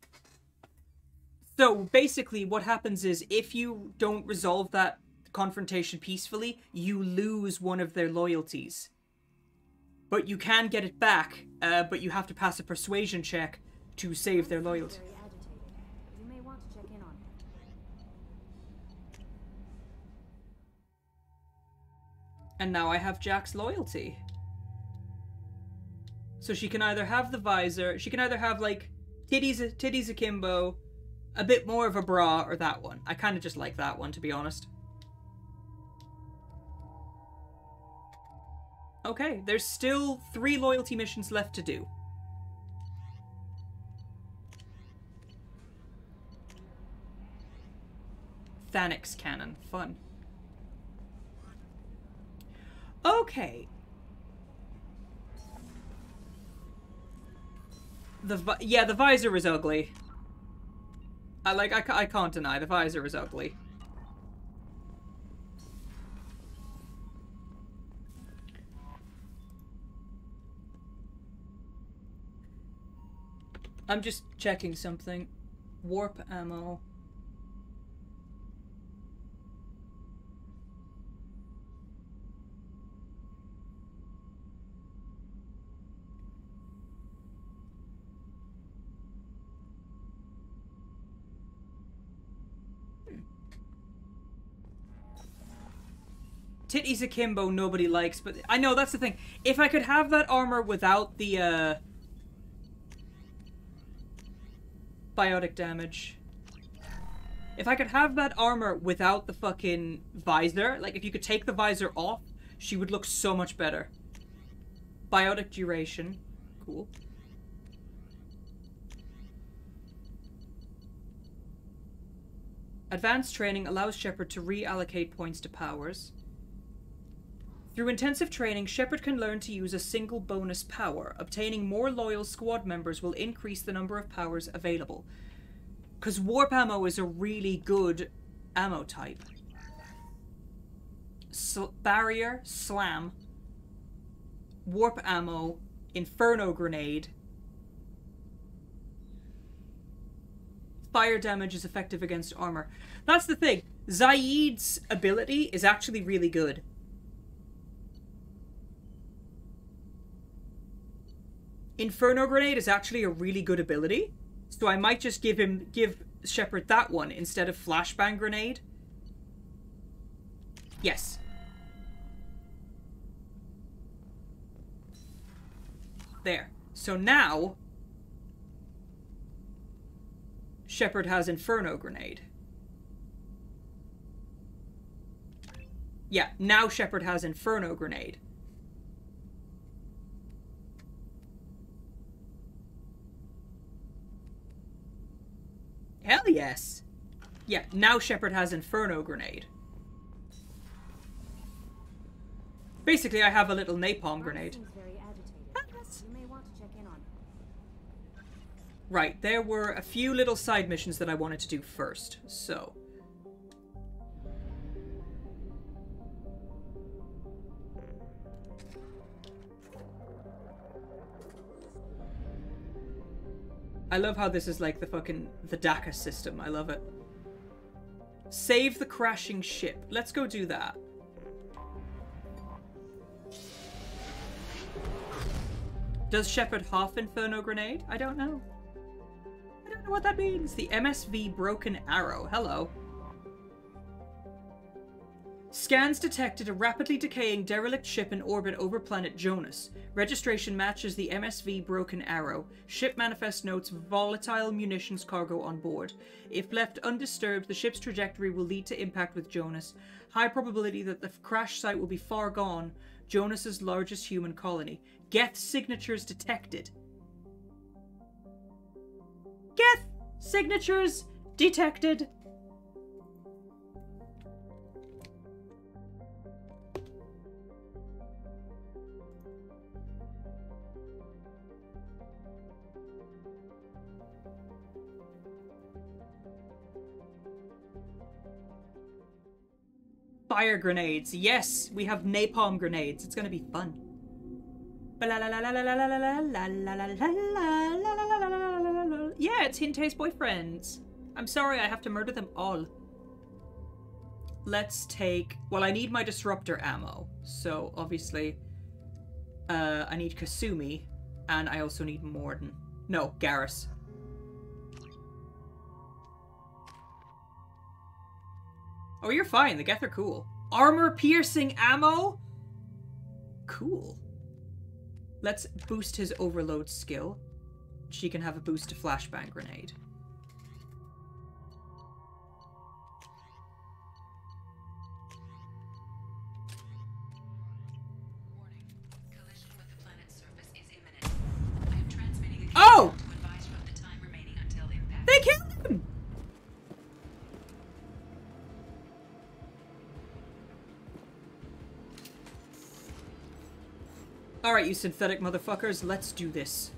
So basically, what happens is if you don't resolve that confrontation peacefully, you lose one of their loyalties. But you can get it back, uh, but you have to pass a persuasion check to save their loyalty. Very agitated. You may want to check in on him. And now I have Jack's loyalty. So she can either have the visor, she can either have like titties, titties akimbo, a bit more of a bra, or that one. I kind of just like that one, to be honest. Okay, there's still three loyalty missions left to do. Thanix cannon, fun. Okay. The yeah, the visor is ugly. I like I, I can't deny the visor is ugly. I'm just checking something. Warp ammo. Titties akimbo nobody likes, but I know that's the thing. If I could have that armor without the uh biotic damage. If I could have that armor without the fucking visor, like if you could take the visor off, she would look so much better. Biotic duration. Cool. Advanced training allows Shepard to reallocate points to powers. Through intensive training, Shepard can learn to use a single bonus power. Obtaining more loyal squad members will increase the number of powers available. Because warp ammo is a really good ammo type. sl- barrier, slam, warp ammo, inferno grenade. Fire damage is effective against armor. That's the thing. Zaeed's ability is actually really good. Inferno grenade is actually a really good ability, so I might just give him give Shepard that one instead of flashbang grenade. Yes. There. So now Shepard has Inferno grenade. Yeah, now Shepard has Inferno grenade. Hell yes. Yeah, now Shepard has Inferno grenade. Basically, I have a little napalm grenade. Seems very agitated. You may want to check in on him. Right, there were a few little side missions that I wanted to do first, so. I love how this is like the fucking the Dakka system. I love it. Save the crashing ship. Let's go do that. Does Shepard half Inferno Grenade? I don't know. I don't know what that means. The MSV Broken Arrow. Hello. Scans detected a rapidly decaying derelict ship in orbit over planet Jonas. Registration matches the MSV Broken Arrow. Ship manifest notes volatile munitions cargo on board. If left undisturbed, the ship's trajectory will lead to impact with Jonas. High probability that the crash site will be far gone, Jonas's largest human colony. Geth signatures detected. Geth signatures detected. Fire grenades. Yes, we have napalm grenades. It's gonna be fun. Yeah, it's Hintei's boyfriends. I'm sorry, I have to murder them all. Let's take... Well, I need my disruptor ammo. So, obviously, uh, I need Kasumi. And I also need Mordin. No, Garrus. Oh, you're fine. The Geth are cool. Armor piercing ammo? Cool. Let's boost his overload skill. She can have a boost to flashbang grenade. You synthetic motherfuckers, let's do this.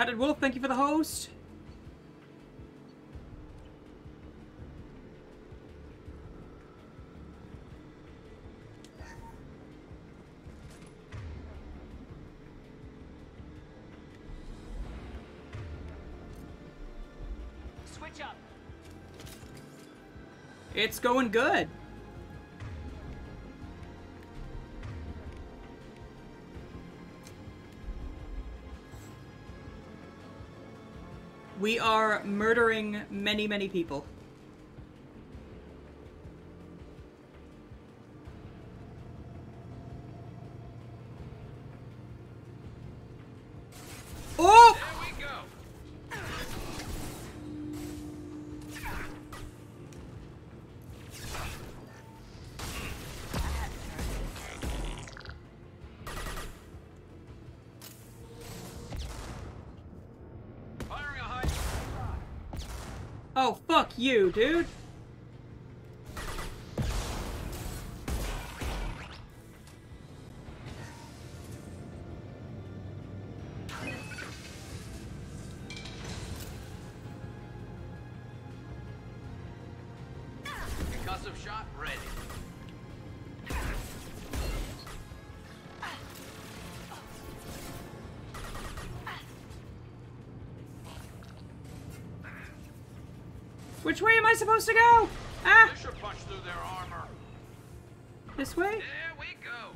Tattered Wolf, thank you for the host. Switch up. It's going good. Murdering many, many people. You, dude. I supposed to go? Ah! This should punch through their armor. This way? There we go.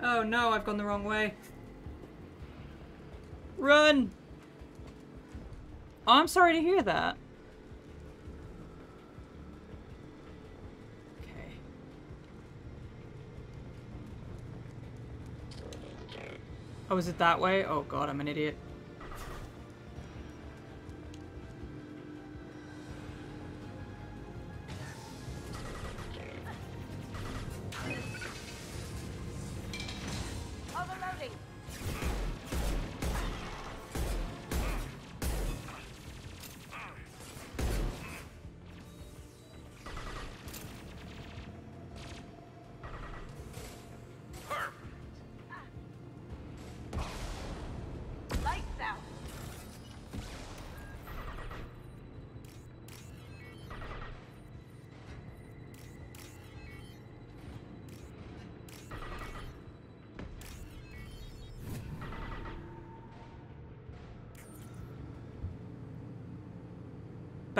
Oh no, I've gone the wrong way. Run! Oh, I'm sorry to hear that. Okay. Oh, is it that way? Oh god, I'm an idiot.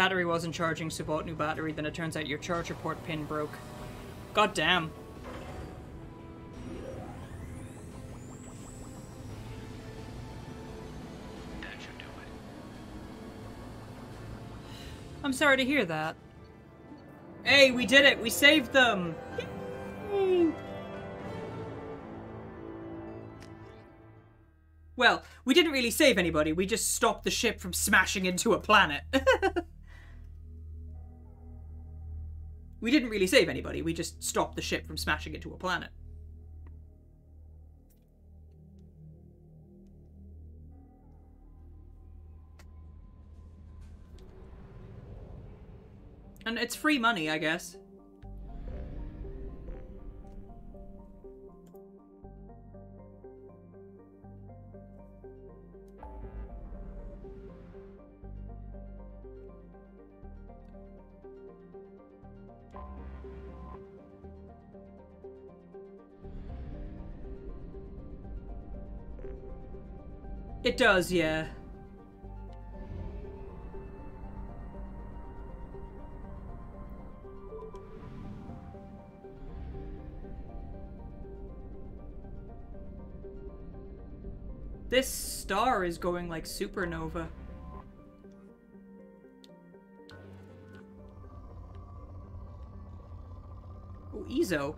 Battery wasn't charging, so bought new battery. Then it turns out your charger port pin broke. God damn. That should do it. I'm sorry to hear that. Hey, we did it! We saved them! Well, we didn't really save anybody, we just stopped the ship from smashing into a planet. really save anybody, we just stopped the ship from smashing into a planet. And it's free money, I guess. It does, yeah. This star is going like supernova. Oh, Eezo.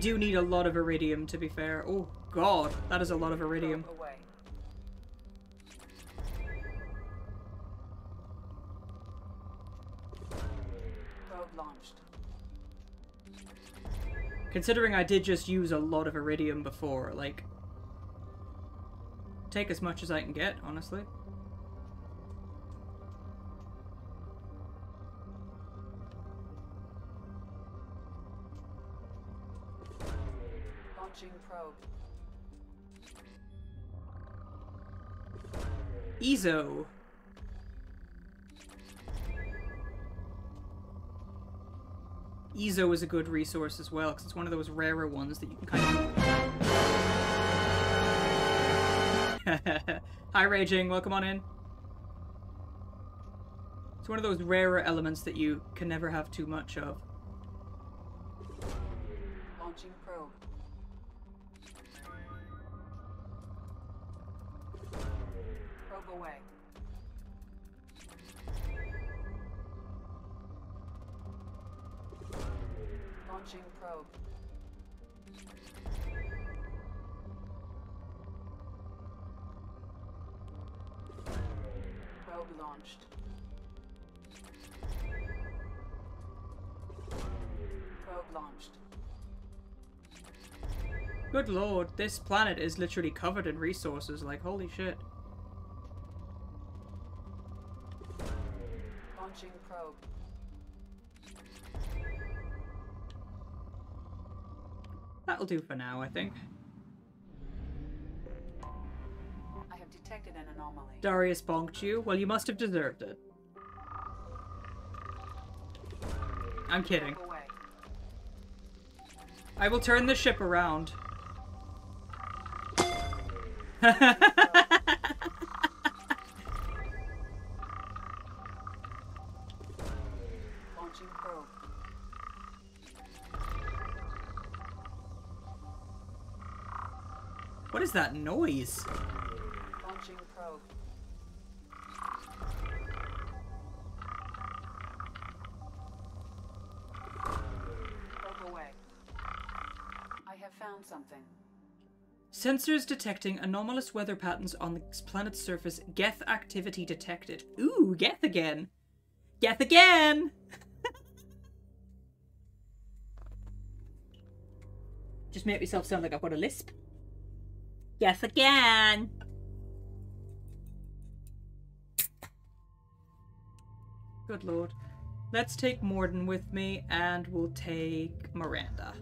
Do need a lot of iridium, to be fair. Oh, God. That is a lot of iridium. Away. Probe launched. Considering I did just use a lot of iridium before, like... Take as much as I can get, honestly. Eezo. Eezo is a good resource as well, because it's one of those rarer ones that you can kind of... Hi, Raging. Welcome on in. It's one of those rarer elements that you can never have too much of. Launching probe. Away. Launching probe. Probe launched. Probe launched. Good lord, this planet is literally covered in resources, like holy shit. Launching probe. That'll do for now, I think. I have detected an anomaly. Darius bonked you? Well, you must have deserved it. I'm kidding. I will turn the ship around. is that noise? Launching probe. Probe away. I have found something. Sensors detecting anomalous weather patterns on the planet's surface. Geth activity detected. Ooh, Geth again. Geth again! Just make myself sound like I've got a lisp. Geth again! Good lord. Let's take Mordin with me, and we'll take Miranda.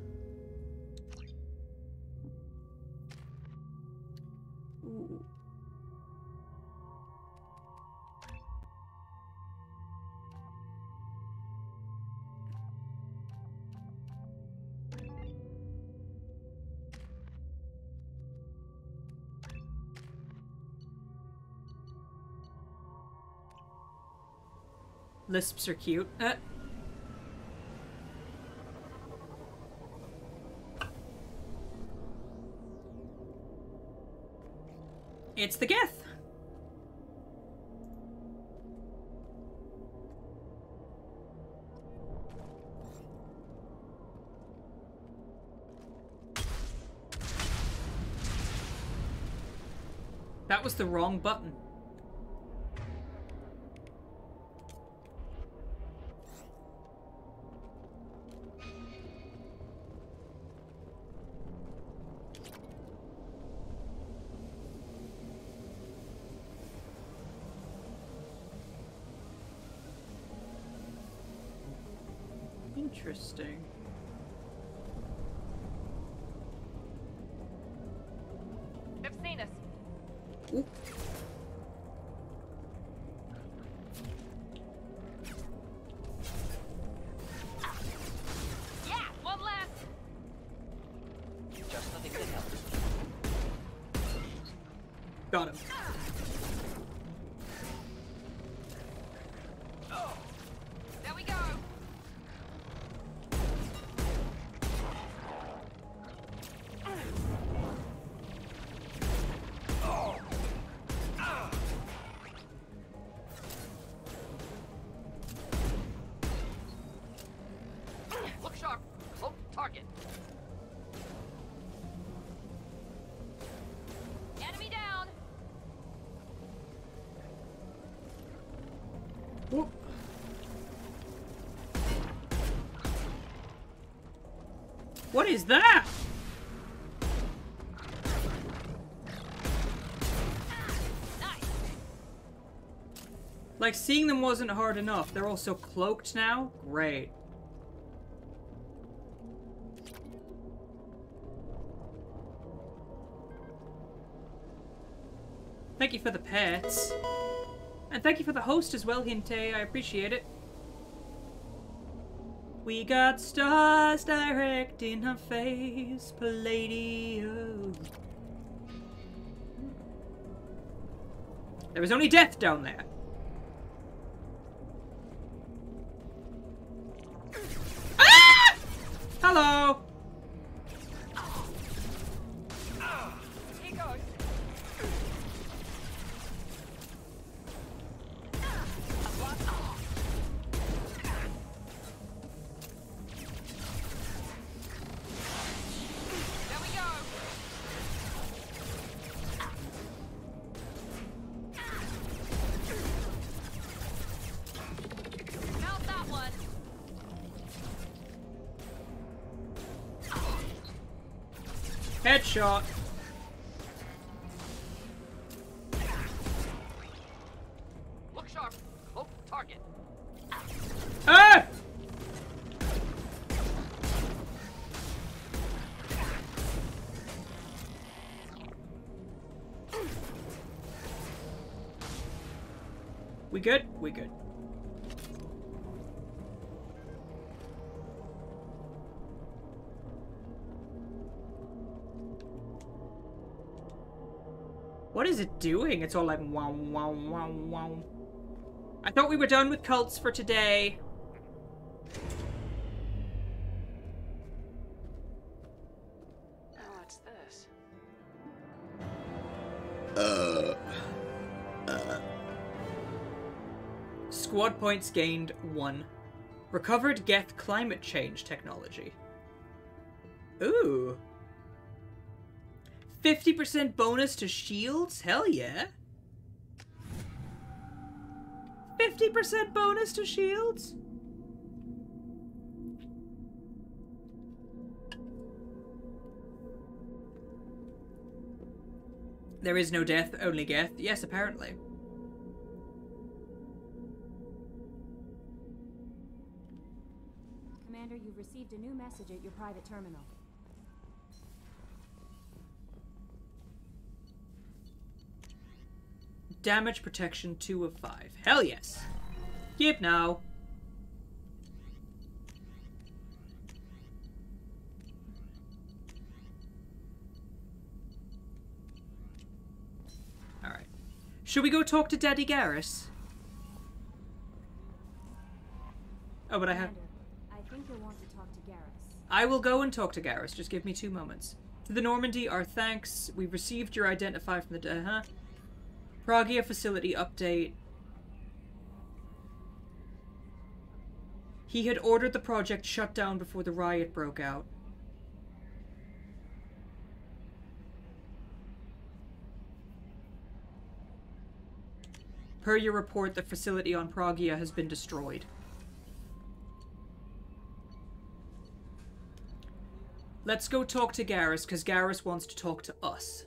Lisps are cute. Uh. It's the Geth. That was the wrong button. Interesting. is that? Like, seeing them wasn't hard enough. They're all so cloaked now. Great. Thank you for the pets. And thank you for the host as well, Hinte. I appreciate it. We got stars direct in her face, Palladio. There was only death down there. Doing? It's all like wow wow wow wow. I thought we were done with cults for today. What's this? Uh. Uh. Squad points gained 1. Recovered Geth climate change technology. Ooh. 50% bonus to shields? Hell yeah. 50% bonus to shields? There is no death, only Geth. Yes, apparently. Commander, you've received a new message at your private terminal. Damage protection 2 of 5. Hell yes. Keep now. Alright. Should we go talk to Daddy Garrus? Oh, but I have. I think you'll want to talk to Garrus. I will go and talk to Garrus. Just give me two moments. To the Normandy, our thanks. We've received your identify from the. Uh Pragia facility update. He had ordered the project shut down before the riot broke out. Per your report, the facility on Pragia has been destroyed. Let's go talk to Garrus, because Garrus wants to talk to us.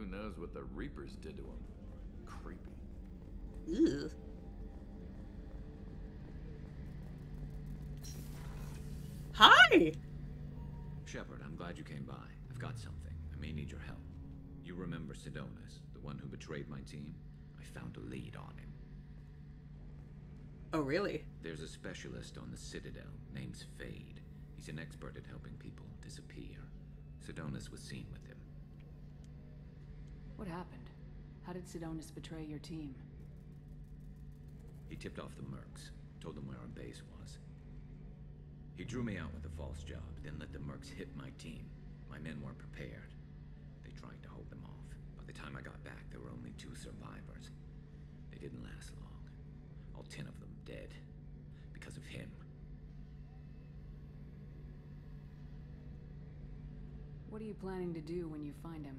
Who knows what the Reapers did to him? Creepy. Ugh. Hi! Shepard, I'm glad you came by. I've got something. I may need your help. You remember Sidonis, the one who betrayed my team? I found a lead on him. Oh, really? There's a specialist on the Citadel named Fade. He's an expert at helping people disappear. Sidonis was seen with him. What happened? How did Sidonis betray your team? He tipped off the Mercs, told them where our base was. He drew me out with a false job, then let the Mercs hit my team. My men weren't prepared. They tried to hold them off. By the time I got back, there were only two survivors. They didn't last long. All ten of them dead. Because of him. What are you planning to do when you find him?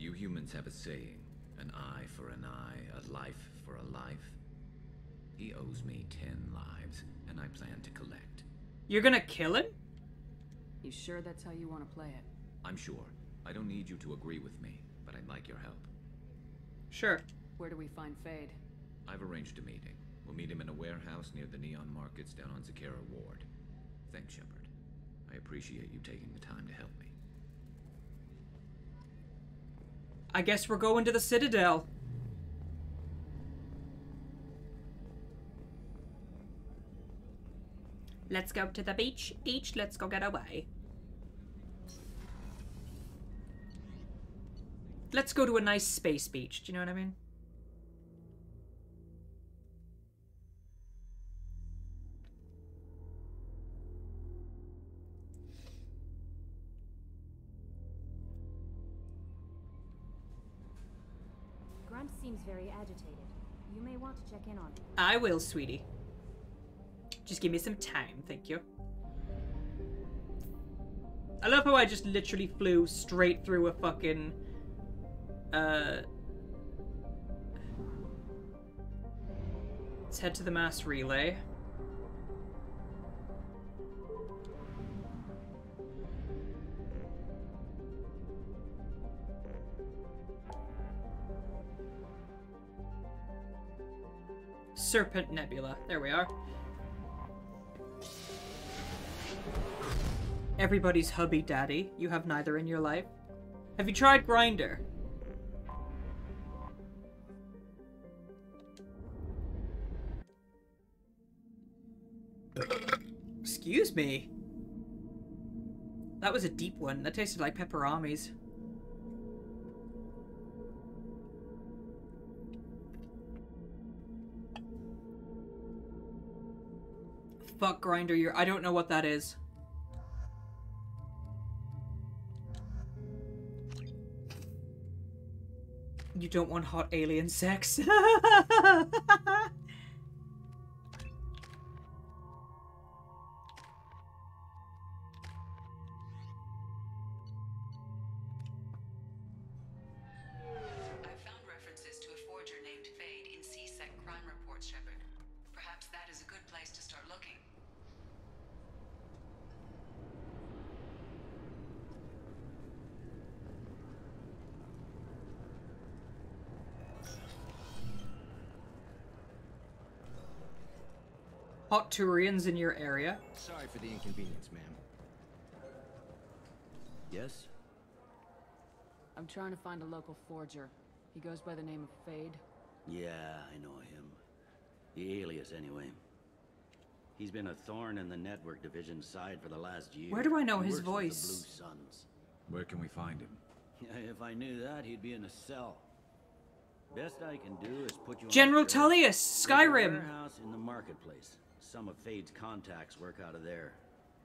You humans have a saying. An eye for an eye, a life for a life. He owes me ten lives, and I plan to collect. You're gonna kill him? You sure that's how you want to play it? I'm sure. I don't need you to agree with me, but I'd like your help. Sure. Where do we find Fade? I've arranged a meeting. We'll meet him in a warehouse near the Neon Markets down on Zakera Ward. Thanks, Shepard. I appreciate you taking the time to help me. I guess we're going to the Citadel. Let's go to the beach. Beach, let's go get away. Let's go to a nice space beach. Do you know what I mean? Seems very agitated. You may want to check in on him. I will, sweetie. Just give me some time, thank you. I love how I just literally flew straight through a fucking uh Let's head to the mass relay. Serpent Nebula. There we are. Everybody's hubby daddy. You have neither in your life. Have you tried Grindr? Excuse me. That was a deep one. That tasted like pepperamis. Fuck Grindr, you're- I don't know what that is. You don't want hot alien sex? Turians in your area? Sorry for the inconvenience, ma'am. Yes? I'm trying to find a local forger. He goes by the name of Fade. Yeah, I know him. The alias, anyway. He's been a thorn in the network division's side for the last year. Where do I know He his works with voice? The Blue Suns. Where can we find him? If I knew that, he'd be in a cell. Best I can do is put you on General a. Tullius, Skyrim. warehouse in the marketplace. Some of Fade's contacts work out of there.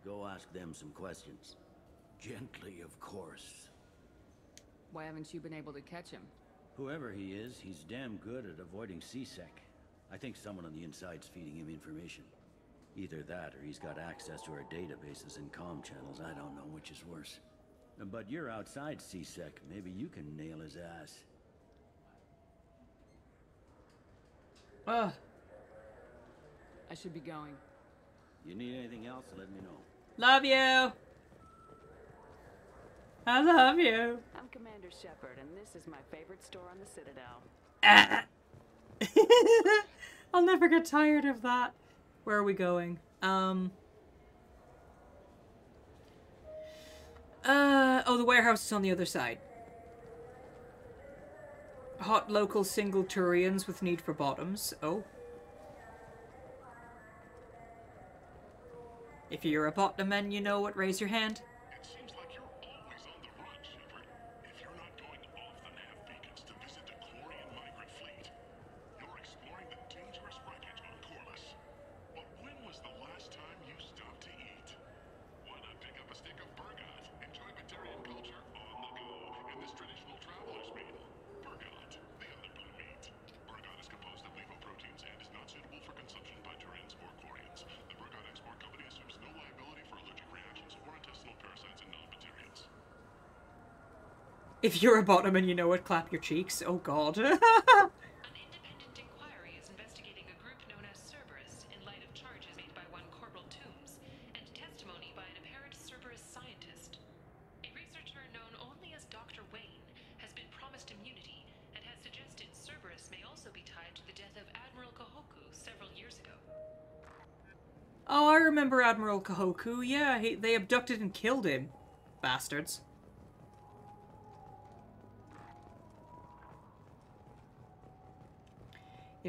Go ask them some questions. Gently, of course. Why haven't you been able to catch him? Whoever he is, he's damn good at avoiding C-Sec. I think someone on the inside's feeding him information. Either that, or he's got access to our databases and comm channels. I don't know which is worse. But you're outside C-Sec. Maybe you can nail his ass. Ugh. I should be going. You need anything else, let me know. Love you. I love you. I'm Commander Shepard, and this is my favorite store on the Citadel. I'll never get tired of that. Where are we going? Um. Uh, oh, the warehouse is on the other side. Hot local single Turians with need for bottoms. Oh. If you're a bottom man, you know what, raise your hand. If you're a bottom and you know it, clap your cheeks. Oh god. An independent inquiry is investigating a group known as Cerberus in light of charges made by one Corporal Toombs and testimony by an apparent Cerberus scientist. A researcher known only as Dr. Wayne has been promised immunity and has suggested Cerberus may also be tied to the death of Admiral Kahoku several years ago. oh, I remember Admiral Kahoku. Yeah, he, they abducted and killed him. Bastards.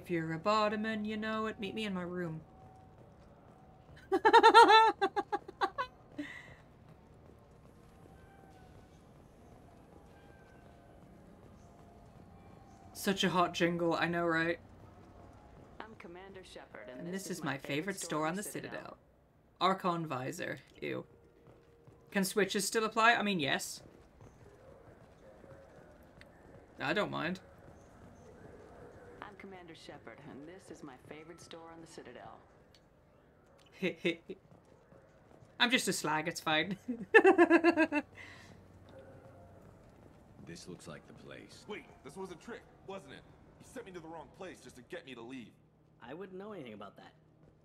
If you're a bottom and you know it, meet me in my room. Such a hot jingle, I know, right? I'm Commander Shepard, and, And this is my favorite store on the Citadel. Archon Visor. Ew. Can switches still apply? I mean, yes. I don't mind. I'm Shepard, and this is my favorite store on the Citadel. I'm just a slag, it's fine. This looks like the place. Wait, this was a trick, wasn't it? He sent me to the wrong place just to get me to leave. I wouldn't know anything about that.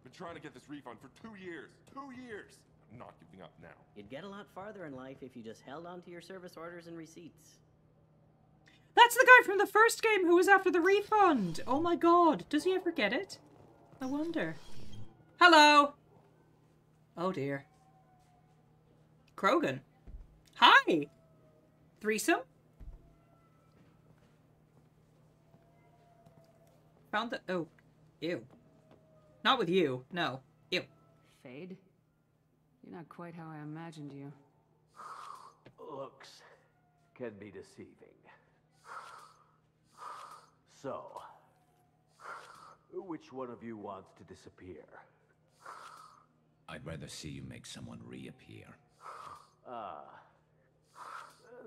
Been trying to get this refund for two years. Two years! I'm not giving up now. You'd get a lot farther in life if you just held on to your service orders and receipts. That's the guy from the first game who was after the refund! Oh my god, does he ever get it? I wonder. Hello! Oh dear. Krogan. Hi! Threesome? Found the- oh. Ew. Not with you, no. Ew. Fade? You're not quite how I imagined you. Looks can be deceiving. So, which one of you wants to disappear? I'd rather see you make someone reappear. Ah,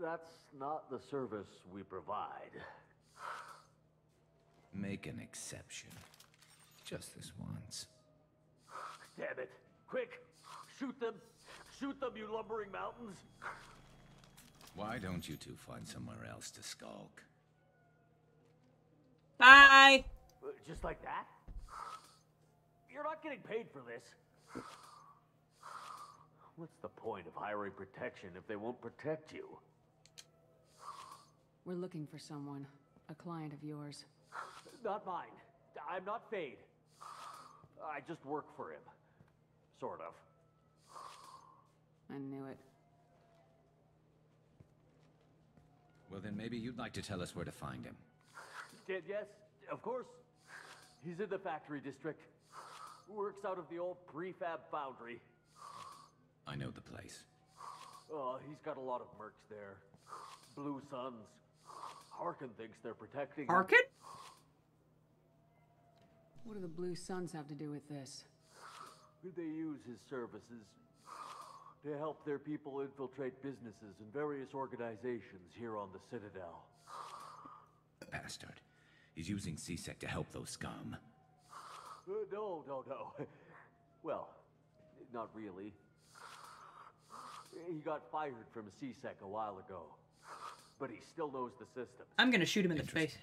that's not the service we provide. Make an exception. Just this once. Damn it! Quick! Shoot them! Shoot them, you lumbering mountains! Why don't you two find somewhere else to skulk? Bye! Just like that? You're not getting paid for this. What's the point of hiring protection if they won't protect you? We're looking for someone. A client of yours. Not mine. I'm not Fade. I just work for him. Sort of. I knew it. Well, then maybe you'd like to tell us where to find him. Did yes, of course. He's in the factory district. Works out of the old prefab foundry. I know the place. Oh, he's got a lot of mercs there. Blue Suns. Harkin thinks they're protecting. him. Harkin? What do the Blue Suns have to do with this? They use his services to help their people infiltrate businesses and various organizations here on the Citadel. Bastard. He's using C-Sec to help those scum. Uh, no, no, no. Well, not really. He got fired from C-Sec a while ago, but he still knows the system. I'm gonna shoot him in the face.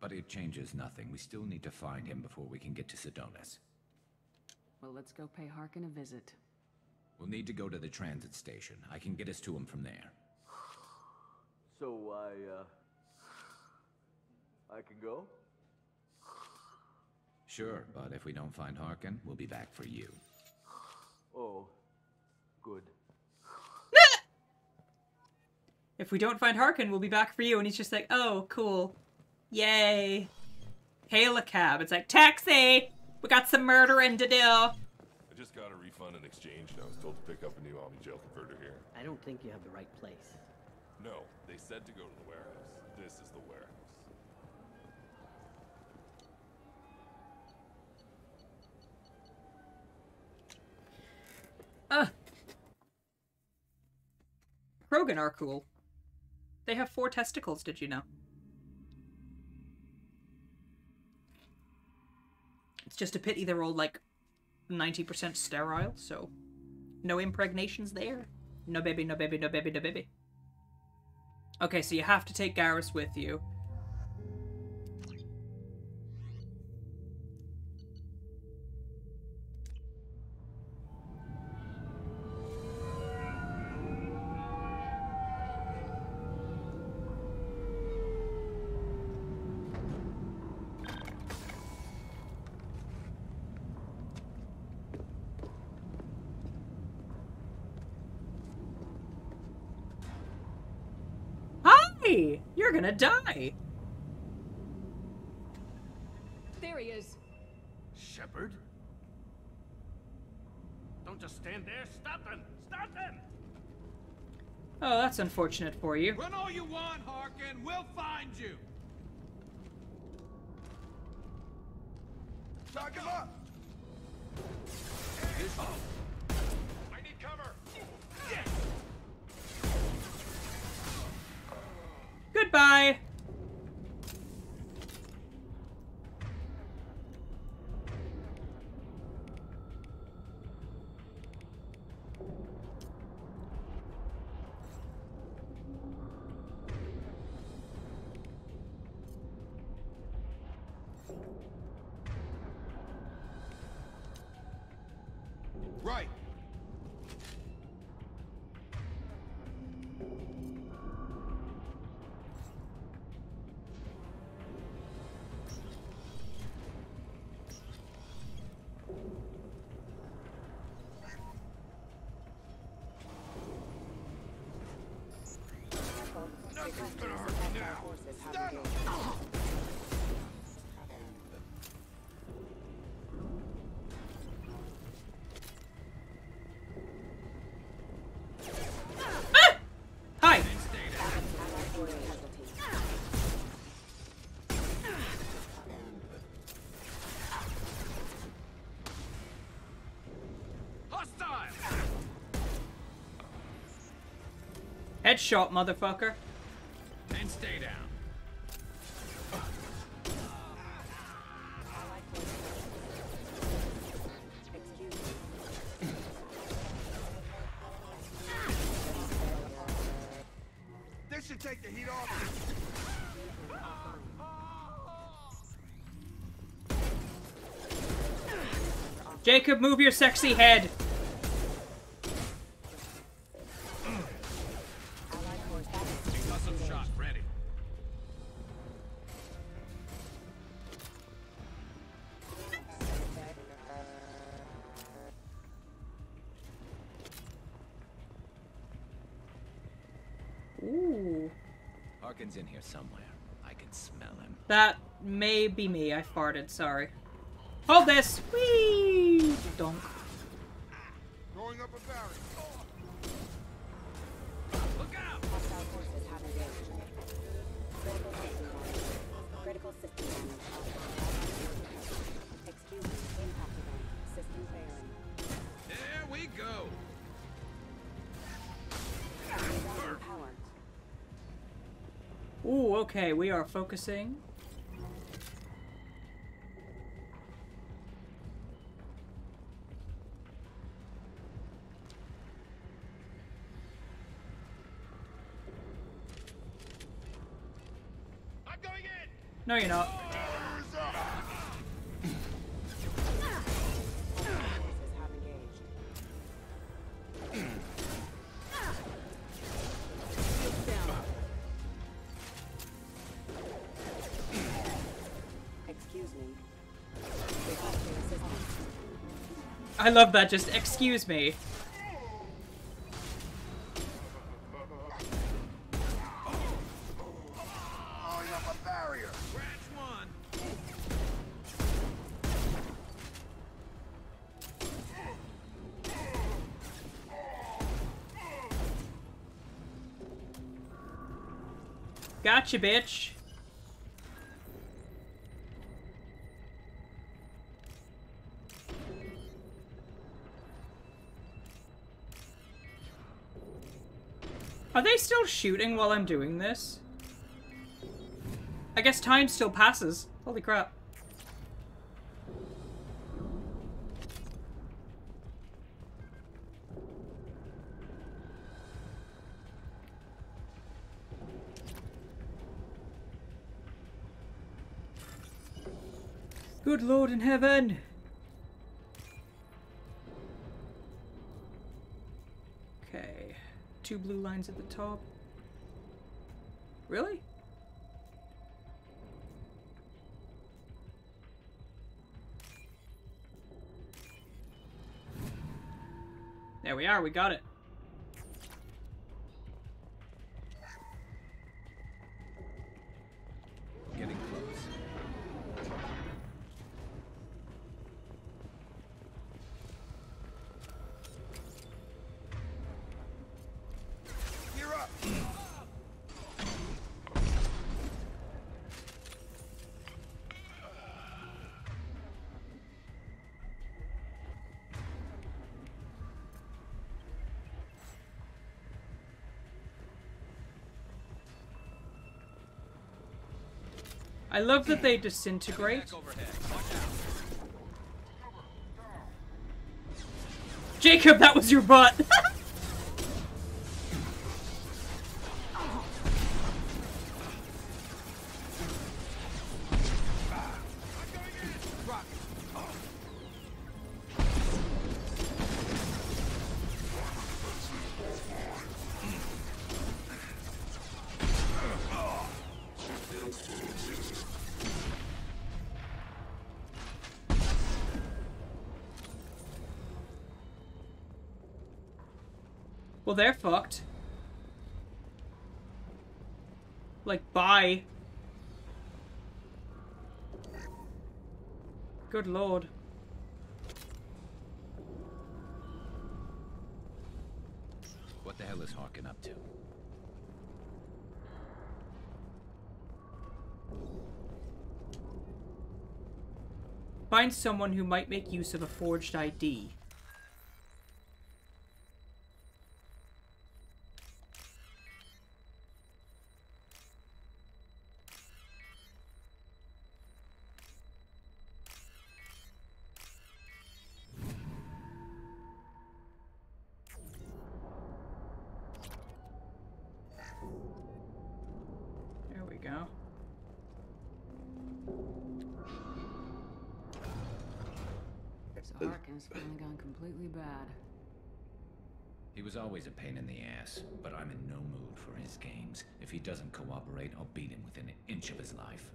But it changes nothing. We still need to find him before we can get to Sidonis. Well, let's go pay Harkin a visit. We'll need to go to the transit station. I can get us to him from there. So I, uh, I can go? Sure, but if we don't find Harkin, we'll be back for you. Oh, good. If we don't find Harkin, we'll be back for you. And he's just like, oh, cool. Yay. Hail a cab. It's like, taxi! We got some murdering to do. I just got a refund in exchange, and I was told to pick up a new Omni Gel converter here. I don't think you have the right place. No, they said to go to the warehouse. This is the warehouse. Uh. Krogan are cool. They have four testicles, did you know? It's just a pity they're all like 90% sterile, so no impregnations there. No baby, no baby, no baby, no baby. Okay, so you have to take Garrus with you. Unfortunate for you. Run all you want, Harkin. We'll find you. Knock him up! I need cover. Goodbye! Headshot, motherfucker. And stay down. This should take the heat off. Jacob, move your sexy head. Harkin's in here somewhere. I can smell him. That may be me. I farted, sorry. Hold this! Whee! Donk. Going up a barrier. Look out! Hostile forces have engaged. Critical system damage. Critical system damage. Okay, we are focusing. I'm going in. No, you're not. I love that, just excuse me. Gotcha, bitch. shooting while I'm doing this? I guess time still passes. Holy crap. Good Lord in heaven! Okay, two blue lines at the top. Really? There we are, we got it. I love that they disintegrate. Jacob, that was your butt! well, they're fucked. Like, bye. Good lord. What the hell is Harkin up to? Find someone who might make use of a forged ID. His games. If he doesn't cooperate, I'll beat him within an inch of his life.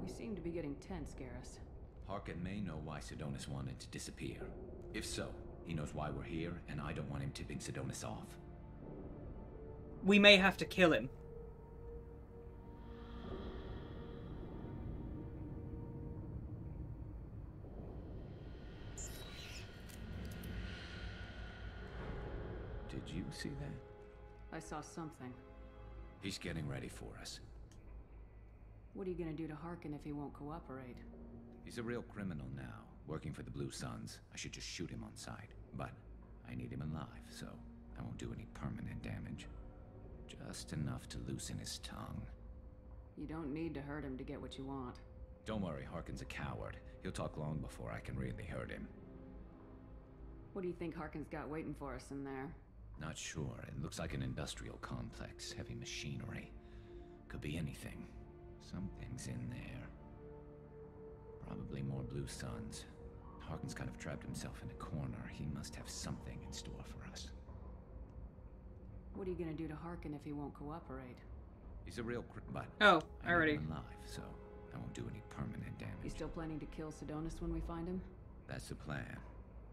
We seem to be getting tense, Garrus. Harkin may know why Sidonis wanted to disappear. If so, he knows why we're here, and I don't want him tipping Sidonis off. We may have to kill him. Did you see that? I saw something. He's getting ready for us. What are you gonna do to Harkin if he won't cooperate? He's a real criminal now, working for the Blue Suns. I should just shoot him on sight. But I need him alive, so I won't do any permanent damage. Just enough to loosen his tongue. You don't need to hurt him to get what you want. Don't worry, Harkin's a coward. He'll talk long before I can really hurt him. What do you think Harkin's got waiting for us in there? Not sure. It looks like an industrial complex, heavy machinery. Could be anything. Something's in there. Probably more Blue Suns. Harkin's kind of trapped himself in a corner. He must have something in store for us. What are you gonna do to Harkin if he won't cooperate? He's a real cr- but Oh, I already. him alive, so I won't do any permanent damage. You still planning to kill Sidonis when we find him? That's the plan.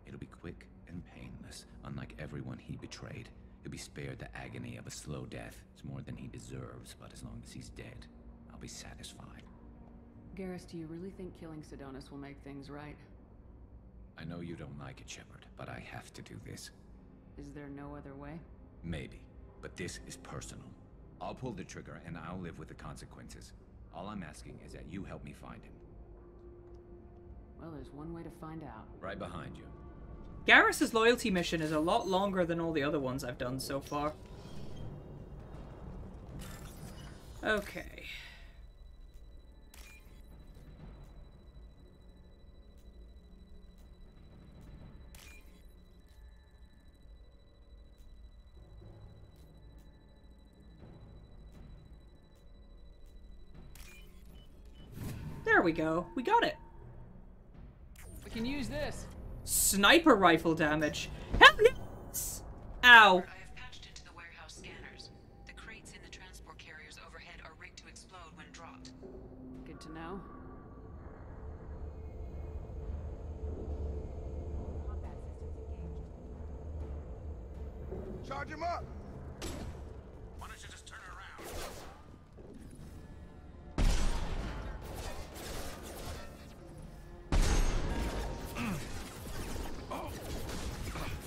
It'll be quick and painless, unlike everyone he betrayed. He'll be spared the agony of a slow death. It's more than he deserves, but as long as he's dead, I'll be satisfied. Garrus, do you really think killing Sidonis will make things right? I know you don't like it, Shepard, but I have to do this. Is there no other way? Maybe, but this is personal. I'll pull the trigger and I'll live with the consequences. All I'm asking is that you help me find him. Well, there's one way to find out. Right behind you. Garrus's loyalty mission is a lot longer than all the other ones I've done so far. Okay. We go. We got it. We can use this. Sniper rifle damage. Hell yes! Ow. I have patched into the warehouse scanners. The crates in the transport carriers overhead are rigged to explode when dropped. Good to know. Charge him up!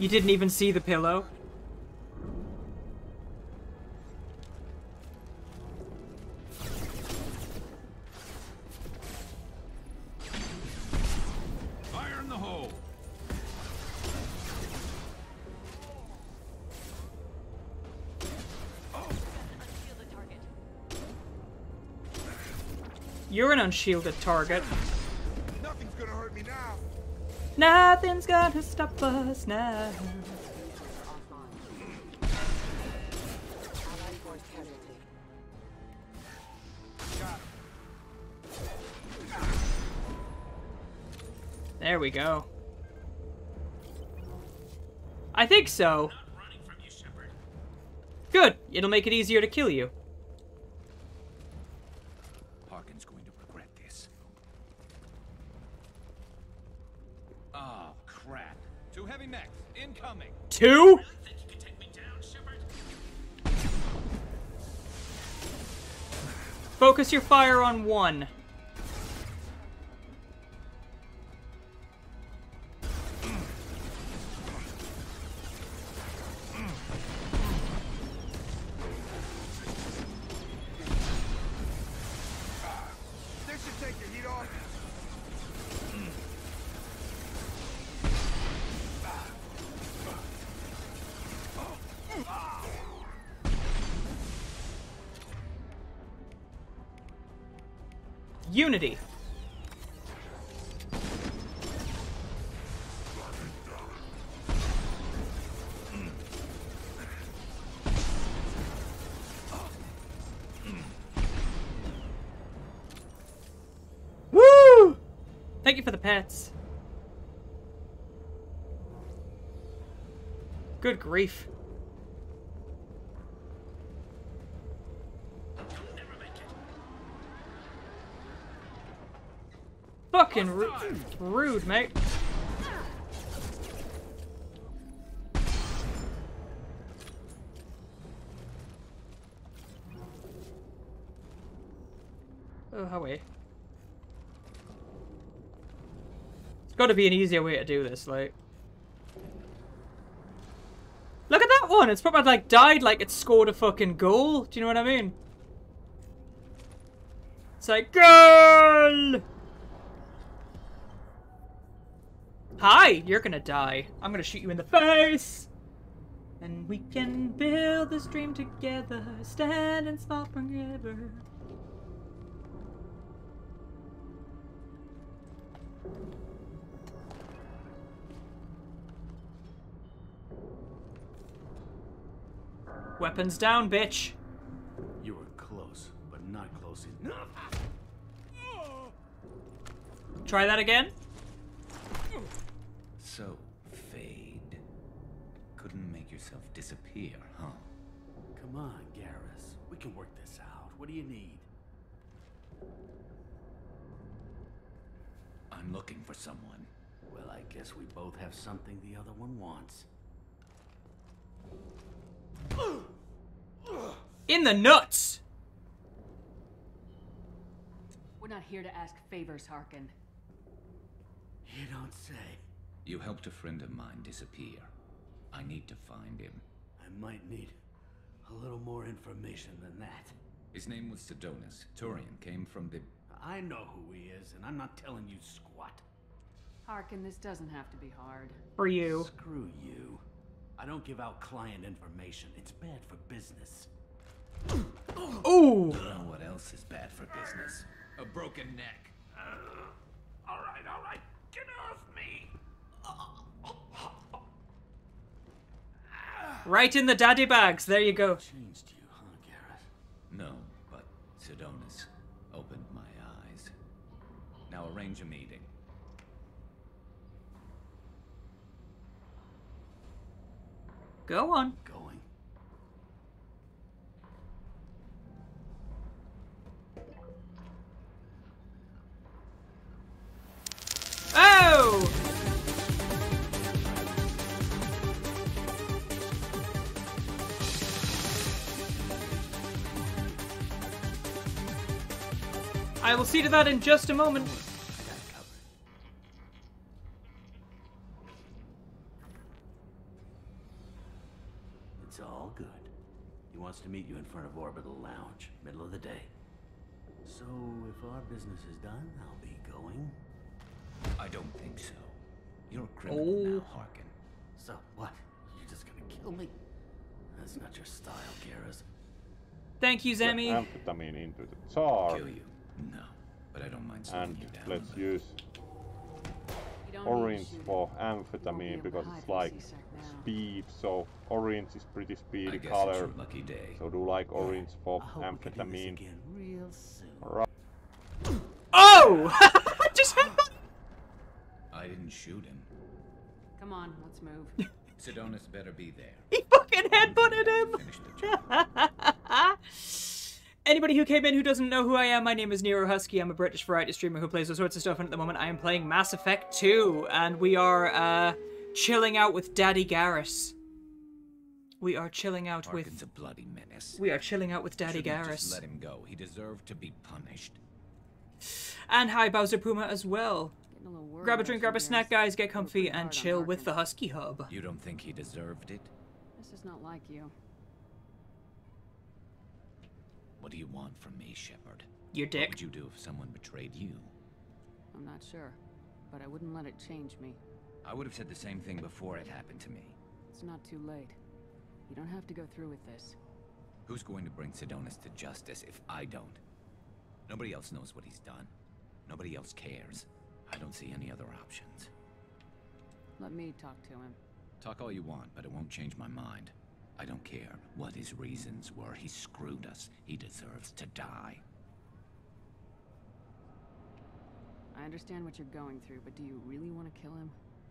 You didn't even see the pillow. Fire in the hole! You're an unshielded target. Nothing's gonna stop us now. There we go. I think so. Good. It'll make it easier to kill you. Harkin's going to regret this. Oh, crap. Two heavy mechs, incoming! Two? Focus your fire on one. For the pets. Good grief. Fucking ru rude, mate. Oh, how we? It's got to be an easier way to do this, like. Look at that one! It's probably like died like it scored a fucking goal. Do you know what I mean? It's like girl. Hi, you're gonna die. I'm gonna shoot you in the face. And we can build this dream together, stand and smile forever. Weapons down, bitch. You were close, but not close enough. Try that again. So, Fade. Couldn't make yourself disappear, huh? Come on, Garrus. We can work this out. What do you need? I'm looking for someone. Well, I guess we both have something the other one wants. In the nuts. We're not here to ask favors, Harkin. You don't say. You helped a friend of mine disappear. I need to find him. I might need a little more information than that. His name was Sidonis. Turian came from the... I know who he is, and I'm not telling you squat. Harkin, this doesn't have to be hard. For you. Screw you. I don't give out client information. It's bad for business. Ooh. You know what else is bad for business? A broken neck. all right, all right. Get off me. Right in the daddy bags. There you go. Changed Go on. Going. Oh! I will see to that in just a moment. It's all good. He wants to meet you in front of Orbital Lounge, middle of the day. So, if our business is done, I'll be going. I don't think so. You're a criminal Oh. now, Harkin. So, what? You're just gonna kill me? That's not your style, Garrus. Thank you, Zemi. amphetamine into the jar. Kill you? No, but I don't mind slowing And you down. let's use You orange need to shoot for him. Be amphetamine because it's like C-Sec now. Speed, so orange is pretty speedy color. lucky day. So do like orange for I hope we can do this amphetamine. real soon. Alright. Oh! Just I didn't shoot him. Come on, let's move. Sidonis better be there. he fucking headbutted him. Finish the job. Anybody who came in who doesn't know who I am, my name is Niro Husky. I'm a British variety streamer who plays all sorts of stuff, and at the moment I am playing Mass Effect 2, and we are uh, chilling out with Daddy Garrus. We are chilling out Harkin's with. a bloody menace. We are chilling out with Daddy Shouldn't Garrus. Just let him go. He deserved to be punished. And hi, Bowser Puma as well. A Grab a drink, grab a Garrus. snack, guys, get comfy, and chill with the Husky Hub. You don't think he deserved it? This is not like you. What do you want from me, Shepard? Your dick. What would you do if someone betrayed you? I'm not sure, but I wouldn't let it change me. I would have said the same thing before it happened to me. It's not too late. You don't have to go through with this. Who's going to bring Sidonis to justice if I don't? Nobody else knows what he's done. Nobody else cares. I don't see any other options. Let me talk to him. Talk all you want, but it won't change my mind. I don't care what his reasons were. He screwed us. He deserves to die. I understand what you're going through, but do you really want to kill him?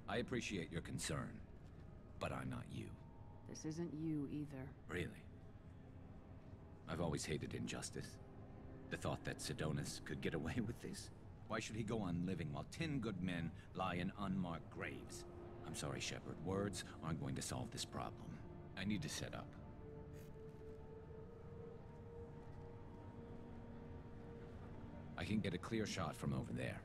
I appreciate your concern, but I'm not you. This isn't you either. Really? I've always hated injustice. The thought that Sidonis could get away with this? Why should he go on living while ten good men lie in unmarked graves? I'm sorry, Shepard. Words aren't going to solve this problem. I need to set up. I can get a clear shot from over there.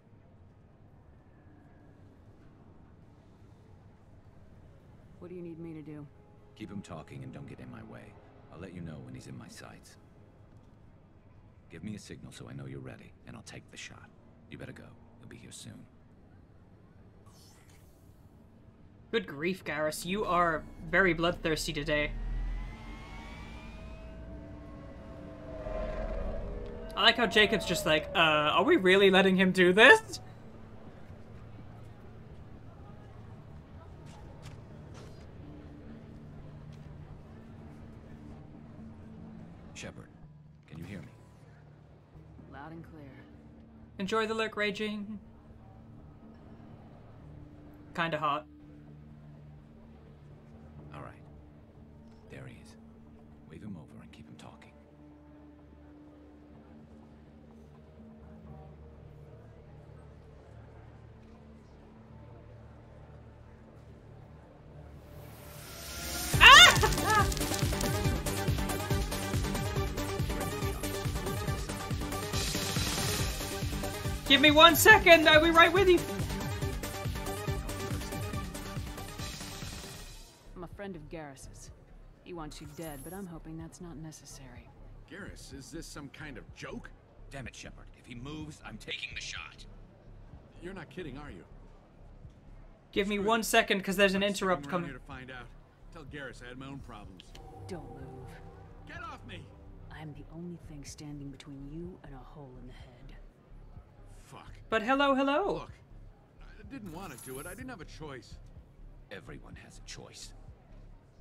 What do you need me to do? Keep him talking and don't get in my way. I'll let you know when he's in my sights. Give me a signal so I know you're ready, and I'll take the shot. You better go. He'll be here soon. Good grief, Garrus. You are very bloodthirsty today. I like how Jacob's just like, uh, are we really letting him do this? Shepard, can you hear me? Loud and clear. Enjoy the lurk raging. Kinda hot. Give me one second, I'll be right with you. I'm a friend of Garrus's. He wants you dead, but I'm hoping that's not necessary. Garrus, is this some kind of joke? Damn it, Shepard. If he moves, I'm taking the shot. You're not kidding, are you? Give me one second, because there's an I'm interrupt coming. here to find out. Tell Garrus I had my own problems. Don't move. Get off me! I'm the only thing standing between you and a hole in the head. Fuck. But hello, hello. Look, I didn't want to do it. I didn't have a choice. Everyone has a choice.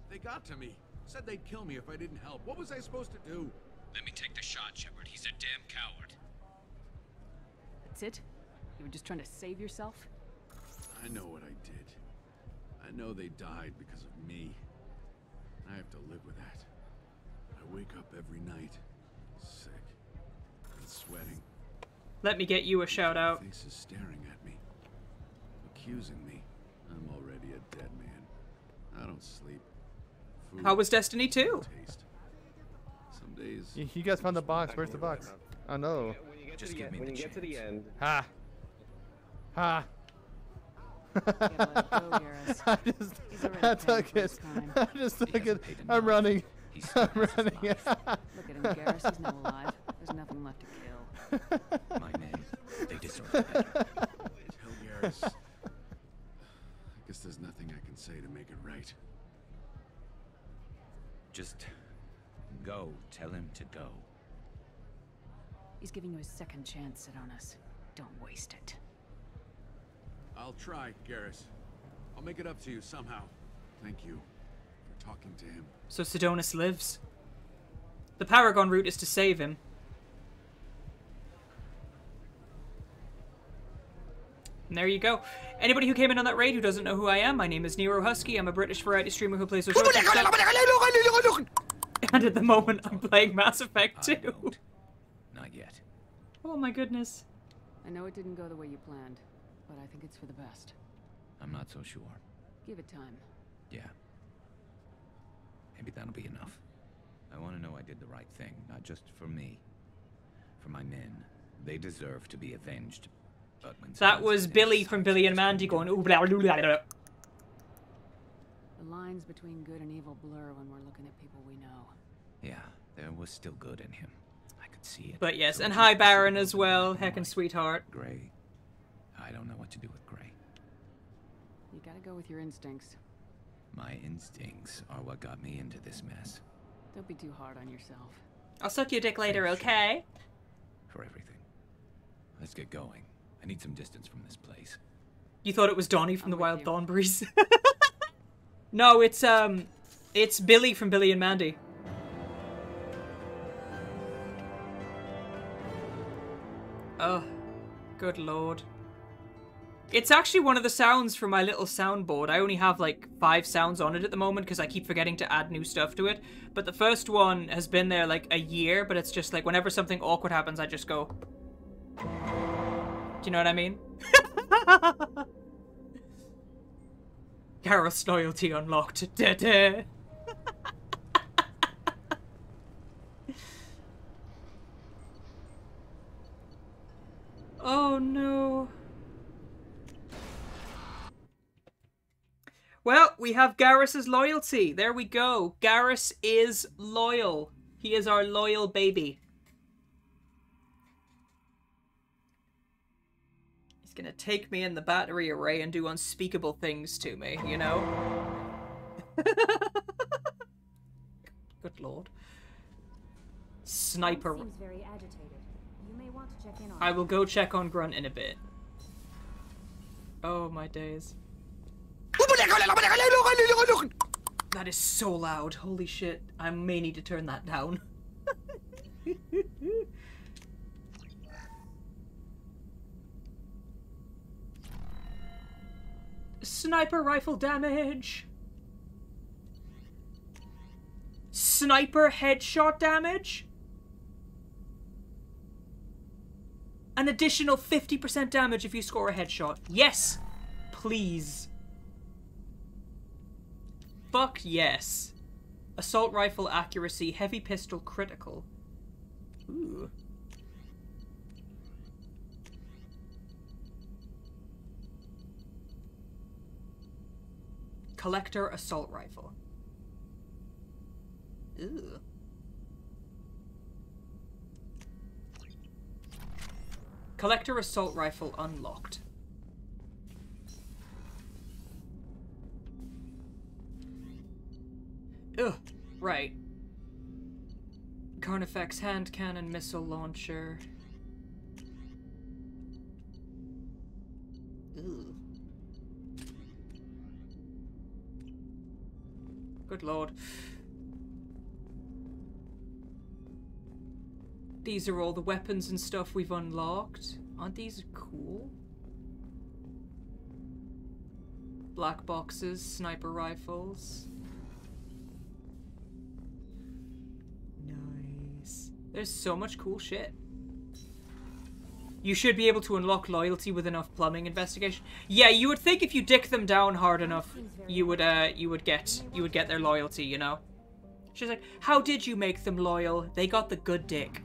They got to me. Said they'd kill me if I didn't help. What was I supposed to do? Let me take the shot, Shepard. He's a damn coward. That's it? You were just trying to save yourself? I know what I did. I know they died because of me. I have to live with that. I wake up every night, sick and sweating. Let me get you a shout out. Faces staring at me, accusing me. I'm already a dead man. I don't sleep. Food, How was Destiny 2? taste. Some days. You, you guys found the box. Where's the box? Oh no. Just give me when the you get to the chance. end, Ha. Ha. I just, I took it. I just took it. I'm running. He's I'm still got his running. Look at him, Garrus. He's now alive. There's nothing left to kill. My men, they deserve better. Tell Garrus. I guess there's nothing I can say to make it right. Just go. Tell him to go. He's giving you a second chance, Sidonis. Don't waste it. I'll try, Garrus. I'll make it up to you somehow. Thank you for talking to him. So Sidonis lives. The Paragon route is to save him. And there you go. Anybody who came in on that raid who doesn't know who I am, my name is Niro Husky. I'm a British variety streamer who plays with And at the moment, I'm playing Mass Effect 2. Not yet. Oh my goodness. I know it didn't go the way you planned, but I think it's for the best. I'm not so sure. Give it time. Yeah. Maybe that'll be enough. I want to know I did the right thing, not just for me. For my men. They deserve to be avenged. But when That was Billy from Billy and Mandy going, ooh, blah, blah, blah, blah. The lines between good and evil blur when we're looking at people we know. Yeah, there was still good in him. I could see it. But yes, So and hi Baron as well, heckin' sweetheart. Gray. I don't know what to do with Gray. You gotta go with your instincts. My instincts are what got me into this mess. Don't be too hard on yourself. I'll suck your dick later, okay? For everything. Let's get going. I need some distance from this place. You thought it was Donnie from the Wild Thornberries. no, it's um it's Billy from Billy and Mandy. Oh, good lord. It's actually one of the sounds from my little soundboard. I only have like five sounds on it at the moment because I keep forgetting to add new stuff to it. But the first one has been there like a year, but it's just like whenever something awkward happens, I just go. Do you know what I mean? Gareth's loyalty unlocked. Da -da. oh no. Well, we have Garrus's loyalty. There we go. Garrus is loyal. He is our loyal baby. He's gonna take me in the battery array and do unspeakable things to me, you know? Good lord. Sniper. Seems very agitated. You may want to check in on I will go check on Grunt in a bit. Oh my days. That is so loud. Holy shit. I may need to turn that down. Sniper rifle damage. Sniper headshot damage. An additional 50% damage if you score a headshot. Yes! Please. Fuck yes. Assault rifle accuracy, heavy pistol critical. Ooh. Collector assault rifle. Collector assault rifle unlocked. Ugh, right. Carnifex hand cannon missile launcher. Ooh. Good lord. These are all the weapons and stuff we've unlocked. Aren't these cool? Black boxes, sniper rifles. Nice. There's so much cool shit. You should be able to unlock loyalty with enough plumbing investigation. Yeah, you would think if you dick them down hard enough, you would uh you would get you would get their loyalty, you know? She's like, How did you make them loyal? They got the good dick.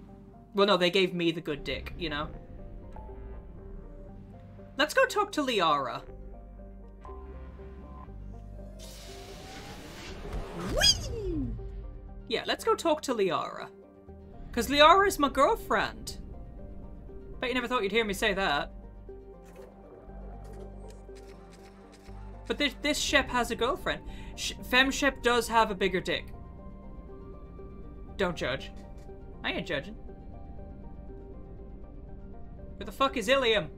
Well no, they gave me the good dick, you know? Let's go talk to Liara. Whee! Yeah, let's go talk to Liara. Because Liara is my girlfriend. Bet you never thought you'd hear me say that. But this, this Shep has a girlfriend. Fem Shep does have a bigger dick. Don't judge. I ain't judging. Where the fuck is Ilium?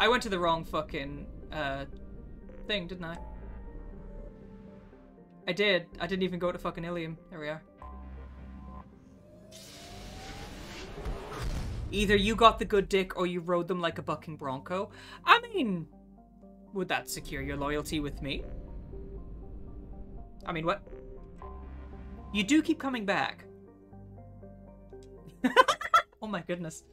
I went to the wrong fucking uh, thing, didn't I? I did. I didn't even go to fucking Ilium. There we are. Either you got the good dick or you rode them like a bucking bronco. I mean, would that secure your loyalty with me? I mean, what? You do keep coming back. oh my goodness.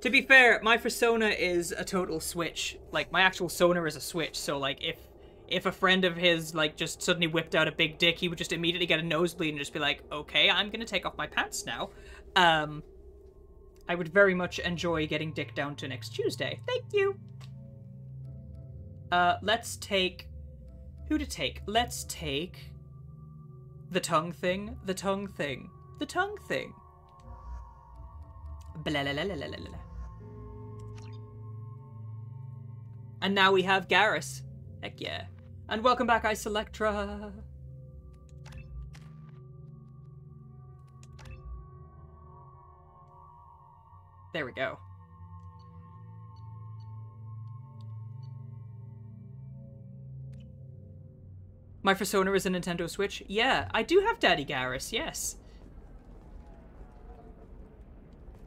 To be fair, my persona is a total switch. Like, my actual sonar is a switch, so like, if if a friend of his like just suddenly whipped out a big dick, he would just immediately get a nosebleed and just be like, "Okay, I'm gonna take off my pants now." Um, I would very much enjoy getting dick down to next Tuesday. Thank you. Uh, let's take who to take. Let's take the tongue thing. The tongue thing. The tongue thing. Blah. And now we have Garrus. Heck yeah. And welcome back, Ice Electra. There we go. My persona is a Nintendo Switch? Yeah, I do have Daddy Garrus, yes.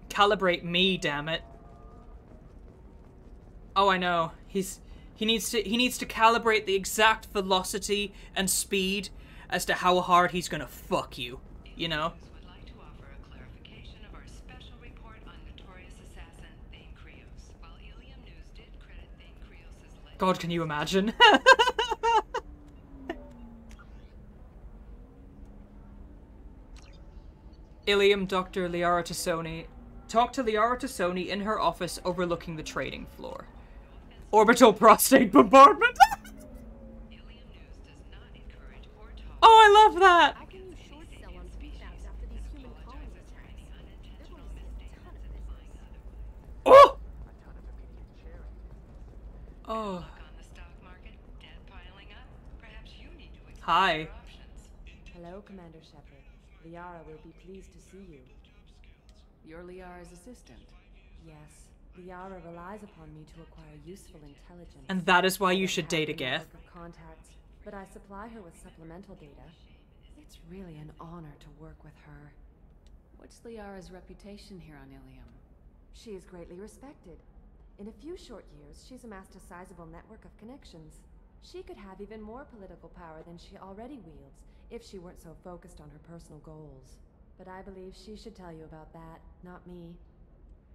Calibrate me, damn it. Oh, I know. He's he needs to he needs to calibrate the exact velocity and speed as to how hard he's gonna fuck you. You know? God, can you imagine? Illium, Dr. Liara T'Soni. Talk to Liara T'Soni in her office overlooking the trading floor. Orbital prostate bombardment! oh, I love that! Oh! Oh. Hi. Hello, Commander Shepard. Liara will be pleased to see you. You're Liara's assistant. Yes. Liara relies upon me to acquire useful intelligence. And that is why you should date a Geth. network contacts, but I supply her with supplemental data. It's really an honor to work with her. What's Liara's reputation here on Illium? She is greatly respected. In a few short years, she's amassed a sizable network of connections. She could have even more political power than she already wields if she weren't so focused on her personal goals. But I believe she should tell you about that, not me.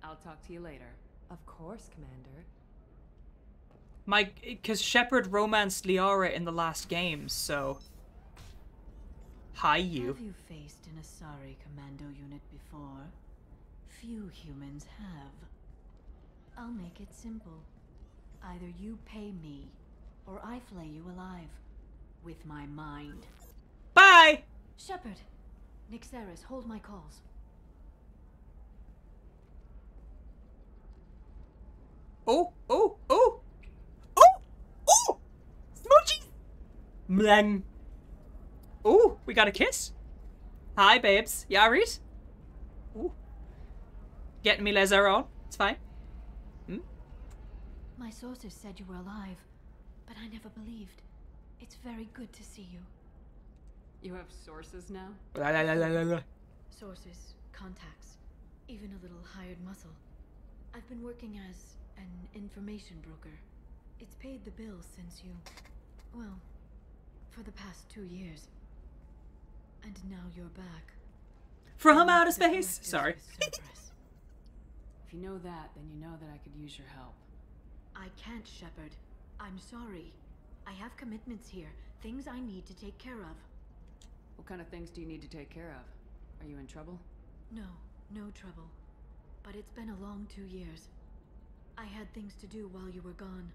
I'll talk to you later. Of course, Commander. My, because Shepard romanced Liara in the last game, so. Hi, you. Have you faced an Asari commando unit before? Few humans have. I'll make it simple. Either you pay me, or I flay you alive. With my mind. Bye! Shepard! Nyxeris, hold my calls. Oh, oh, oh! Oh! Oh! Smoochies! Mlang. Oh, we got a kiss. Hi, babes. Yaris? Ooh. Getting me laser on. It's fine. Hmm? My sources said you were alive, but I never believed. It's very good to see you. You have sources now? La, la, la, la, la, la. Sources, contacts, even a little hired muscle. I've been working as an information broker. It's paid the bills since you. Well, for the past two years. And now you're back. From outer space. Sorry. If you know that, then you know that I could use your help. I can't, Shepard. I'm sorry. I have commitments here, things I need to take care of. What kind of things do you need to take care of? Are you in trouble? No, no trouble. But it's been a long two years. I had things to do while you were gone.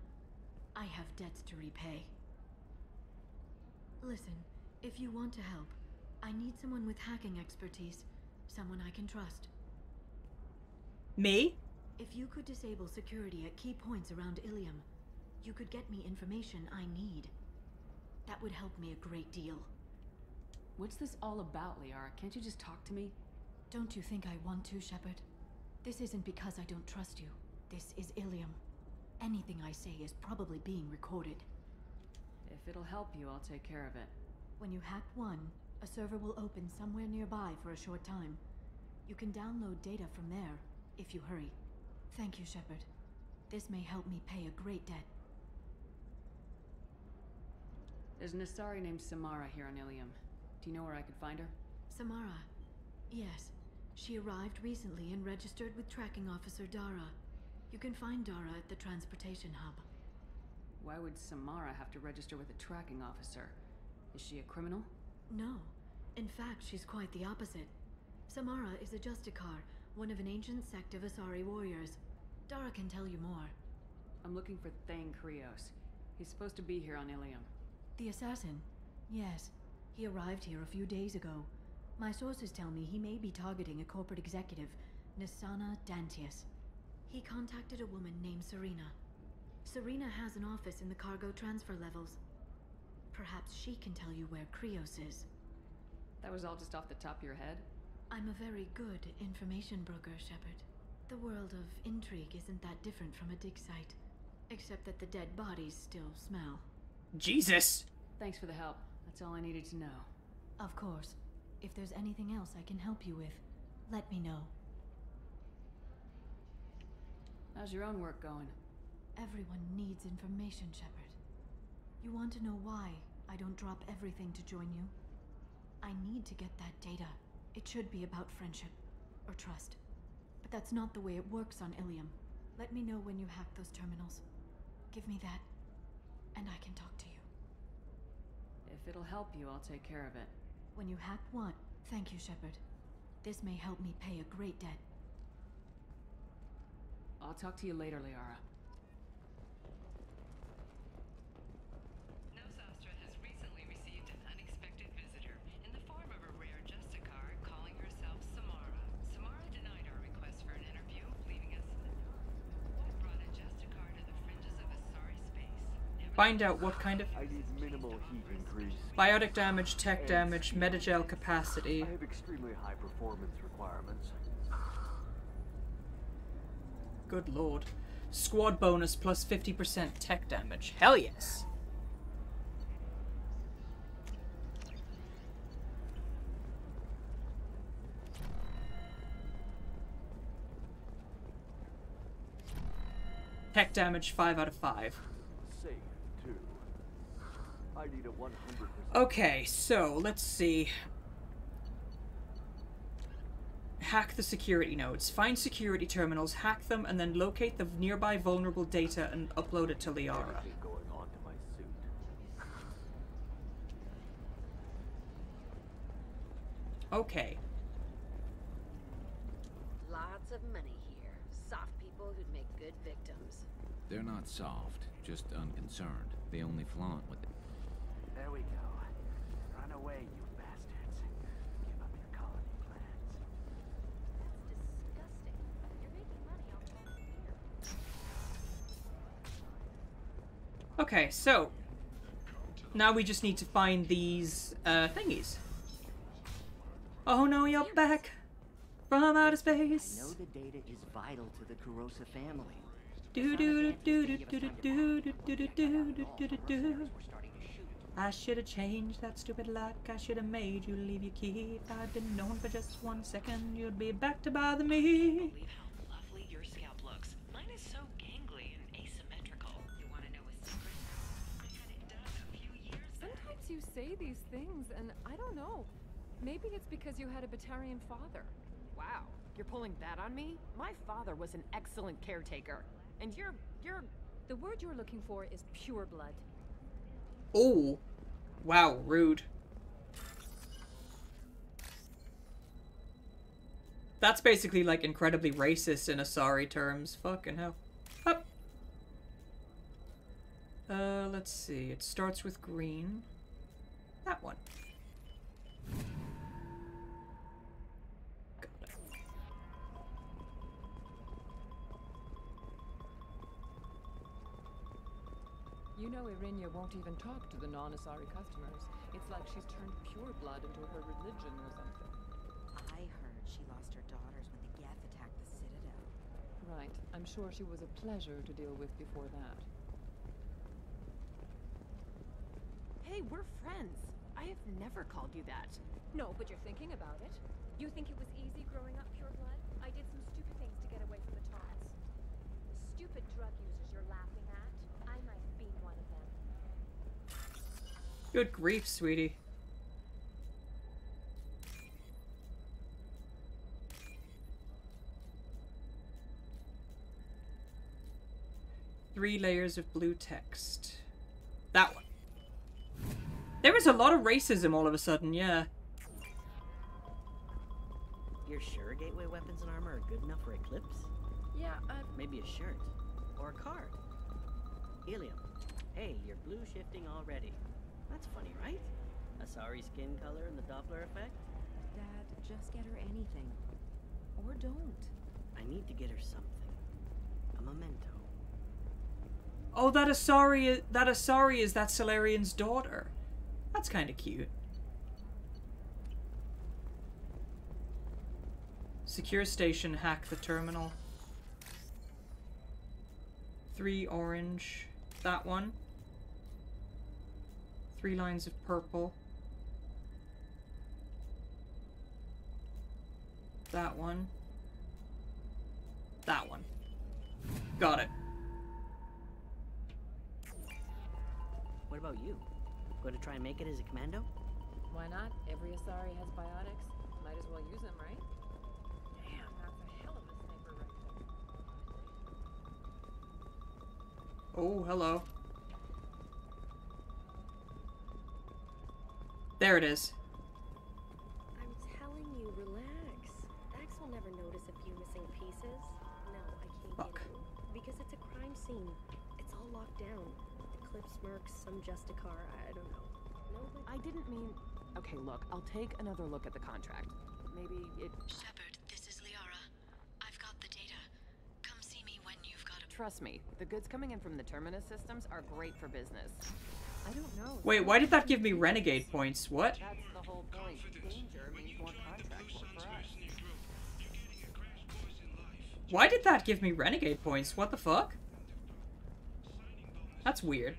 I have debts to repay. Listen, if you want to help, I need someone with hacking expertise. Someone I can trust. Me? If you could disable security at key points around Illium, you could get me information I need. That would help me a great deal. What's this all about, Liara? Can't you just talk to me? Don't you think I want to, Shepard? This isn't because I don't trust you. This is Illium. Anything I say is probably being recorded. If it'll help you, I'll take care of it. When you hack one, a server will open somewhere nearby for a short time. You can download data from there, if you hurry. Thank you, Shepard. This may help me pay a great debt. There's an Asari named Samara here on Illium. Do you know where I could find her? Samara. Yes. She arrived recently and registered with tracking officer Dara. You can find Dara at the transportation hub. Why would Samara have to register with a tracking officer? Is she a criminal? No. In fact, she's quite the opposite. Samara is a Justicar, one of an ancient sect of Asari warriors. Dara can tell you more. I'm looking for Thane Krios. He's supposed to be here on Illium. The assassin? Yes. He arrived here a few days ago. My sources tell me he may be targeting a corporate executive, Nassana Dantius. He contacted a woman named Seryna. Seryna has an office in the cargo transfer levels. Perhaps she can tell you where Krios is. That was all just off the top of your head? I'm a very good information broker, Shepard. The world of intrigue isn't that different from a dig site. Except that the dead bodies still smell. Jesus! Thanks for the help. That's all I needed to know. Of course. If there's anything else I can help you with, let me know. How's your own work going? Everyone needs information, Shepard. You want to know why I don't drop everything to join you? I need to get that data. It should be about friendship or trust. But that's not the way it works on Illium. Let me know when you hack those terminals. Give me that, and I can talk to you. If it'll help you, I'll take care of it. When you hack one, thank you, Shepard. This may help me pay a great debt. I'll talk to you later, Liara. Nos Astra has recently received an unexpected visitor in the form of a rare Justicar calling herself Samara. Samara denied our request for an interview, leaving us in the dark. What brought a Justicar to the fringes of Asari space? Find out what kind of I need minimal heat increase. biotic damage, tech damage, metagel capacity. I have extremely high performance requirements. Good lord. Squad bonus plus 50% tech damage. Hell yes. Tech damage 5 out of 5. Safe, too. I need a Okay, so let's see. Hack the security nodes. Find security terminals, hack them, and then locate the nearby vulnerable data and upload it to Liara. Everything going on to my suit. Okay. Lots of money here. Soft people who'd make good victims. They're not soft, just unconcerned. They only flaunt with it. There we go. Run away, you Okay, so now we just need to find these uh, thingies. Oh no, you're back from outer space. I know the data is vital to the Kurosa family. Do do do do do do do do do do do do do do. I should have changed that stupid lock. I should have made you leave your key. If I'd been known for just one second, you'd be back to bother me. Say these things, and I don't know. Maybe it's because you had a Batarian father. Wow, you're pulling that on me? My father was an excellent caretaker. And you're. you're. The word you're looking for is pure blood. Oh. Wow, rude. That's basically like incredibly racist in Asari terms. Fucking hell. Up. Uh, let's see. It starts with green. That one. Got it. You know Irinia won't even talk to the non-Asari customers. It's like she's turned pure blood into her religion or something. I heard she lost her daughters when the Geth attacked the Citadel. Right. I'm sure she was a pleasure to deal with before that. Hey, we're friends. I have never called you that. No, but you're thinking about it. You think it was easy growing up pure blood? I did some stupid things to get away from the taunts. The stupid drug users you're laughing at, I might have been one of them. Good grief, sweetie. Three layers of blue text. That one. There was a lot of racism all of a sudden, yeah. You're sure gateway weapons and armor are good enough for Eclipse? Yeah, uh, Maybe a shirt. Or a card. Helium. Hey, you're blue shifting already. That's funny, right? A Asari skin color and the Doppler effect? Dad, just get her anything. Or don't. I need to get her something. A memento. Oh, that Asari, that Asari is that Salarian's daughter. That's kind of cute. Secure station, hack the terminal. Three orange. That one. Three lines of purple. That one. That one. Got it. What about you? Going to try and make it as a commando? Why not? Every Asari has biotics. Might as well use them, right? Damn, that's a hell of a sniper rifle. Oh, hello. There it is. Mercs, some Justicar, I, I don't know. No, I didn't mean. Okay, look, I'll take another look at the contract. Maybe it. Shepard, this is Liara. I've got the data. Come see me when you've got a. Trust me, the goods coming in from the Terminus systems are great for business. I don't know. Wait, why did that give me renegade points? What? That's the whole point. Danger means more contract work for us. Why did that give me renegade points? What the fuck? That's weird.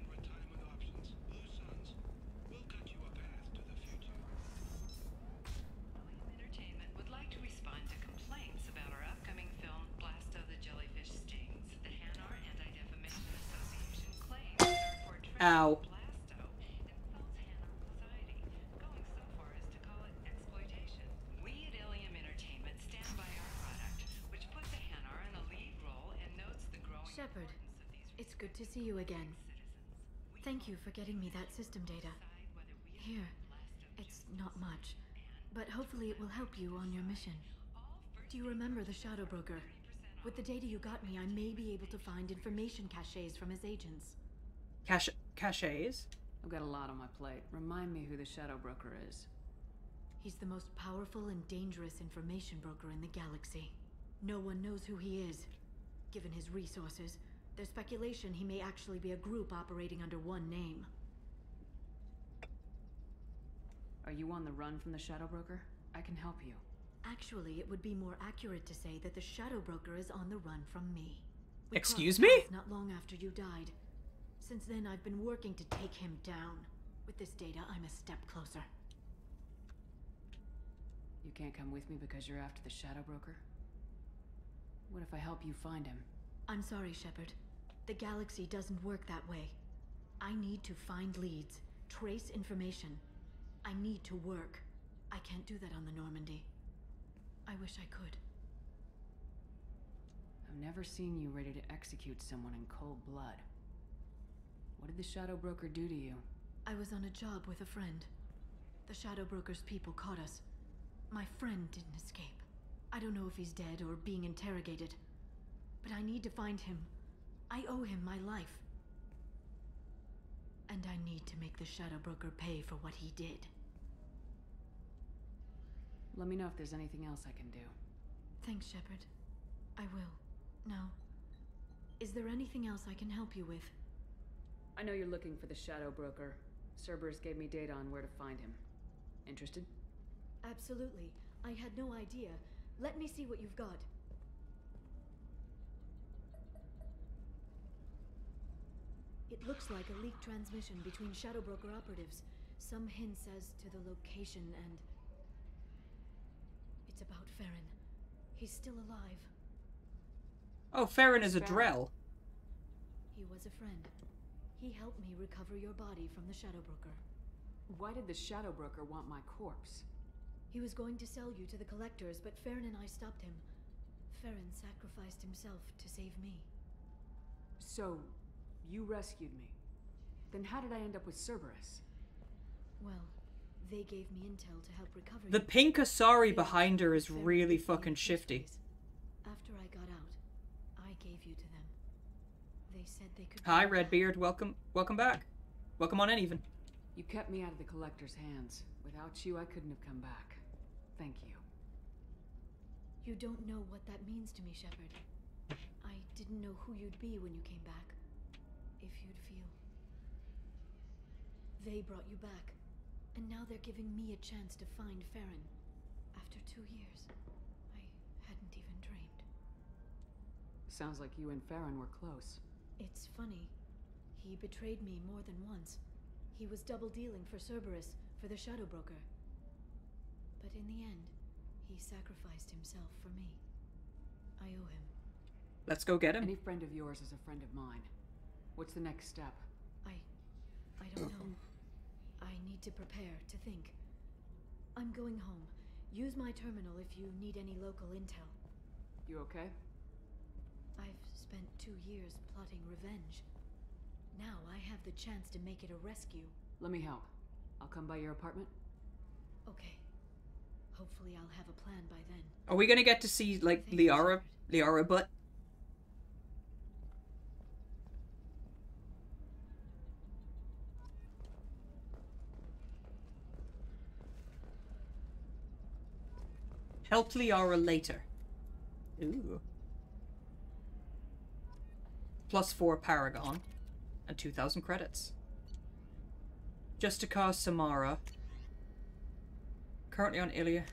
Growing Shepard, it's good to see you again. Thank you for getting me that system data. Here, it's not much, but hopefully it will help you on your mission. Do you remember the Shadow Broker? With the data you got me, I may be able to find information caches from his agents. Cache caches? I've got a lot on my plate. Remind me who the Shadow Broker is. He's the most powerful and dangerous information broker in the galaxy. No one knows who he is. Given his resources, there's speculation he may actually be a group operating under one name. Are you on the run from the Shadow Broker? I can help you. Actually, it would be more accurate to say that the Shadow Broker is on the run from me. We Excuse me? Not long after you died. Since then, I've been working to take him down. With this data, I'm a step closer. You can't come with me because you're after the Shadow Broker? What if I help you find him? I'm sorry, Shepard. The galaxy doesn't work that way. I need to find leads, trace information. I need to work. I can't do that on the Normandy. I wish I could. I've never seen you ready to execute someone in cold blood. What did the Shadow Broker do to you? I was on a job with a friend. The Shadow Broker's people caught us. My friend didn't escape. I don't know if he's dead or being interrogated. But I need to find him. I owe him my life. And I need to make the Shadow Broker pay for what he did. Let me know if there's anything else I can do. Thanks, Shepard. I will. Now, is there anything else I can help you with? I know you're looking for the Shadow Broker. Cerberus gave me data on where to find him. Interested? Absolutely. I had no idea. Let me see what you've got. It looks like a leaked transmission between Shadow Broker operatives. Some hints as to the location and... It's about Feron. He's still alive. Oh, Feron is a Drell. He was a friend. He helped me recover your body from the Shadow Broker. Why did the Shadow Broker want my corpse? He was going to sell you to the collectors, but Feron and I stopped him. Feron sacrificed himself to save me. So, you rescued me. Then how did I end up with Cerberus? Well, they gave me intel to help recover The you. pink Asari behind her is really fucking shifty. After I got out, I gave you to them. They said they could. Hi, Redbeard. Welcome, welcome back. Welcome on in, even. You kept me out of the Collector's hands. Without you, I couldn't have come back. Thank you. You don't know what that means to me, Shepard. I didn't know who you'd be when you came back. If you'd feel. They brought you back, and now they're giving me a chance to find Feron. After two years, I hadn't even dreamed. Sounds like you and Feron were close. It's funny. He betrayed me more than once. He was double dealing for Cerberus, for the Shadow Broker. But in the end, he sacrificed himself for me. I owe him. Let's go get him. Any friend of yours is a friend of mine. What's the next step? I. I don't know. I need to prepare, to think. I'm going home. Use my terminal if you need any local intel. You okay? I've spent two years plotting revenge. Now I have the chance to make it a rescue. Let me help. I'll come by your apartment. Okay. Hopefully I'll have a plan by then. Are we gonna get to see like Liara, Liara butt? Help Liara later. Ooh. Plus four Paragon and 2,000 credits. Justicar Samara. Currently on Ilia.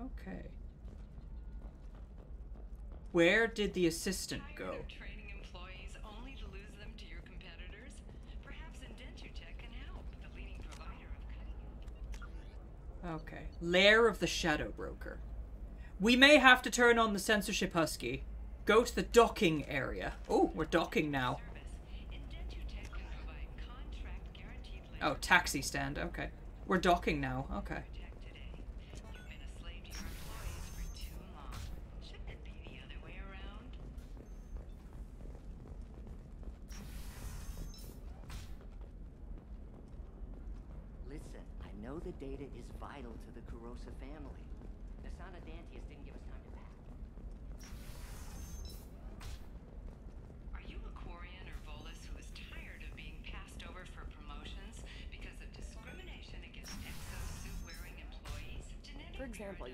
Okay. Where did the assistant go? Training employees only to lose them to your competitors? Perhaps Indentutech can help, the leading provider of Okay. Lair of the Shadow Broker. We may have to turn on the censorship husky. Go to the docking area. Oh, we're docking now. Oh, taxi stand. Okay. We're docking now. Okay. Listen, I know the data is vital to the Kurosa family.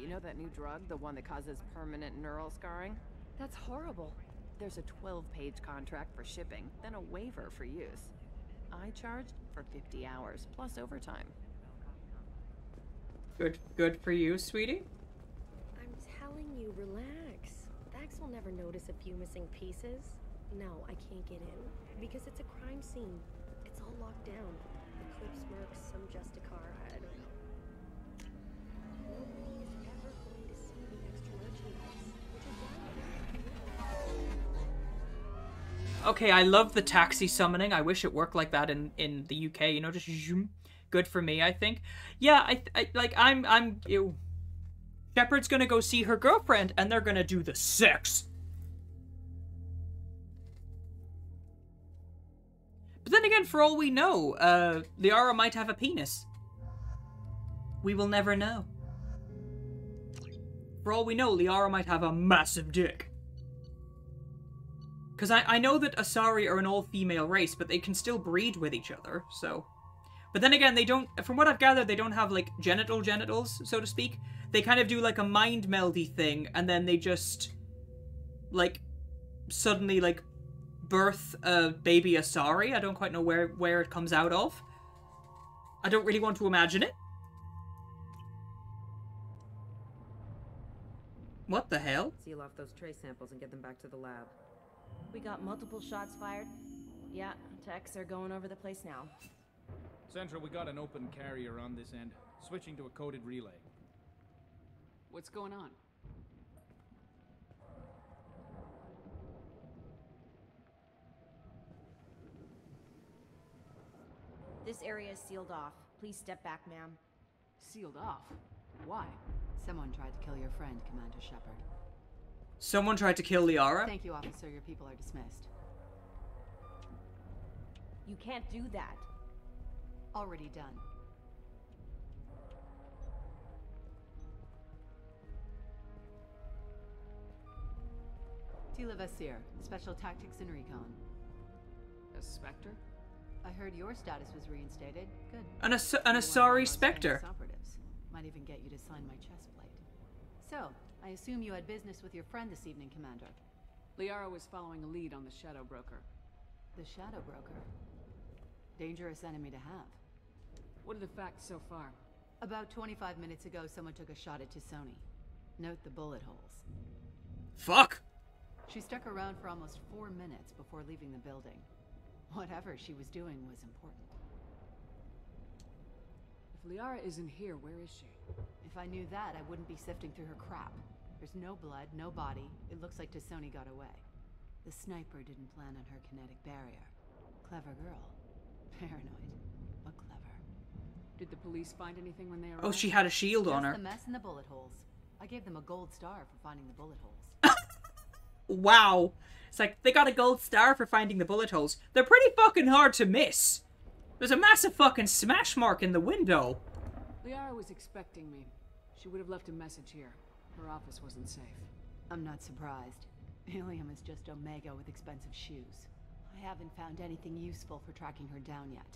You know that new drug, the one that causes permanent neural scarring? That's horrible. There's a 12-page contract for shipping, then a waiver for use. I charged for 50 hours, plus overtime. Good good for you, sweetie. I'm telling you, relax. Vax will never notice a few missing pieces. No, I can't get in. Because it's a crime scene. It's all locked down. Eclipse Mercs, some Justicar, I don't know. Okay, I love the taxi summoning. I wish it worked like that in in the UK. You know, just zoom. Good for me, I think. Yeah, I, I like. I'm I'm. Ew. Shepard's gonna go see her girlfriend, and they're gonna do the sex. But then again, for all we know, uh, Liara might have a penis. We will never know. For all we know, Liara might have a massive dick. Because I, I know that Asari are an all-female race, but they can still breed with each other, so... But then again, they don't... From what I've gathered, they don't have, like, genital genitals, so to speak. They kind of do, like, a mind meldy thing, and then they just... Like, suddenly, like, birth a baby Asari. I don't quite know where, where it comes out of. I don't really want to imagine it. What the hell? Seal off those trace samples and get them back to the lab. We got multiple shots fired. Yeah, techs are going over the place now. Central, we got an open carrier on this end. Switching to a coded relay. What's going on? This area is sealed off. Please step back, ma'am. Sealed off? Why? Someone tried to kill your friend, Commander Shepard. Someone tried to kill Liara? Thank you, officer. Your people are dismissed. You can't do that. Already done. Tela Vasir, Special Tactics and Recon. A Spectre? I heard your status was reinstated. Good. An, As an Asari Spectre. Operatives. Might even get you to sign my chest plate. So, I assume you had business with your friend this evening, Commander. Liara was following a lead on the Shadow Broker. The Shadow Broker? Dangerous enemy to have. What are the facts so far? About 25 minutes ago, someone took a shot at T'Soni. Note the bullet holes. Fuck! She stuck around for almost four minutes before leaving the building. Whatever she was doing was important. If Liara isn't here, where is she? If I knew that, I wouldn't be sifting through her crap. There's no blood, no body. It looks like T'Soni got away. The sniper didn't plan on her kinetic barrier. Clever girl. Paranoid, but clever. Did the police find anything when they oh, arrived? Oh, she had a shield Just on her. the mess and the bullet holes. I gave them a gold star for finding the bullet holes. Wow. It's like, they got a gold star for finding the bullet holes. They're pretty fucking hard to miss. There's a massive fucking smash mark in the window. Liara was expecting me. She would have left a message here. Her office wasn't safe. I'm not surprised. Illium is just Omega with expensive shoes. I haven't found anything useful for tracking her down yet.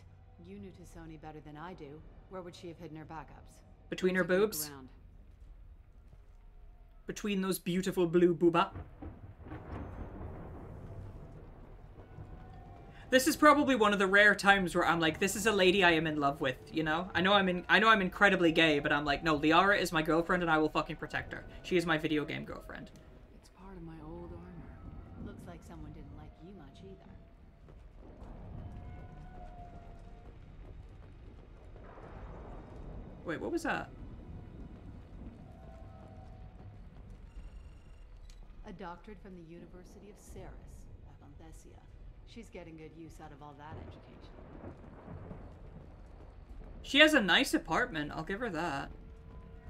You knew T'Soni better than I do. Where would she have hidden her backups? Between her Take a look boobs? around. Between those beautiful blue booba. This is probably one of the rare times where I'm like, this is a lady I am in love with, you know? I know I'm in I know I'm incredibly gay, but I'm like, no, Liara is my girlfriend and I will fucking protect her. She is my video game girlfriend. It's part of my old armor. Looks like someone didn't like you much either. Wait, what was that? A doctorate from the University of Ceres, Avanthesia. She's getting good use out of all that education. She has a nice apartment, I'll give her that.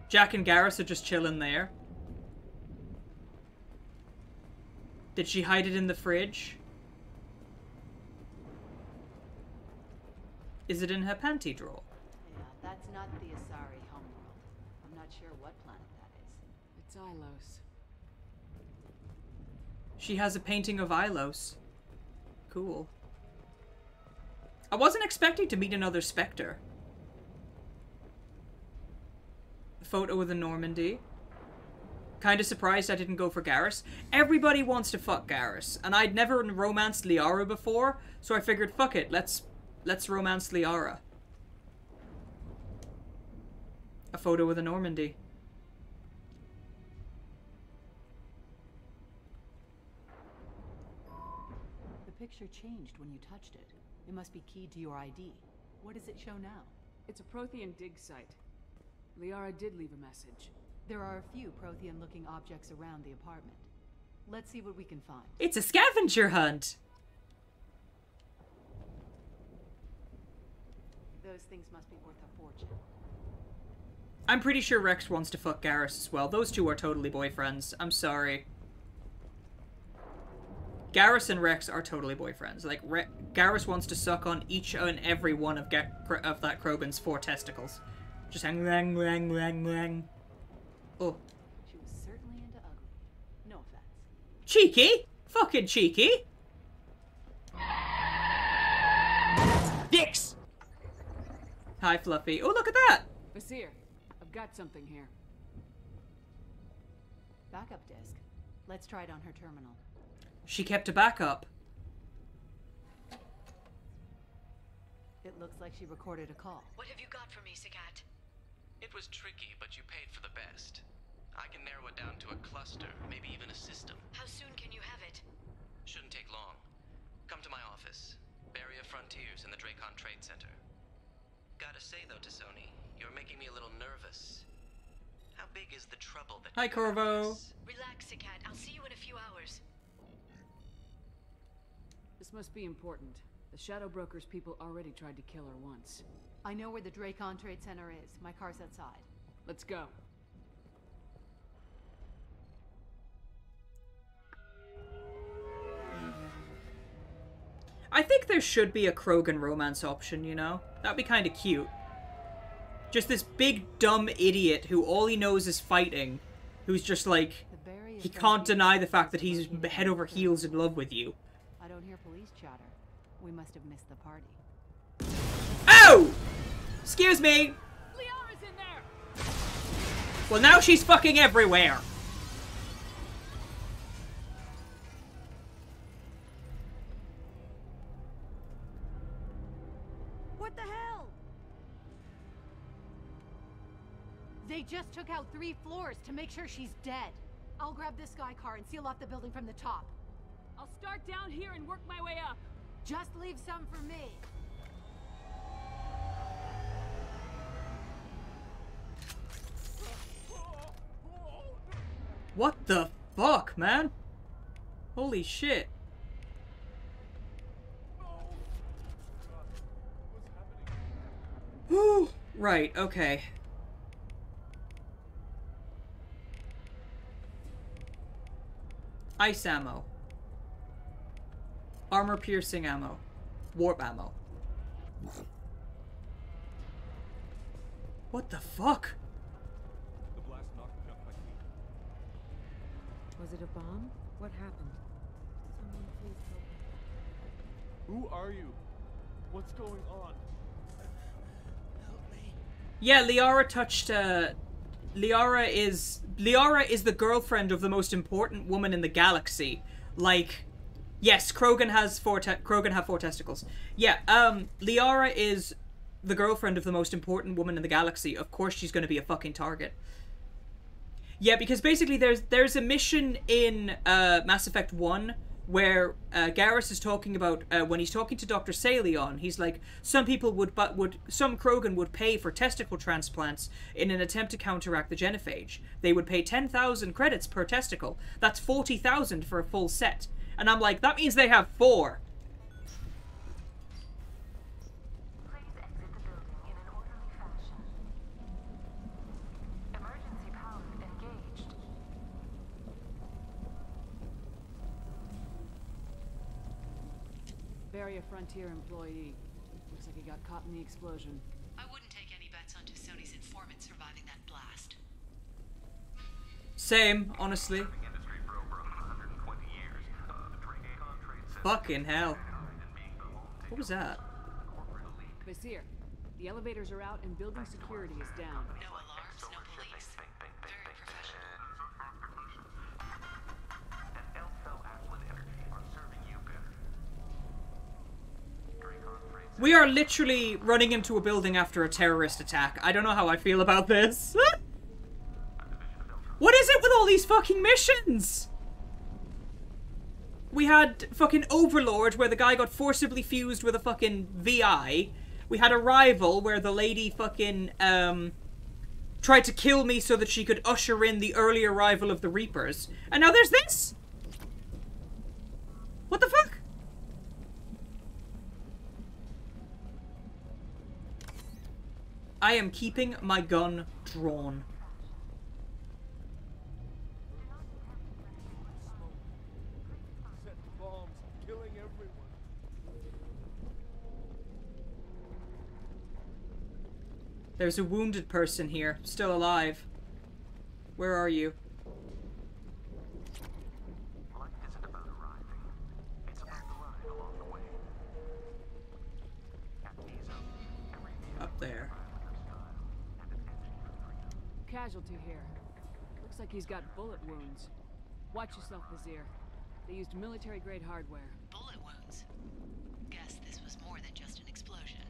Jack and Garrus are just chilling there. Did she hide it in the fridge? Is it in her panty drawer? Yeah, that's not the Asari homeworld. I'm not sure what planet that is. It's Ilos. She has a painting of Ilos. Cool. I wasn't expecting to meet another Spectre. A photo of the Normandy. Kinda surprised I didn't go for Garrus. Everybody wants to fuck Garrus, and I'd never romanced Liara before, so I figured, fuck it, let's let's romance Liara. A photo of the Normandy. picture changed when you touched it. It must be keyed to your ID. What does it show now? It's a Prothean dig site. Liara did leave a message. There are a few Prothean-looking objects around the apartment. Let's see what we can find. It's a scavenger hunt! Those things must be worth a fortune. I'm pretty sure Rex wants to fuck Garrus as well. Those two are totally boyfriends. I'm sorry. Garrus and Rex are totally boyfriends. Like, Re Garrus wants to suck on each and every one of, Ga of that Krogan's four testicles. Just hang, lang, lang, lang, lang. Oh. She was certainly into ugly. No offense. Cheeky! Fucking cheeky! Dicks! Hi, Fluffy. Oh, look at that! Vasir, I've got something here. Backup disk. Let's try it on her terminal. She kept a backup. It looks like she recorded a call. What have you got for me, Sekat? It was tricky, but you paid for the best. I can narrow it down to a cluster, maybe even a system. How soon can you have it? Shouldn't take long. Come to my office. Baria Frontiers in the Dracon Trade Center. Gotta say though T'Soni, you're making me a little nervous. How big is the trouble that Hi, Corvo. Relax, Sekat. I'll see you in a few hours. This must be important. The Shadow Broker's people already tried to kill her once. I know where the Dracon Trade Center is. My car's outside. Let's go. I think there should be a Krogan romance option, you know? That'd be kind of cute. Just this big dumb idiot who all he knows is fighting, who's just like, he can't deny the fact that he's head over heels in love with you. I don't hear police chatter. We must have missed the party. Oh! Excuse me! Liara's in there! Well, now she's fucking everywhere! What the hell? They just took out three floors to make sure she's dead. I'll grab this guy car and seal off the building from the top. I'll start down here and work my way up. Just leave some for me. What the fuck, man? Holy shit. Right, okay. Ice ammo. Armor piercing ammo. Warp ammo. What the fuck? Was it a bomb? What happened? Someone please help me. Who are you? What's going on? Yeah, Liara touched, uh... Liara is... Liara is the girlfriend of the most important woman in the galaxy. Like... Yes, Krogan has four te- Krogan have four testicles. Yeah, um, Liara is the girlfriend of the most important woman in the galaxy. Of course she's gonna be a fucking target. Yeah, because basically there's there's a mission in uh, Mass Effect 1 where uh, Garrus is talking about uh, when he's talking to Dr. Saleon, he's like, some people would but would some Krogan would pay for testicle transplants in an attempt to counteract the genophage. They would pay 10,000 credits per testicle. That's 40,000 for a full set. And I'm like, that means they have four. Baria Frontier employee. Looks like he got caught in the explosion. I wouldn't take any bets on T'Soni's informant surviving that blast. Same, honestly. Fucking hell. What was that? Vasir, the elevators are out and building security is down. No alarms, no police. Very professional. We are literally running into a building after a terrorist attack. I don't know how I feel about this. what is it with all these fucking missions? We had fucking Overlord, where the guy got forcibly fused with a fucking VI. We had Arrival, where the lady fucking, um, tried to kill me so that she could usher in the early arrival of the Reapers. And now there's this? What the fuck? I am keeping my gun drawn. Set bombs, killing everyone. There's a wounded person here, still alive. Where are you? Up there. Casualty here. Looks like he's got bullet wounds. Watch yourself, Vasir. They used military-grade hardware. Bullet wounds. Guess this was more than just an explosion.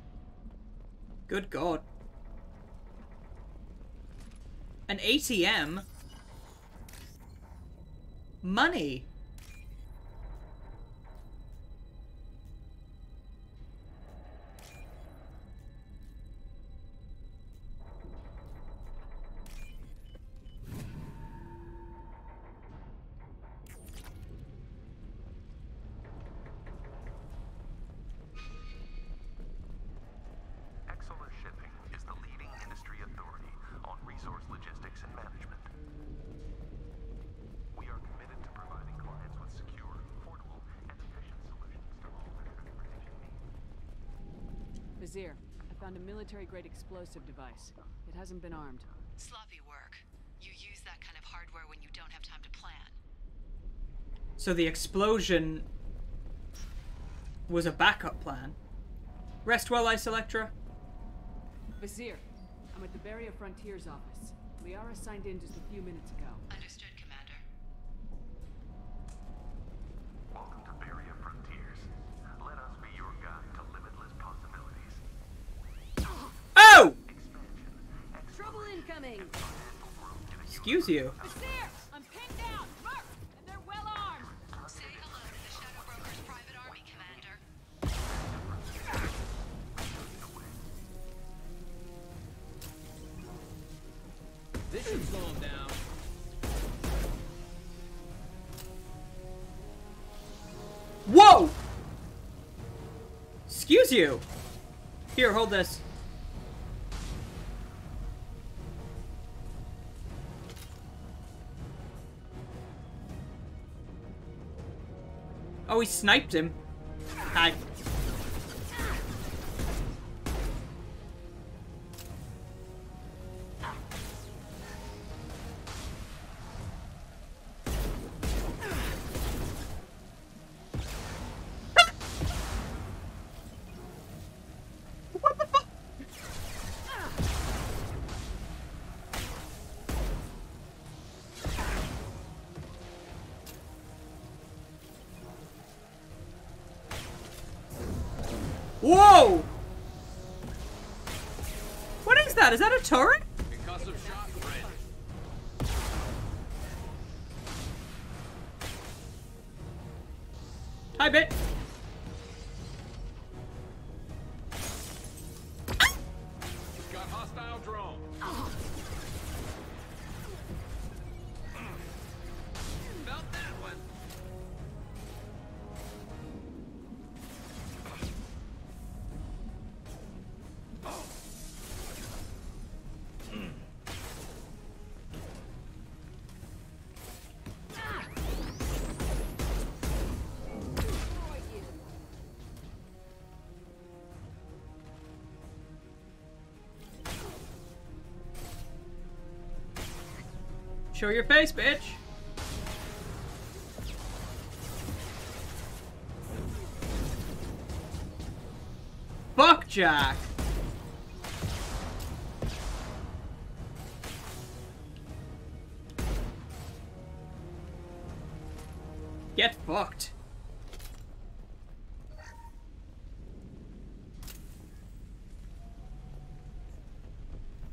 Good god. An ATM? Money? Military-grade explosive device. It hasn't been armed. Sloppy work. You use that kind of hardware when you don't have time to plan. So the explosion was a backup plan. Rest well, Ice Electra. Vasir, I'm at the Baria Frontiers office. Liara signed in just a few minutes ago. Him down. Whoa! Excuse you. Here, hold this. He sniped him. Show your face, bitch. Fuck Jack. Get fucked.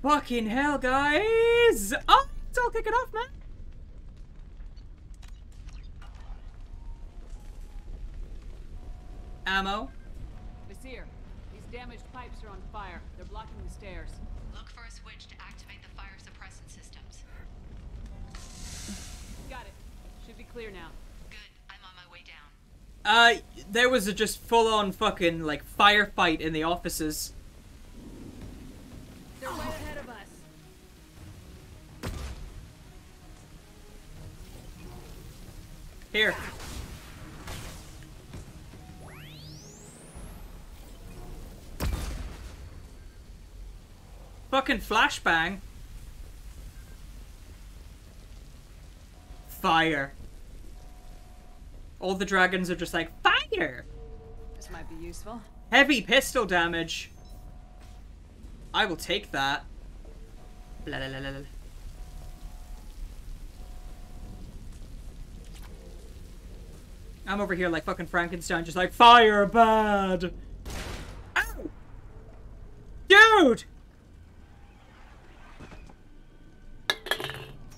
Fucking hell, guys! Oh, kick it off, man. Ammo. Vasir, these damaged pipes are on fire. They're blocking the stairs. Look for a switch to activate the fire suppressant systems. Got it. Should be clear now. Good. I'm on my way down. Uh, there was a just full-on fucking, like, firefight in the offices. Here. Fucking flashbang. Fire. All the dragons are just like, fire! This might be useful. Heavy pistol damage. I will take that. Blah, blah, blah, blah, blah. I'm over here like fucking Frankenstein, just like, fire bad! Ow! Dude!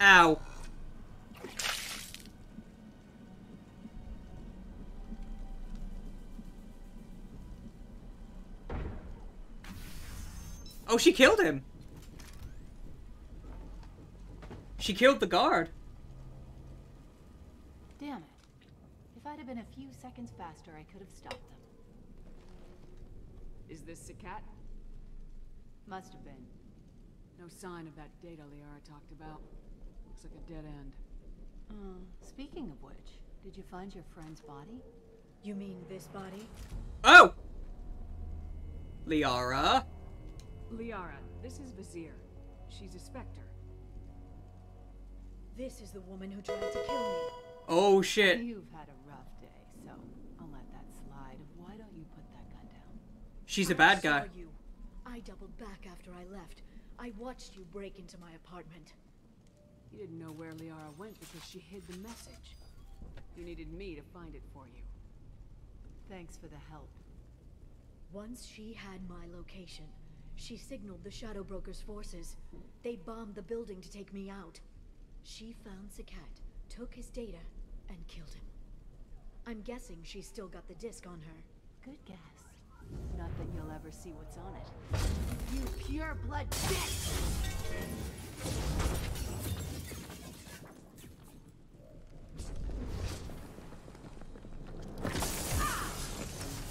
Ow. Oh, she killed him. She killed the guard. Damn it. If I'd have been a few seconds faster, I could have stopped them. Is this Sekat? Must have been. No sign of that data Liara talked about. Looks like a dead end. Uh, speaking of which, did you find your friend's body? You mean this body? Oh! Liara. Liara, this is Vasir. She's a Spectre. This is the woman who tried to kill me. Oh shit. You've had a rough day, so I'll let that slide. Why don't you put that gun down? She's a bad guy. I you. I doubled back after I left. I watched you break into my apartment. You didn't know where Liara went because she hid the message. You needed me to find it for you. Thanks for the help. Once she had my location, she signaled the Shadow Broker's forces. They bombed the building to take me out. She found Sekat, took his data, and killed him. I'm guessing she's still got the disc on her. Good guess. Not that you'll ever see what's on it. You pure blood bitch!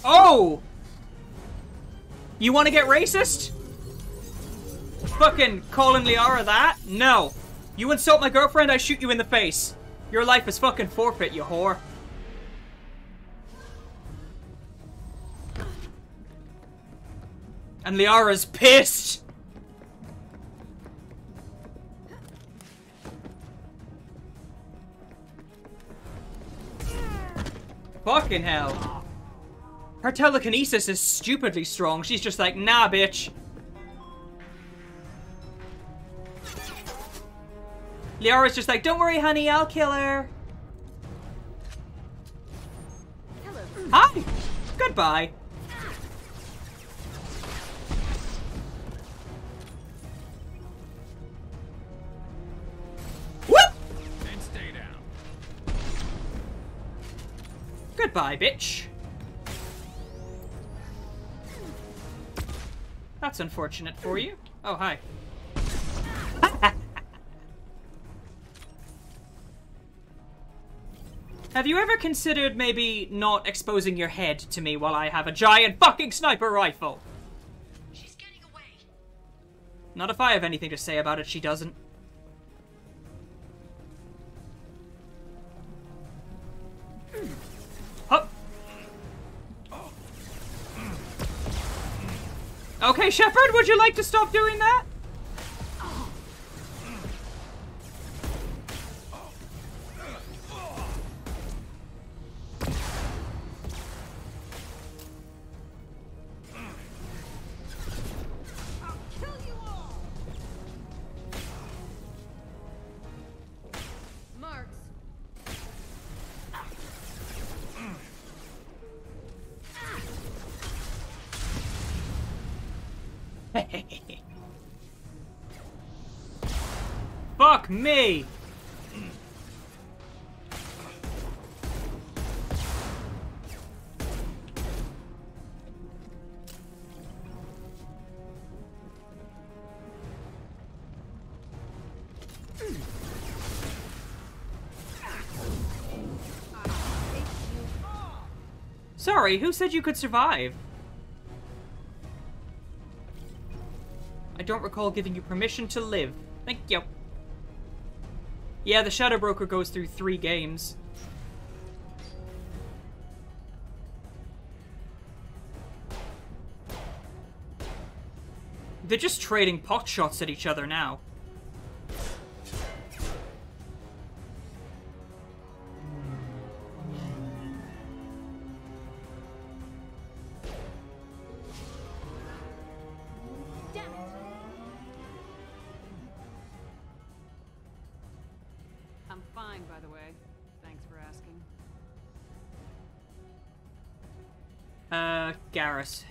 Oh! You want to get racist? Fucking calling Liara that? No. You insult my girlfriend, I shoot you in the face. Your life is fucking forfeit, you whore. And Liara's pissed. Fucking hell. Her telekinesis is stupidly strong. She's just like, nah, bitch. Liara's just like, don't worry, honey, I'll kill her. Hi. Goodbye. Goodbye, bitch. That's unfortunate for you. Oh, hi. Have you ever considered maybe not exposing your head to me while I have a giant fucking sniper rifle? She's getting away. Not if I have anything to say about it, she doesn't. Okay, Shepard, would you like to stop doing that? Me! Sorry, who said you could survive? I don't recall giving you permission to live. Thank you. Yeah, the Shadow Broker goes through three games. They're just trading pot shots at each other now. Garrus.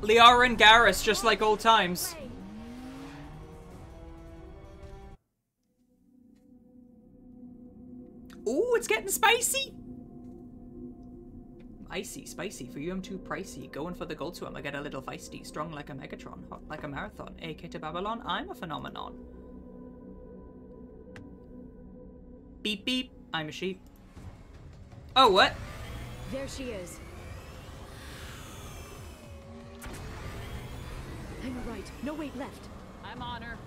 Liara and Garrus, just like old times. Ooh, it's getting spicy! Icy, spicy. For you, I'm too pricey. Going for the gold swim, I get a little feisty. Strong like a Megatron, hot like a marathon. AK to Babylon, I'm a phenomenon. Beep beep, I'm a sheep. Oh, what? There she is. Hang a right. No, wait, left. I'm on her.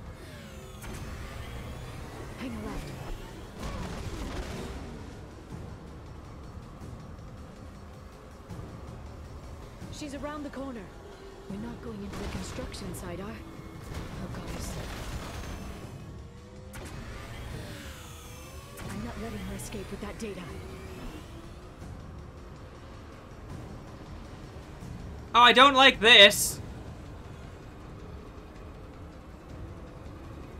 Hang a left. She's around the corner. We're not going into the construction site, are? Letting her escape with that data. Oh, I don't like this.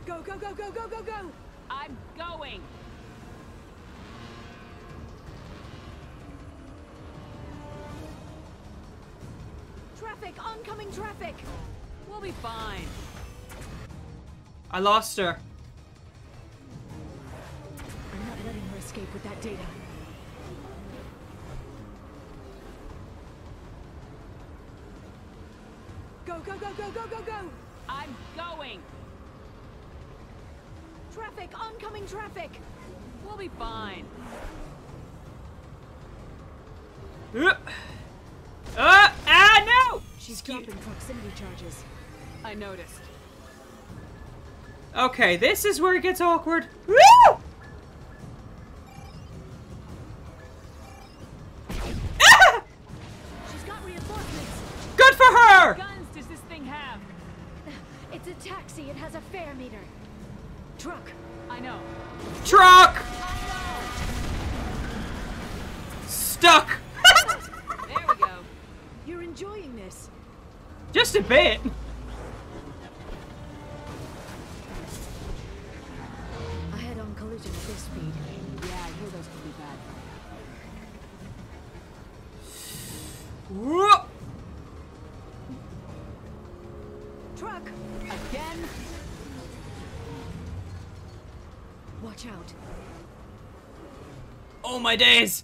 Go, go, go, go, go, go, go! I'm going! Traffic! Oncoming traffic! We'll be fine. I lost her. Escape with that data. Go, go, go, go, go, go, go! I'm going! Traffic! Oncoming traffic! We'll be fine. Uh, uh, ah, no! She's dropping proximity charges. I noticed. Okay, this is where it gets awkward. Woo! It's a taxi. It has a fare meter. Truck. I know. Truck! Stuck! There we go. You're enjoying this. Just a bit. My days!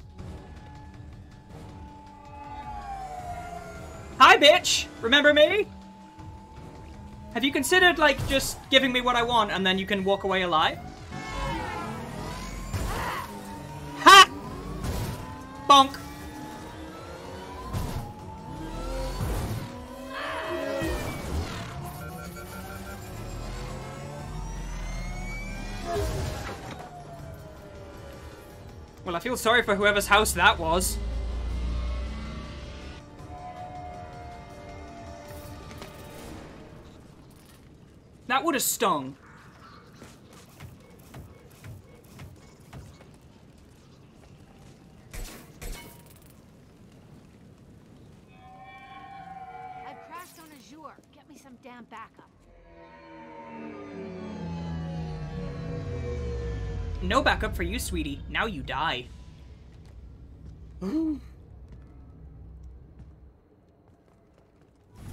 Hi, bitch! Remember me? Have you considered, like, just giving me what I want and then you can walk away alive? Feel sorry for whoever's house that was. That would have stung. I've crashed on Azure. Get me some damn backup. No backup for you, sweetie. Now you die.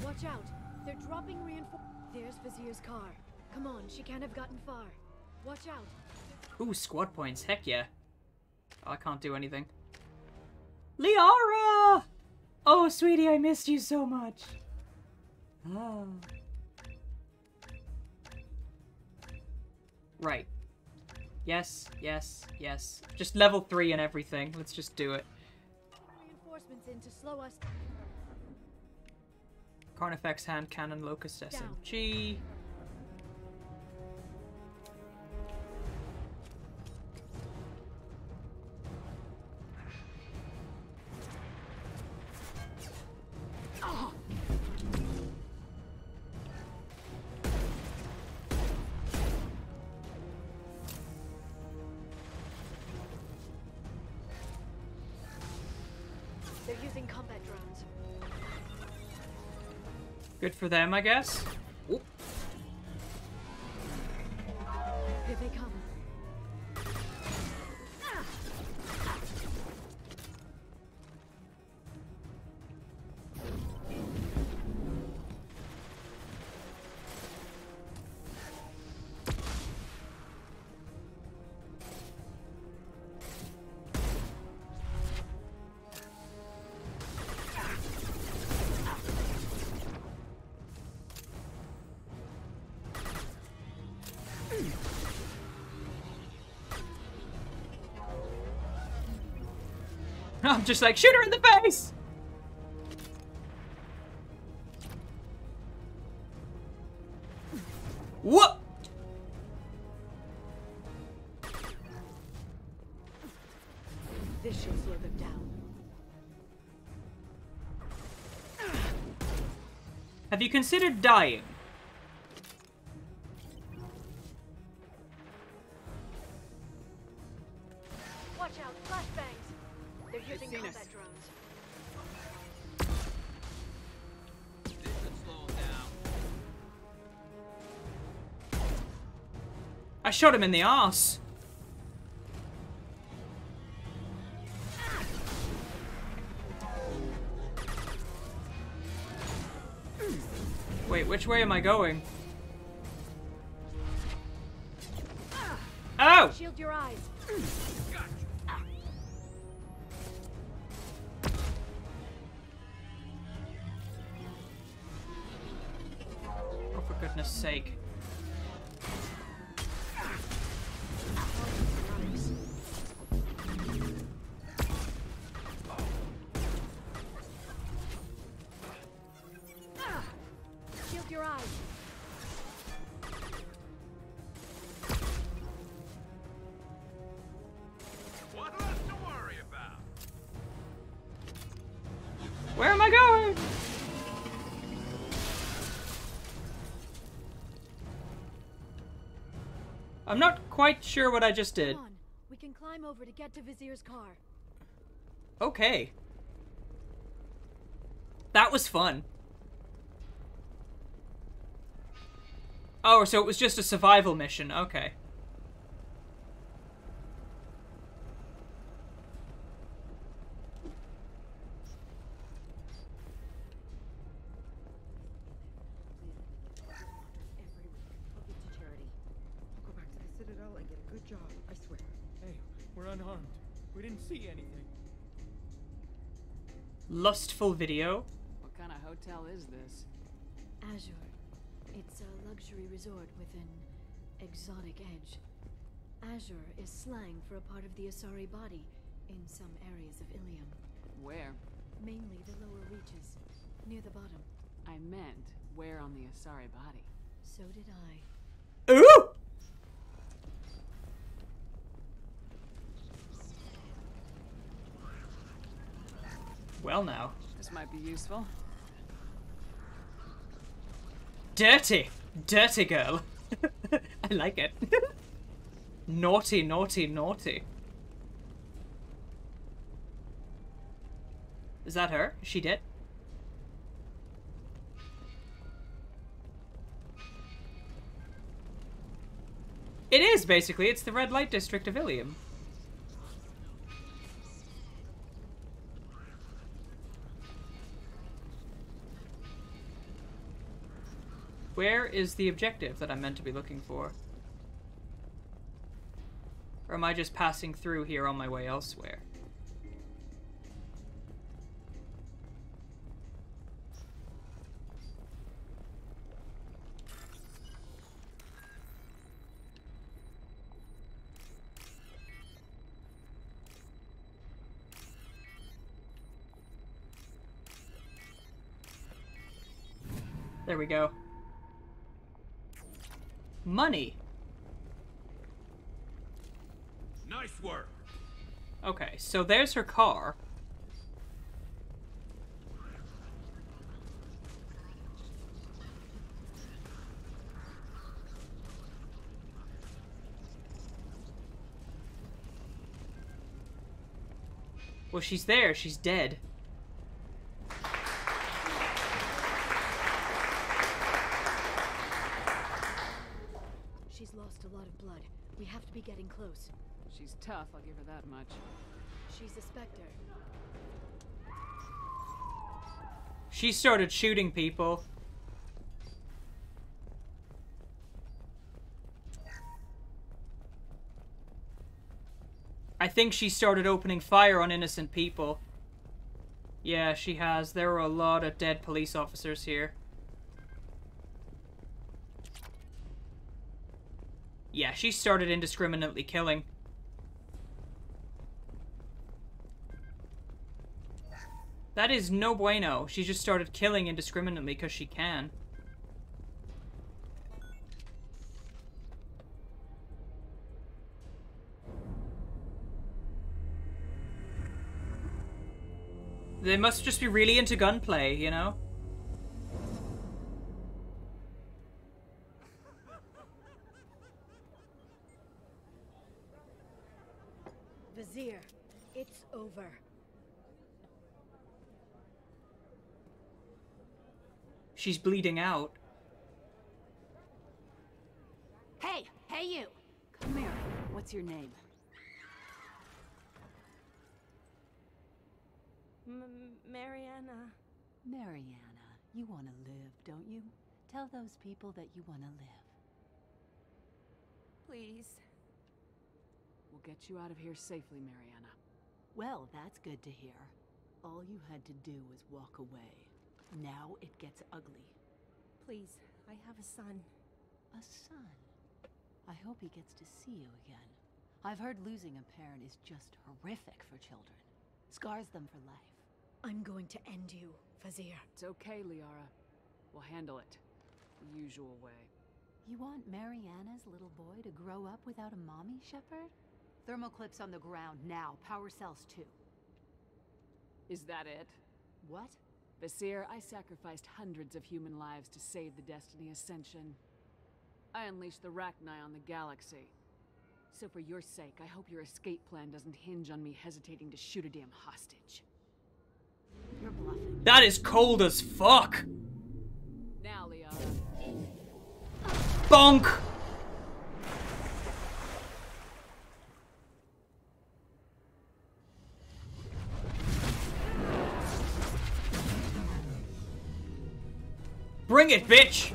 Watch out. They're dropping reinforcements. There's Vasir's car. Come on, she can't have gotten far. Watch out. Ooh, squad points. Heck yeah. I can't do anything. Liara! Oh, sweetie, I missed you so much. Ah. Right. Yes, yes, yes. Just level 3 and everything. Let's just do it. Reinforcements in to slow us. Carnifex, Hand Cannon, Locust, Down. SMG. drones. For them, I guess. Just like, shoot her in the face! What? This should slow them down. Have you considered dying? Shot him in the ass. Wait, which way am I going? Oh! Shield your eyes. Quite sure what I just did. We can climb over to get to Vasir's car. Okay. That was fun. Oh, so it was just a survival mission. Okay. Lustful video. What kind of hotel is this? Azure. It's a luxury resort with an exotic edge. Azure is slang for a part of the Asari body in some areas of Ilium. Where? Mainly the lower reaches, near the bottom. I meant where on the Asari body. So did I. Ooh! Well now. This might be useful. Dirty. Dirty girl. I like it. naughty, naughty, naughty. Is that her? Is she did? It is, basically. It's the red light district of Ilium. Where is the objective that I'm meant to be looking for? Or am I just passing through here on my way elsewhere? There we go. Money. Nice work. Okay, so there's her car. Well, she's there. She's dead. lot of blood. We have to be getting close. She's tough, I'll give her that much. She's a Spectre. She started shooting people. I think she started opening fire on innocent people. Yeah, she has. There were a lot of dead police officers here. Yeah, she started indiscriminately killing. That is no bueno. She just started killing indiscriminately because she can. They must just be really into gunplay, you know? Vasir, it's over. She's bleeding out. Hey, hey you! Come here. What's your name? M Mariana. Mariana, you want to live, don't you? Tell those people that you want to live. Please. We'll get you out of here safely, Mariana. Well, that's good to hear. All you had to do was walk away. Now it gets ugly. Please, I have a son. A son? I hope he gets to see you again. I've heard losing a parent is just horrific for children. Scars them for life. I'm going to end you, Vasir. It's okay, Liara. We'll handle it. The usual way. You want Mariana's little boy to grow up without a mommy, Shepard? Thermoclips on the ground now. Power cells too. Is that it? What? Vasir, I sacrificed hundreds of human lives to save the Destiny Ascension. I unleashed the Rachni on the galaxy. So for your sake, I hope your escape plan doesn't hinge on me hesitating to shoot a damn hostage. You're bluffing. That is cold as fuck! Now, Liara. Bonk! Bring it, bitch!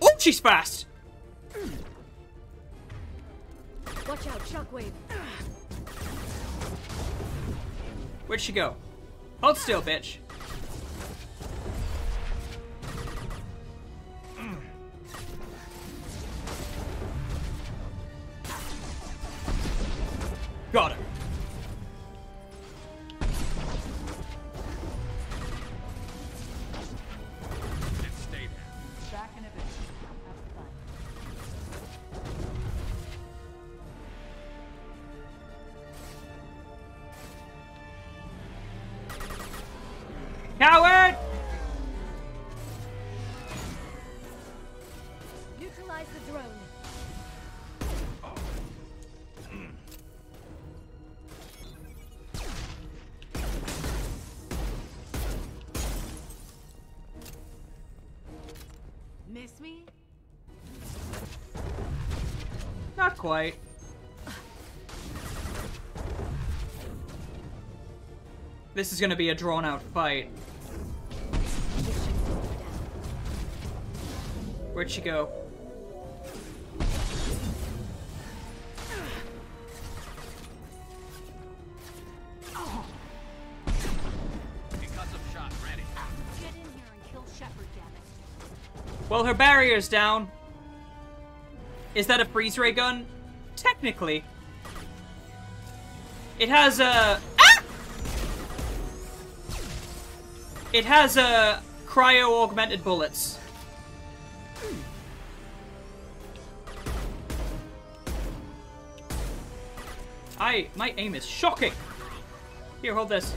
Oh, she's fast! Watch out, shockwave. Where'd she go? Hold still, bitch. Quite. This is gonna be a drawn-out fight. Where'd she go? Well, her barrier's down. Is that a freeze ray gun? Technically. It has a... Ah! It has a cryo-augmented bullets. I... My aim is shocking! Here, hold this.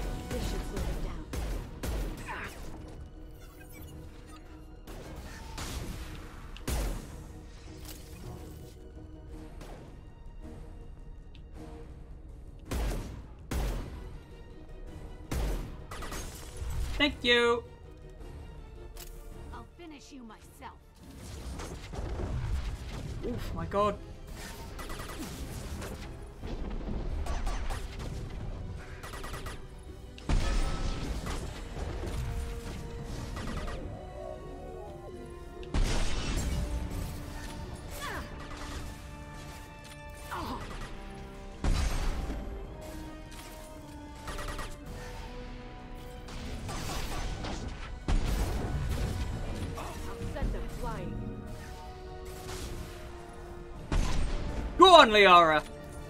On, Liara!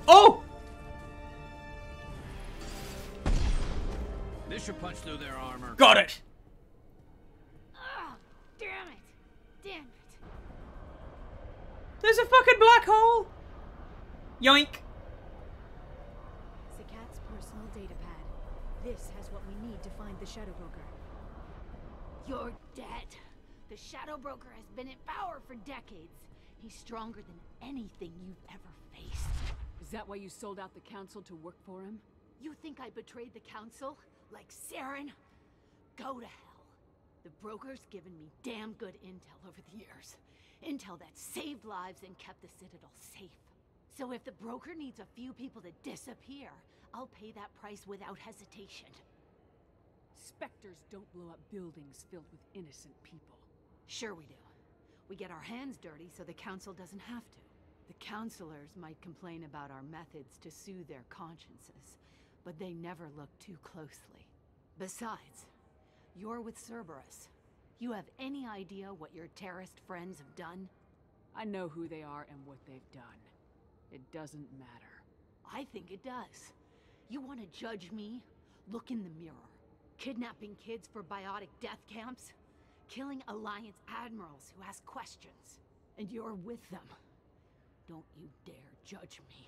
Oh! This should punch through their armor. Got it! Oh, damn it! Damn it! There's a fucking black hole! Yoink! Sekat's personal data pad. This has what we need to find the Shadow Broker. You're dead. The Shadow Broker has been in power for decades. He's stronger than anything you've ever faced. Is that why you sold out the council to work for him? You think I betrayed the council? Like Saren? Go to hell. The broker's given me damn good intel over the years. Intel that saved lives and kept the Citadel safe. So if the broker needs a few people to disappear, I'll pay that price without hesitation. Spectres don't blow up buildings filled with innocent people. Sure we do. We get our hands dirty so the council doesn't have to. The counselors might complain about our methods to soothe their consciences, but they never look too closely. Besides, you're with Cerberus. You have any idea what your terrorist friends have done? I know who they are and what they've done. It doesn't matter. I think it does. You want to judge me? Look in the mirror. Kidnapping kids for biotic death camps? Killing Alliance admirals who ask questions. And you're with them. Don't you dare judge me.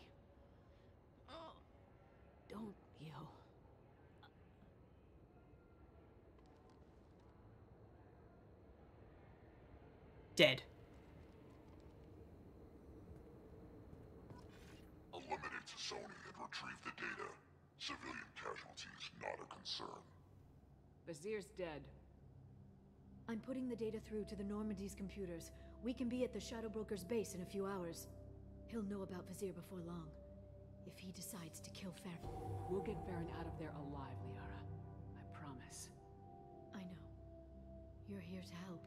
Oh, Don't you? Dead. Eliminate T'Soni and retrieve the data. Civilian casualties not a concern. Vasir's dead. I'm putting the data through to the Normandy's computers. We can be at the Shadow Broker's base in a few hours. He'll know about Vasir before long. If he decides to kill Feron. We'll get Feron out of there alive, Liara. I promise. I know. You're here to help.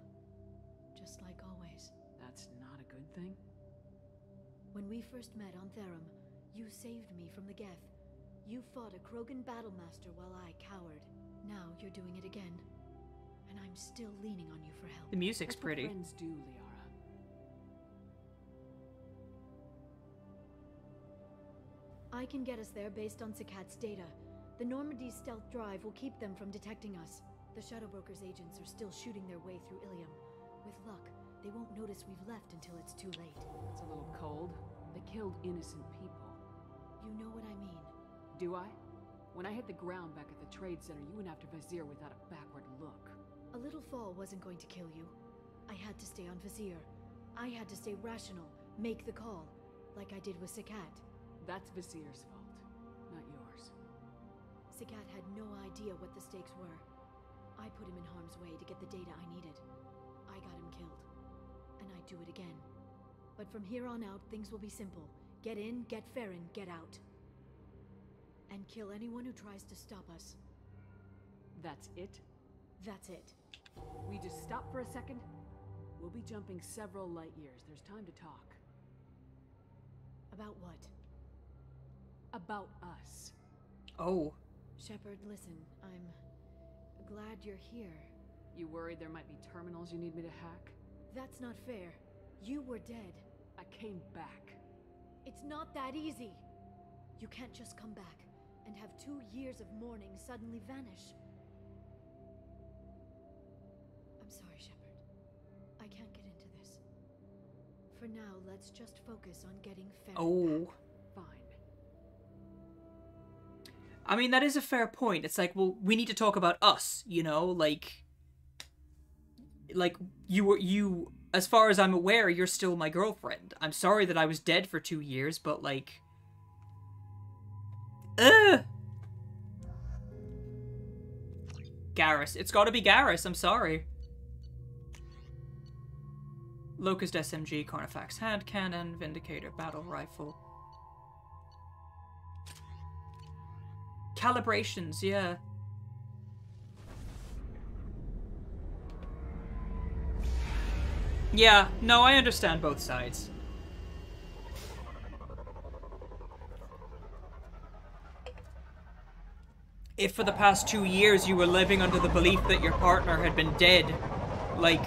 Just like always. That's not a good thing. When we first met on Therum, you saved me from the Geth. You fought a Krogan battlemaster while I cowered. Now you're doing it again. And I'm still leaning on you for help. The music's That's pretty. What friends do, Liara. I can get us there based on Sekat's data. The Normandy's stealth drive will keep them from detecting us. The Shadow Broker's agents are still shooting their way through Ilium. With luck, they won't notice we've left until it's too late. It's a little cold. They killed innocent people. You know what I mean. Do I? When I hit the ground back at the trade center, you went after Vasir without a backward look. A little fall wasn't going to kill you. I had to stay on Vasir. I had to stay rational, make the call, like I did with Sakat. That's Vasir's fault, not yours. Sekat had no idea what the stakes were. I put him in harm's way to get the data I needed. I got him killed. And I'd do it again. But from here on out, things will be simple. Get in, get Feron, get out. And kill anyone who tries to stop us. That's it? That's it. We just stop for a second? We'll be jumping several light years. There's time to talk. About what? About us. Oh. Shepard, listen, I'm glad you're here. You worried there might be terminals you need me to hack? That's not fair. You were dead. I came back. It's not that easy. You can't just come back and have two years of mourning suddenly vanish. I'm sorry, Shepard. I can't get into this. For now, let's just focus on getting Feron Oh. back. I mean, that is a fair point. It's like, well, we need to talk about us, you know? Like, like you were, you, as far as I'm aware, you're still my girlfriend. I'm sorry that I was dead for two years, but like, ugh. Garrus. It's gotta be Garrus. I'm sorry. Locust SMG, Carnifex hand cannon, Vindicator battle rifle. Calibrations, yeah. Yeah, no, I understand both sides. If for the past two years you were living under the belief that your partner had been dead, like,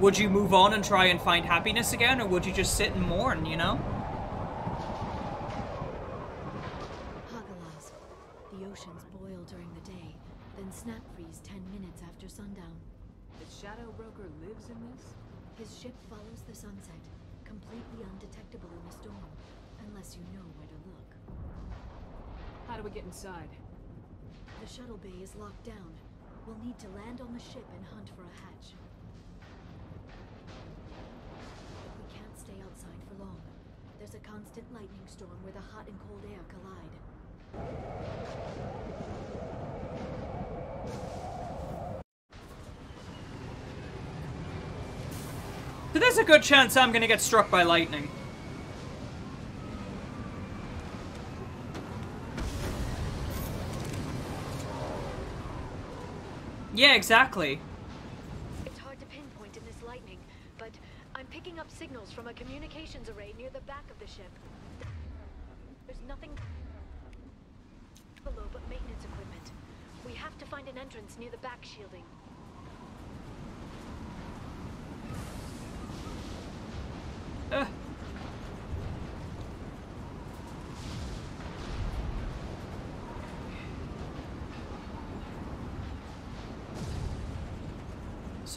would you move on and try and find happiness again, or would you just sit and mourn, you know? Do we get inside? The shuttle bay is locked down. We'll need to land on the ship and hunt for a hatch. We can't stay outside for long. There's a constant lightning storm where the hot and cold air collide. So there's a good chance I'm gonna get struck by lightning. Yeah, exactly. It's hard to pinpoint in this lightning, but I'm picking up signals from a communications array near the back of the ship. There's nothing below but maintenance equipment. We have to find an entrance near the back shielding. Uh.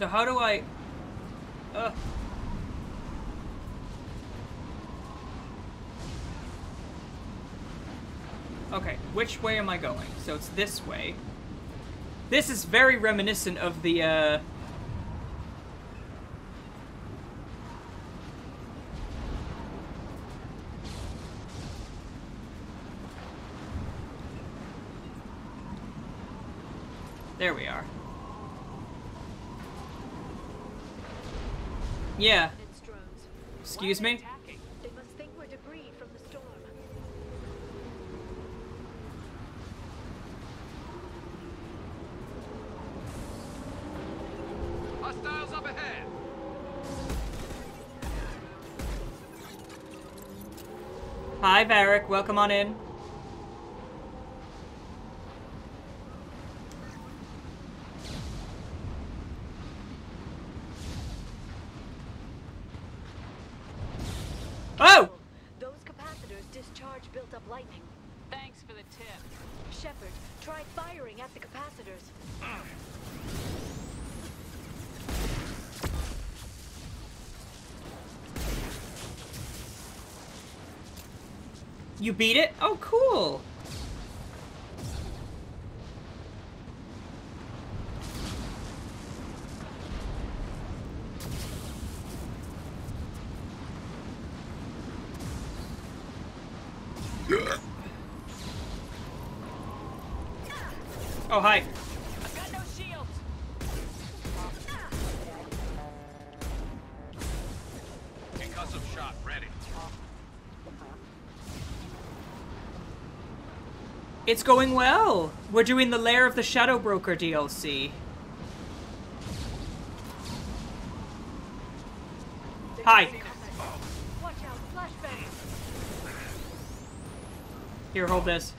So how do I... Uh. Okay, which way am I going? So it's this way. This is very reminiscent of the, uh... There we are. Yeah. Excuse me? They must think we're debris from the storm. Hostiles up ahead! Hi, Varric. Welcome on in. Oh! Those capacitors discharge built up lightning. Thanks for the tip. Shepard, try firing at the capacitors. You beat it? It's going well. We're doing the Lair of the Shadow Broker DLC. Hi. Here, hold this.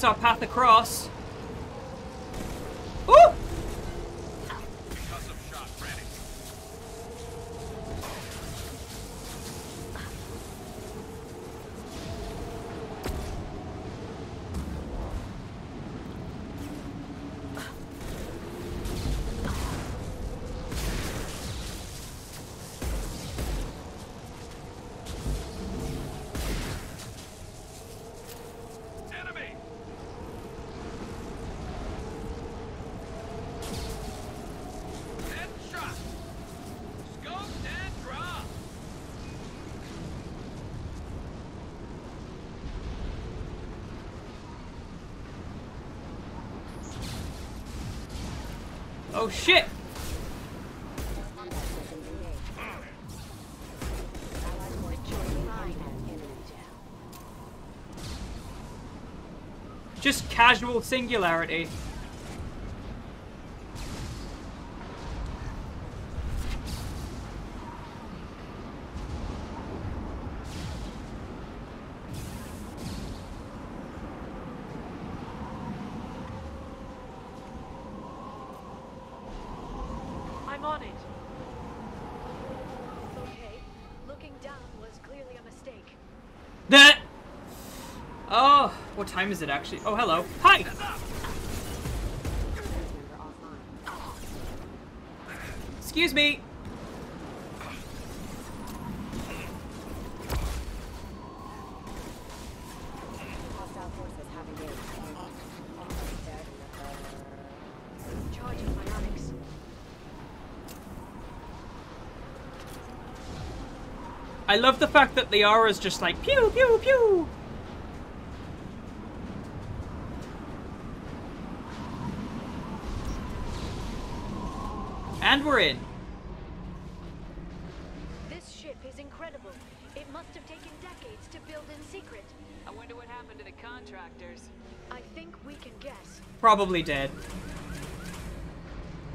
That's our path across. Shit! Just casual singularity. I'm on it. Okay, looking down was clearly a mistake. That. Oh, what time is it actually? Oh, hello. Hi. Excuse me. I love the fact that the aura's just like pew pew pew. And we're in. This ship is incredible. It must have taken decades to build in secret. I wonder what happened to the contractors. I think we can guess. Probably dead.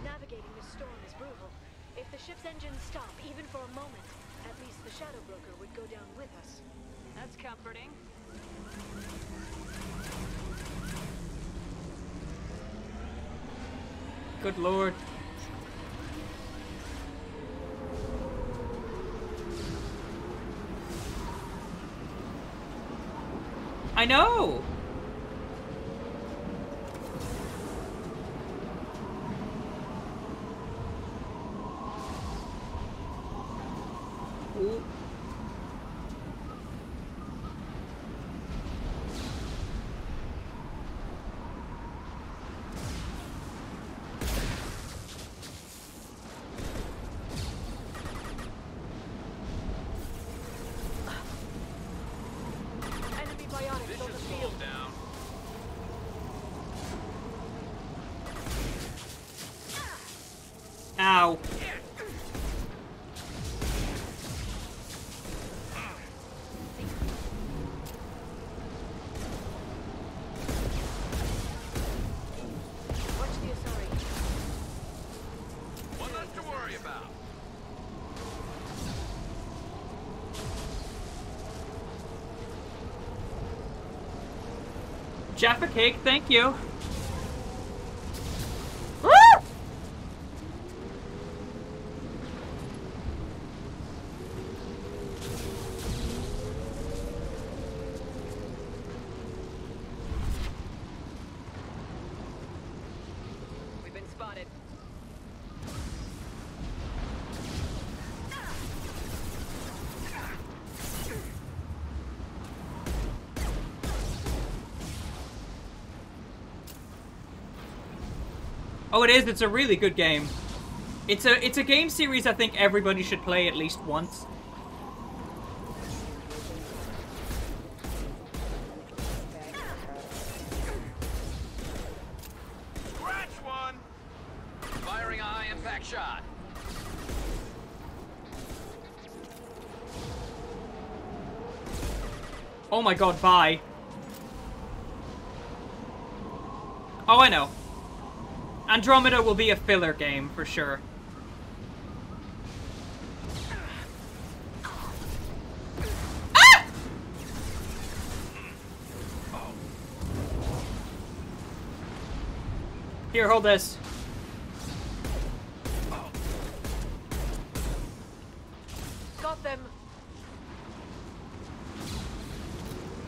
Navigating this storm is brutal. If the ship's engines stop, even for a moment, at least the Shadow Broker would go down with us. That's comforting. Good lord. I know. Jaffa cake, thank you. Oh, it is. It's a really good game. It's a it's a game series I think everybody should play at least once. Scratch one! Firing a high impact shot. Oh my god, bye. Oh, I know. Andromeda will be a filler game for sure. Ah! Here, hold this. Got them.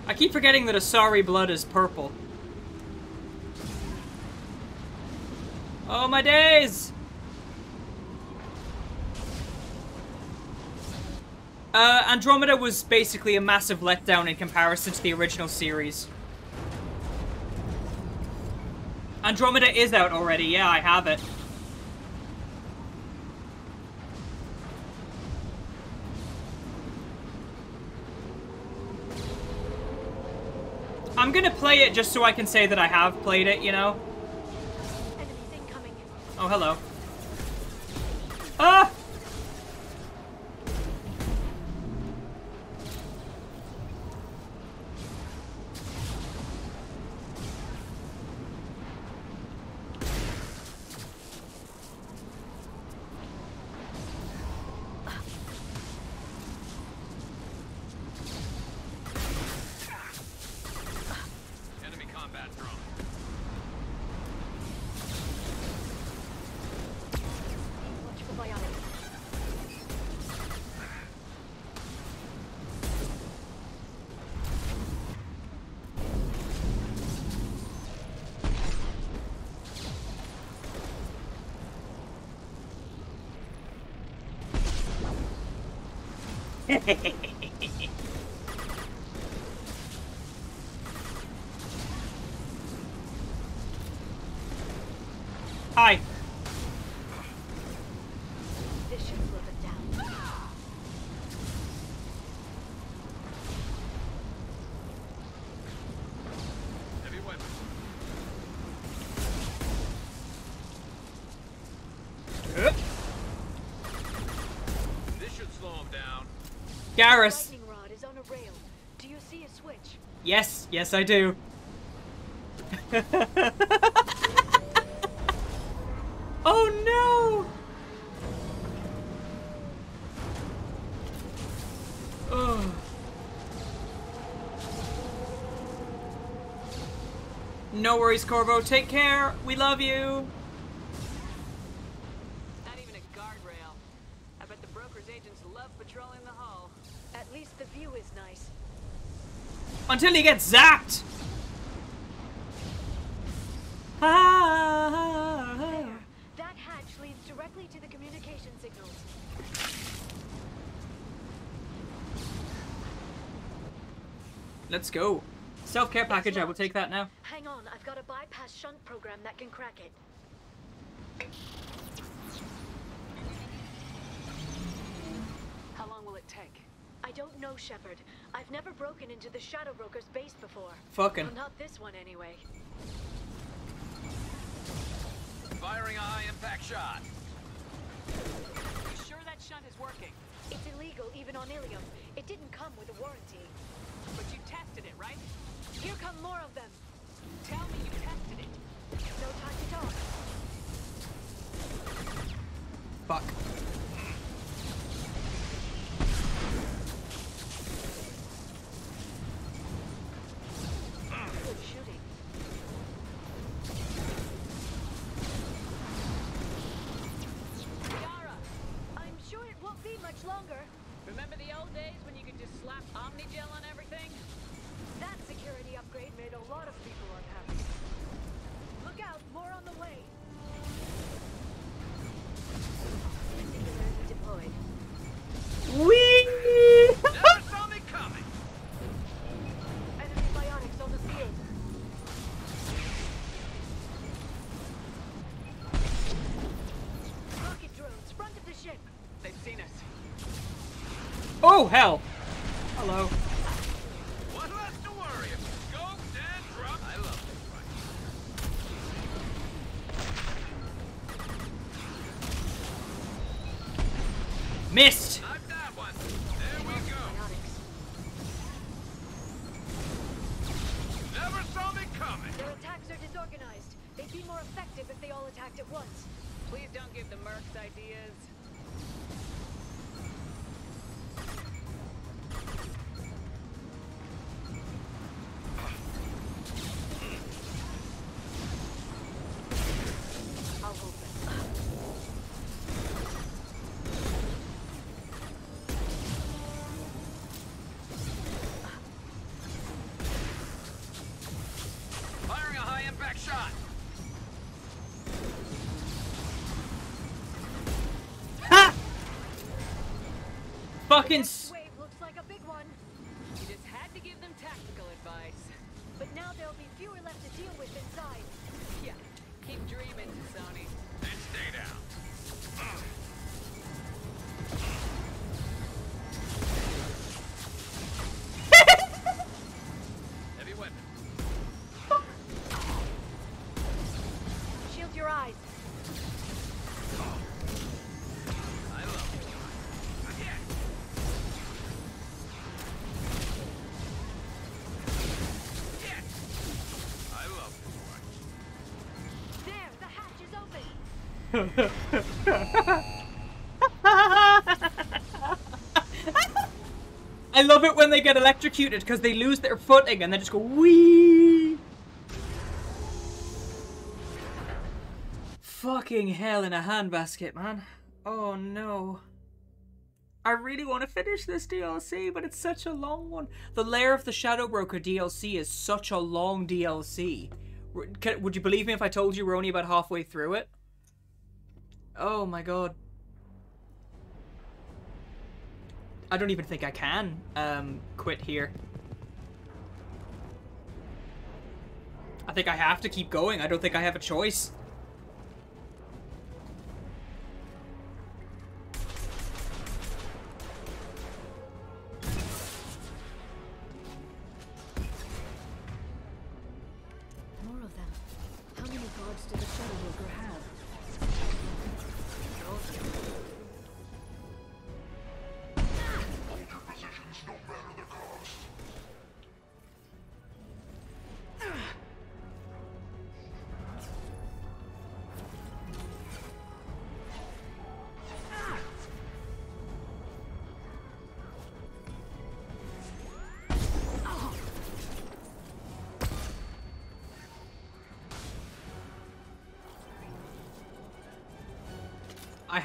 I keep forgetting that Asari blood is purple. My days! Uh, Andromeda was basically a massive letdown in comparison to the original series. Andromeda is out already, yeah, I have it. I'm gonna play it just so I can say that I have played it, you know? Oh, hello. Ah! Switch? Yes, yes, I do. oh no! Oh. No worries, Corvo. Take care. We love you. Not even a guardrail. I bet the broker's agents love patrolling the hull. At least the view is nice. Until he gets zapped. Ah. There. That hatch leads directly to the communication signals. Let's go. Self-care package. I will take that now. Hang on, I've got a bypass shunt program that can crack it. How long will it take? I don't know, Shepard. I've never broken into the Shadow Broker's base before. Fucking. Well, not this one, anyway. Firing a high impact shot. You sure that shunt is working? It's illegal even on Ilium. It didn't come with a warranty. But you tested it, right? Here come more of them. Tell me you longer. Hell! Tactical advice. But now there'll be fewer left to deal with inside. Yeah, keep dreaming, T'Soni. I love it when they get electrocuted because they lose their footing and they just go wee. Fucking hell in a handbasket, man. Oh no. I really want to finish this DLC, but it's such a long one. The Lair of the Shadow Broker DLC is such a long DLC. Would you believe me if I told you we're only about halfway through it? Oh my god. I don't even think I can um, quit here. I think I have to keep going. I don't think I have a choice.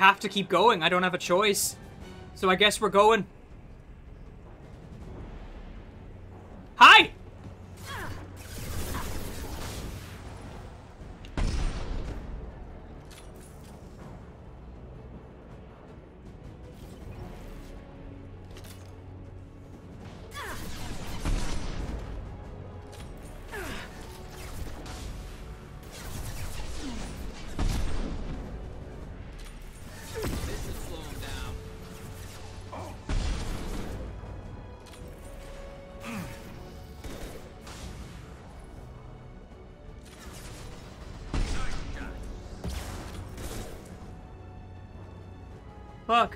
Have to keep going. I don't have a choice. So I guess we're going.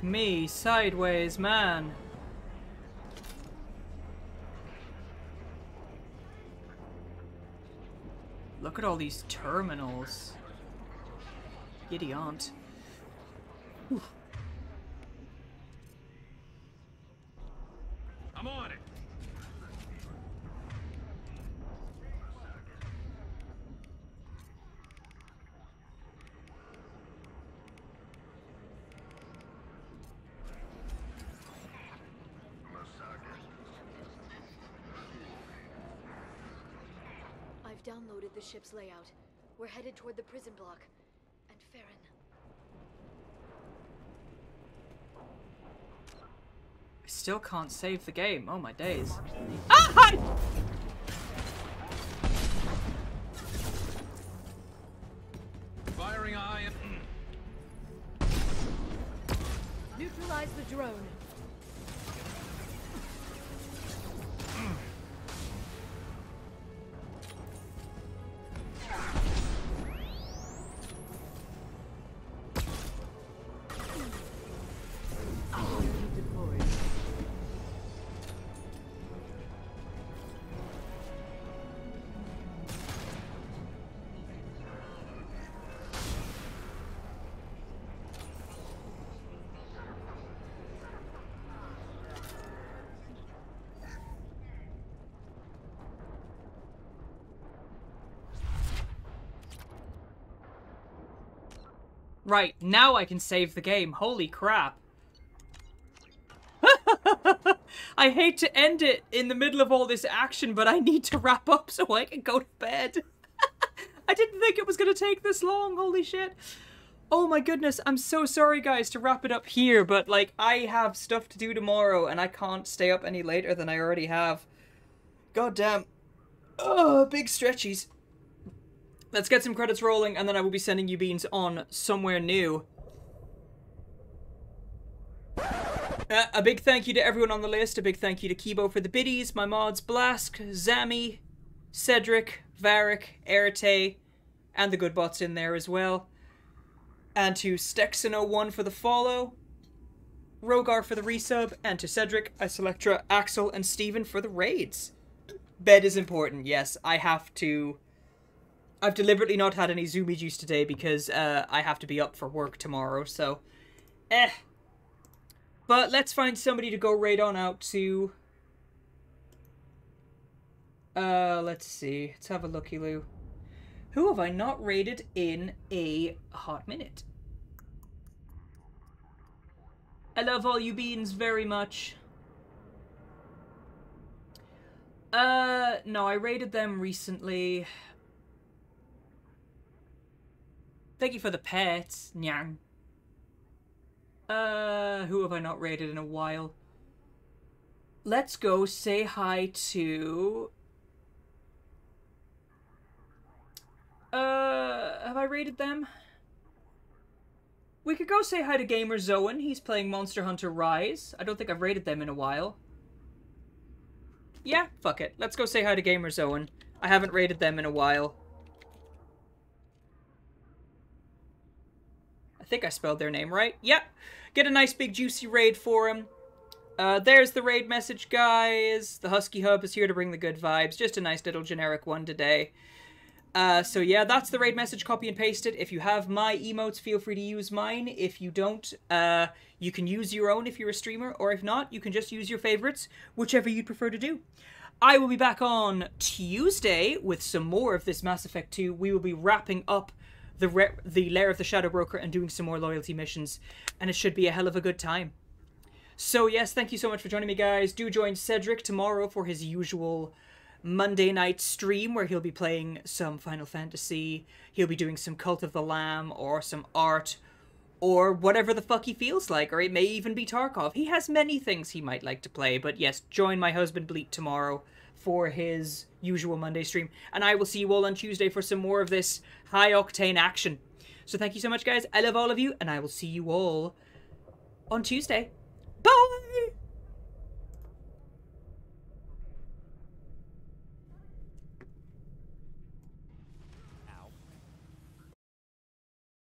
Me, sideways, man. Look at all these terminals. Giddy aunt. Whew. I'm on it. I've downloaded the ship's layout. We're headed toward the prison block. And Feron. I still can't save the game. Oh my days. Ah! Hi! Right, now I can save the game. Holy crap. I hate to end it in the middle of all this action, but I need to wrap up so I can go to bed. I didn't think it was going to take this long. Holy shit. Oh my goodness, I'm so sorry guys to wrap it up here, but like I have stuff to do tomorrow and I can't stay up any later than I already have. God damn. Oh, big stretchies. Let's get some credits rolling and then I will be sending you beans on somewhere new. Uh, a big thank you to everyone on the list. A big thank you to Kibo for the biddies, my mods Blask, Zami, Cedric, Varric, Erite, and the good bots in there as well. And to Stexon01 for the follow. Rogar for the resub. And to Cedric, Isolectra, Axel, and Steven for the raids. Bed is important, yes. I have to... I've deliberately not had any Zoomy juice today because uh, I have to be up for work tomorrow, so... Eh. But let's find somebody to go raid on out to... Uh, let's see. Let's have a looky loo. Who have I not raided in a hot minute? I love all you beans very much. Uh, no, I raided them recently. Thank you for the pets, Nyang. Uh, who have I not raided in a while? Let's go say hi to Uh, have I rated them? We could go say hi to Gamer Zoan. He's playing Monster Hunter Rise. I don't think I've rated them in a while. Yeah, fuck it. Let's go say hi to Gamer Zoan. I haven't rated them in a while. Think I spelled their name right. Yep. Get a nice big juicy raid for him. Uh, there's the raid message, guys. The Husky Hub is here to bring the good vibes. Just a nice little generic one today. Uh, so yeah, that's the raid message. Copy and paste it. If you have my emotes, feel free to use mine. If you don't, uh, you can use your own if you're a streamer, or if not, you can just use your favorites, whichever you'd prefer to do. I will be back on Tuesday with some more of this Mass Effect 2. We will be wrapping up the re- the Lair of the Shadow Broker and doing some more loyalty missions, and it should be a hell of a good time. So yes, thank you so much for joining me, guys. Do join Cedric tomorrow for his usual Monday night stream where he'll be playing some Final Fantasy, he'll be doing some Cult of the Lamb or some art or whatever the fuck he feels like, or it may even be Tarkov. He has many things he might like to play, but yes, join my husband Bleat tomorrow for his usual Monday stream, and I will see you all on Tuesday for some more of this high octane action. So thank you so much, guys. I love all of you, and I will see you all on Tuesday. Bye!